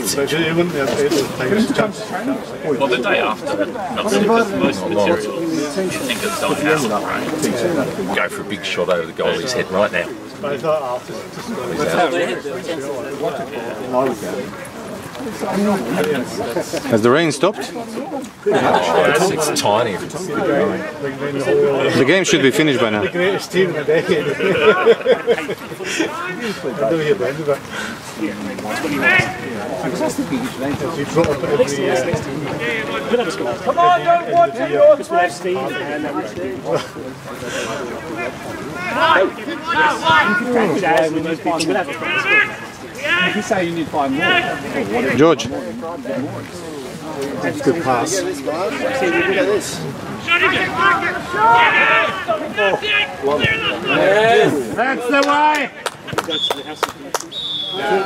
[SPEAKER 8] So he wouldn't be able to take his chances.
[SPEAKER 20] Well, the day after, not because most of the material, I think it's done out, right?
[SPEAKER 7] Go for a big shot over the goalie's head right now.
[SPEAKER 8] But I thought, just, just go.
[SPEAKER 7] He's out.
[SPEAKER 2] Has the rain stopped?
[SPEAKER 7] it's, it's tiny.
[SPEAKER 2] The game should be finished by now.
[SPEAKER 8] The greatest team in the decade. I do hear the end of it. You drop it every.
[SPEAKER 11] Come on, don't watch it, you're three.
[SPEAKER 3] If you say you need five more,
[SPEAKER 2] George.
[SPEAKER 8] That's a good pass.
[SPEAKER 11] That's the way.
[SPEAKER 5] Hey,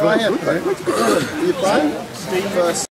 [SPEAKER 5] I have, you playing? First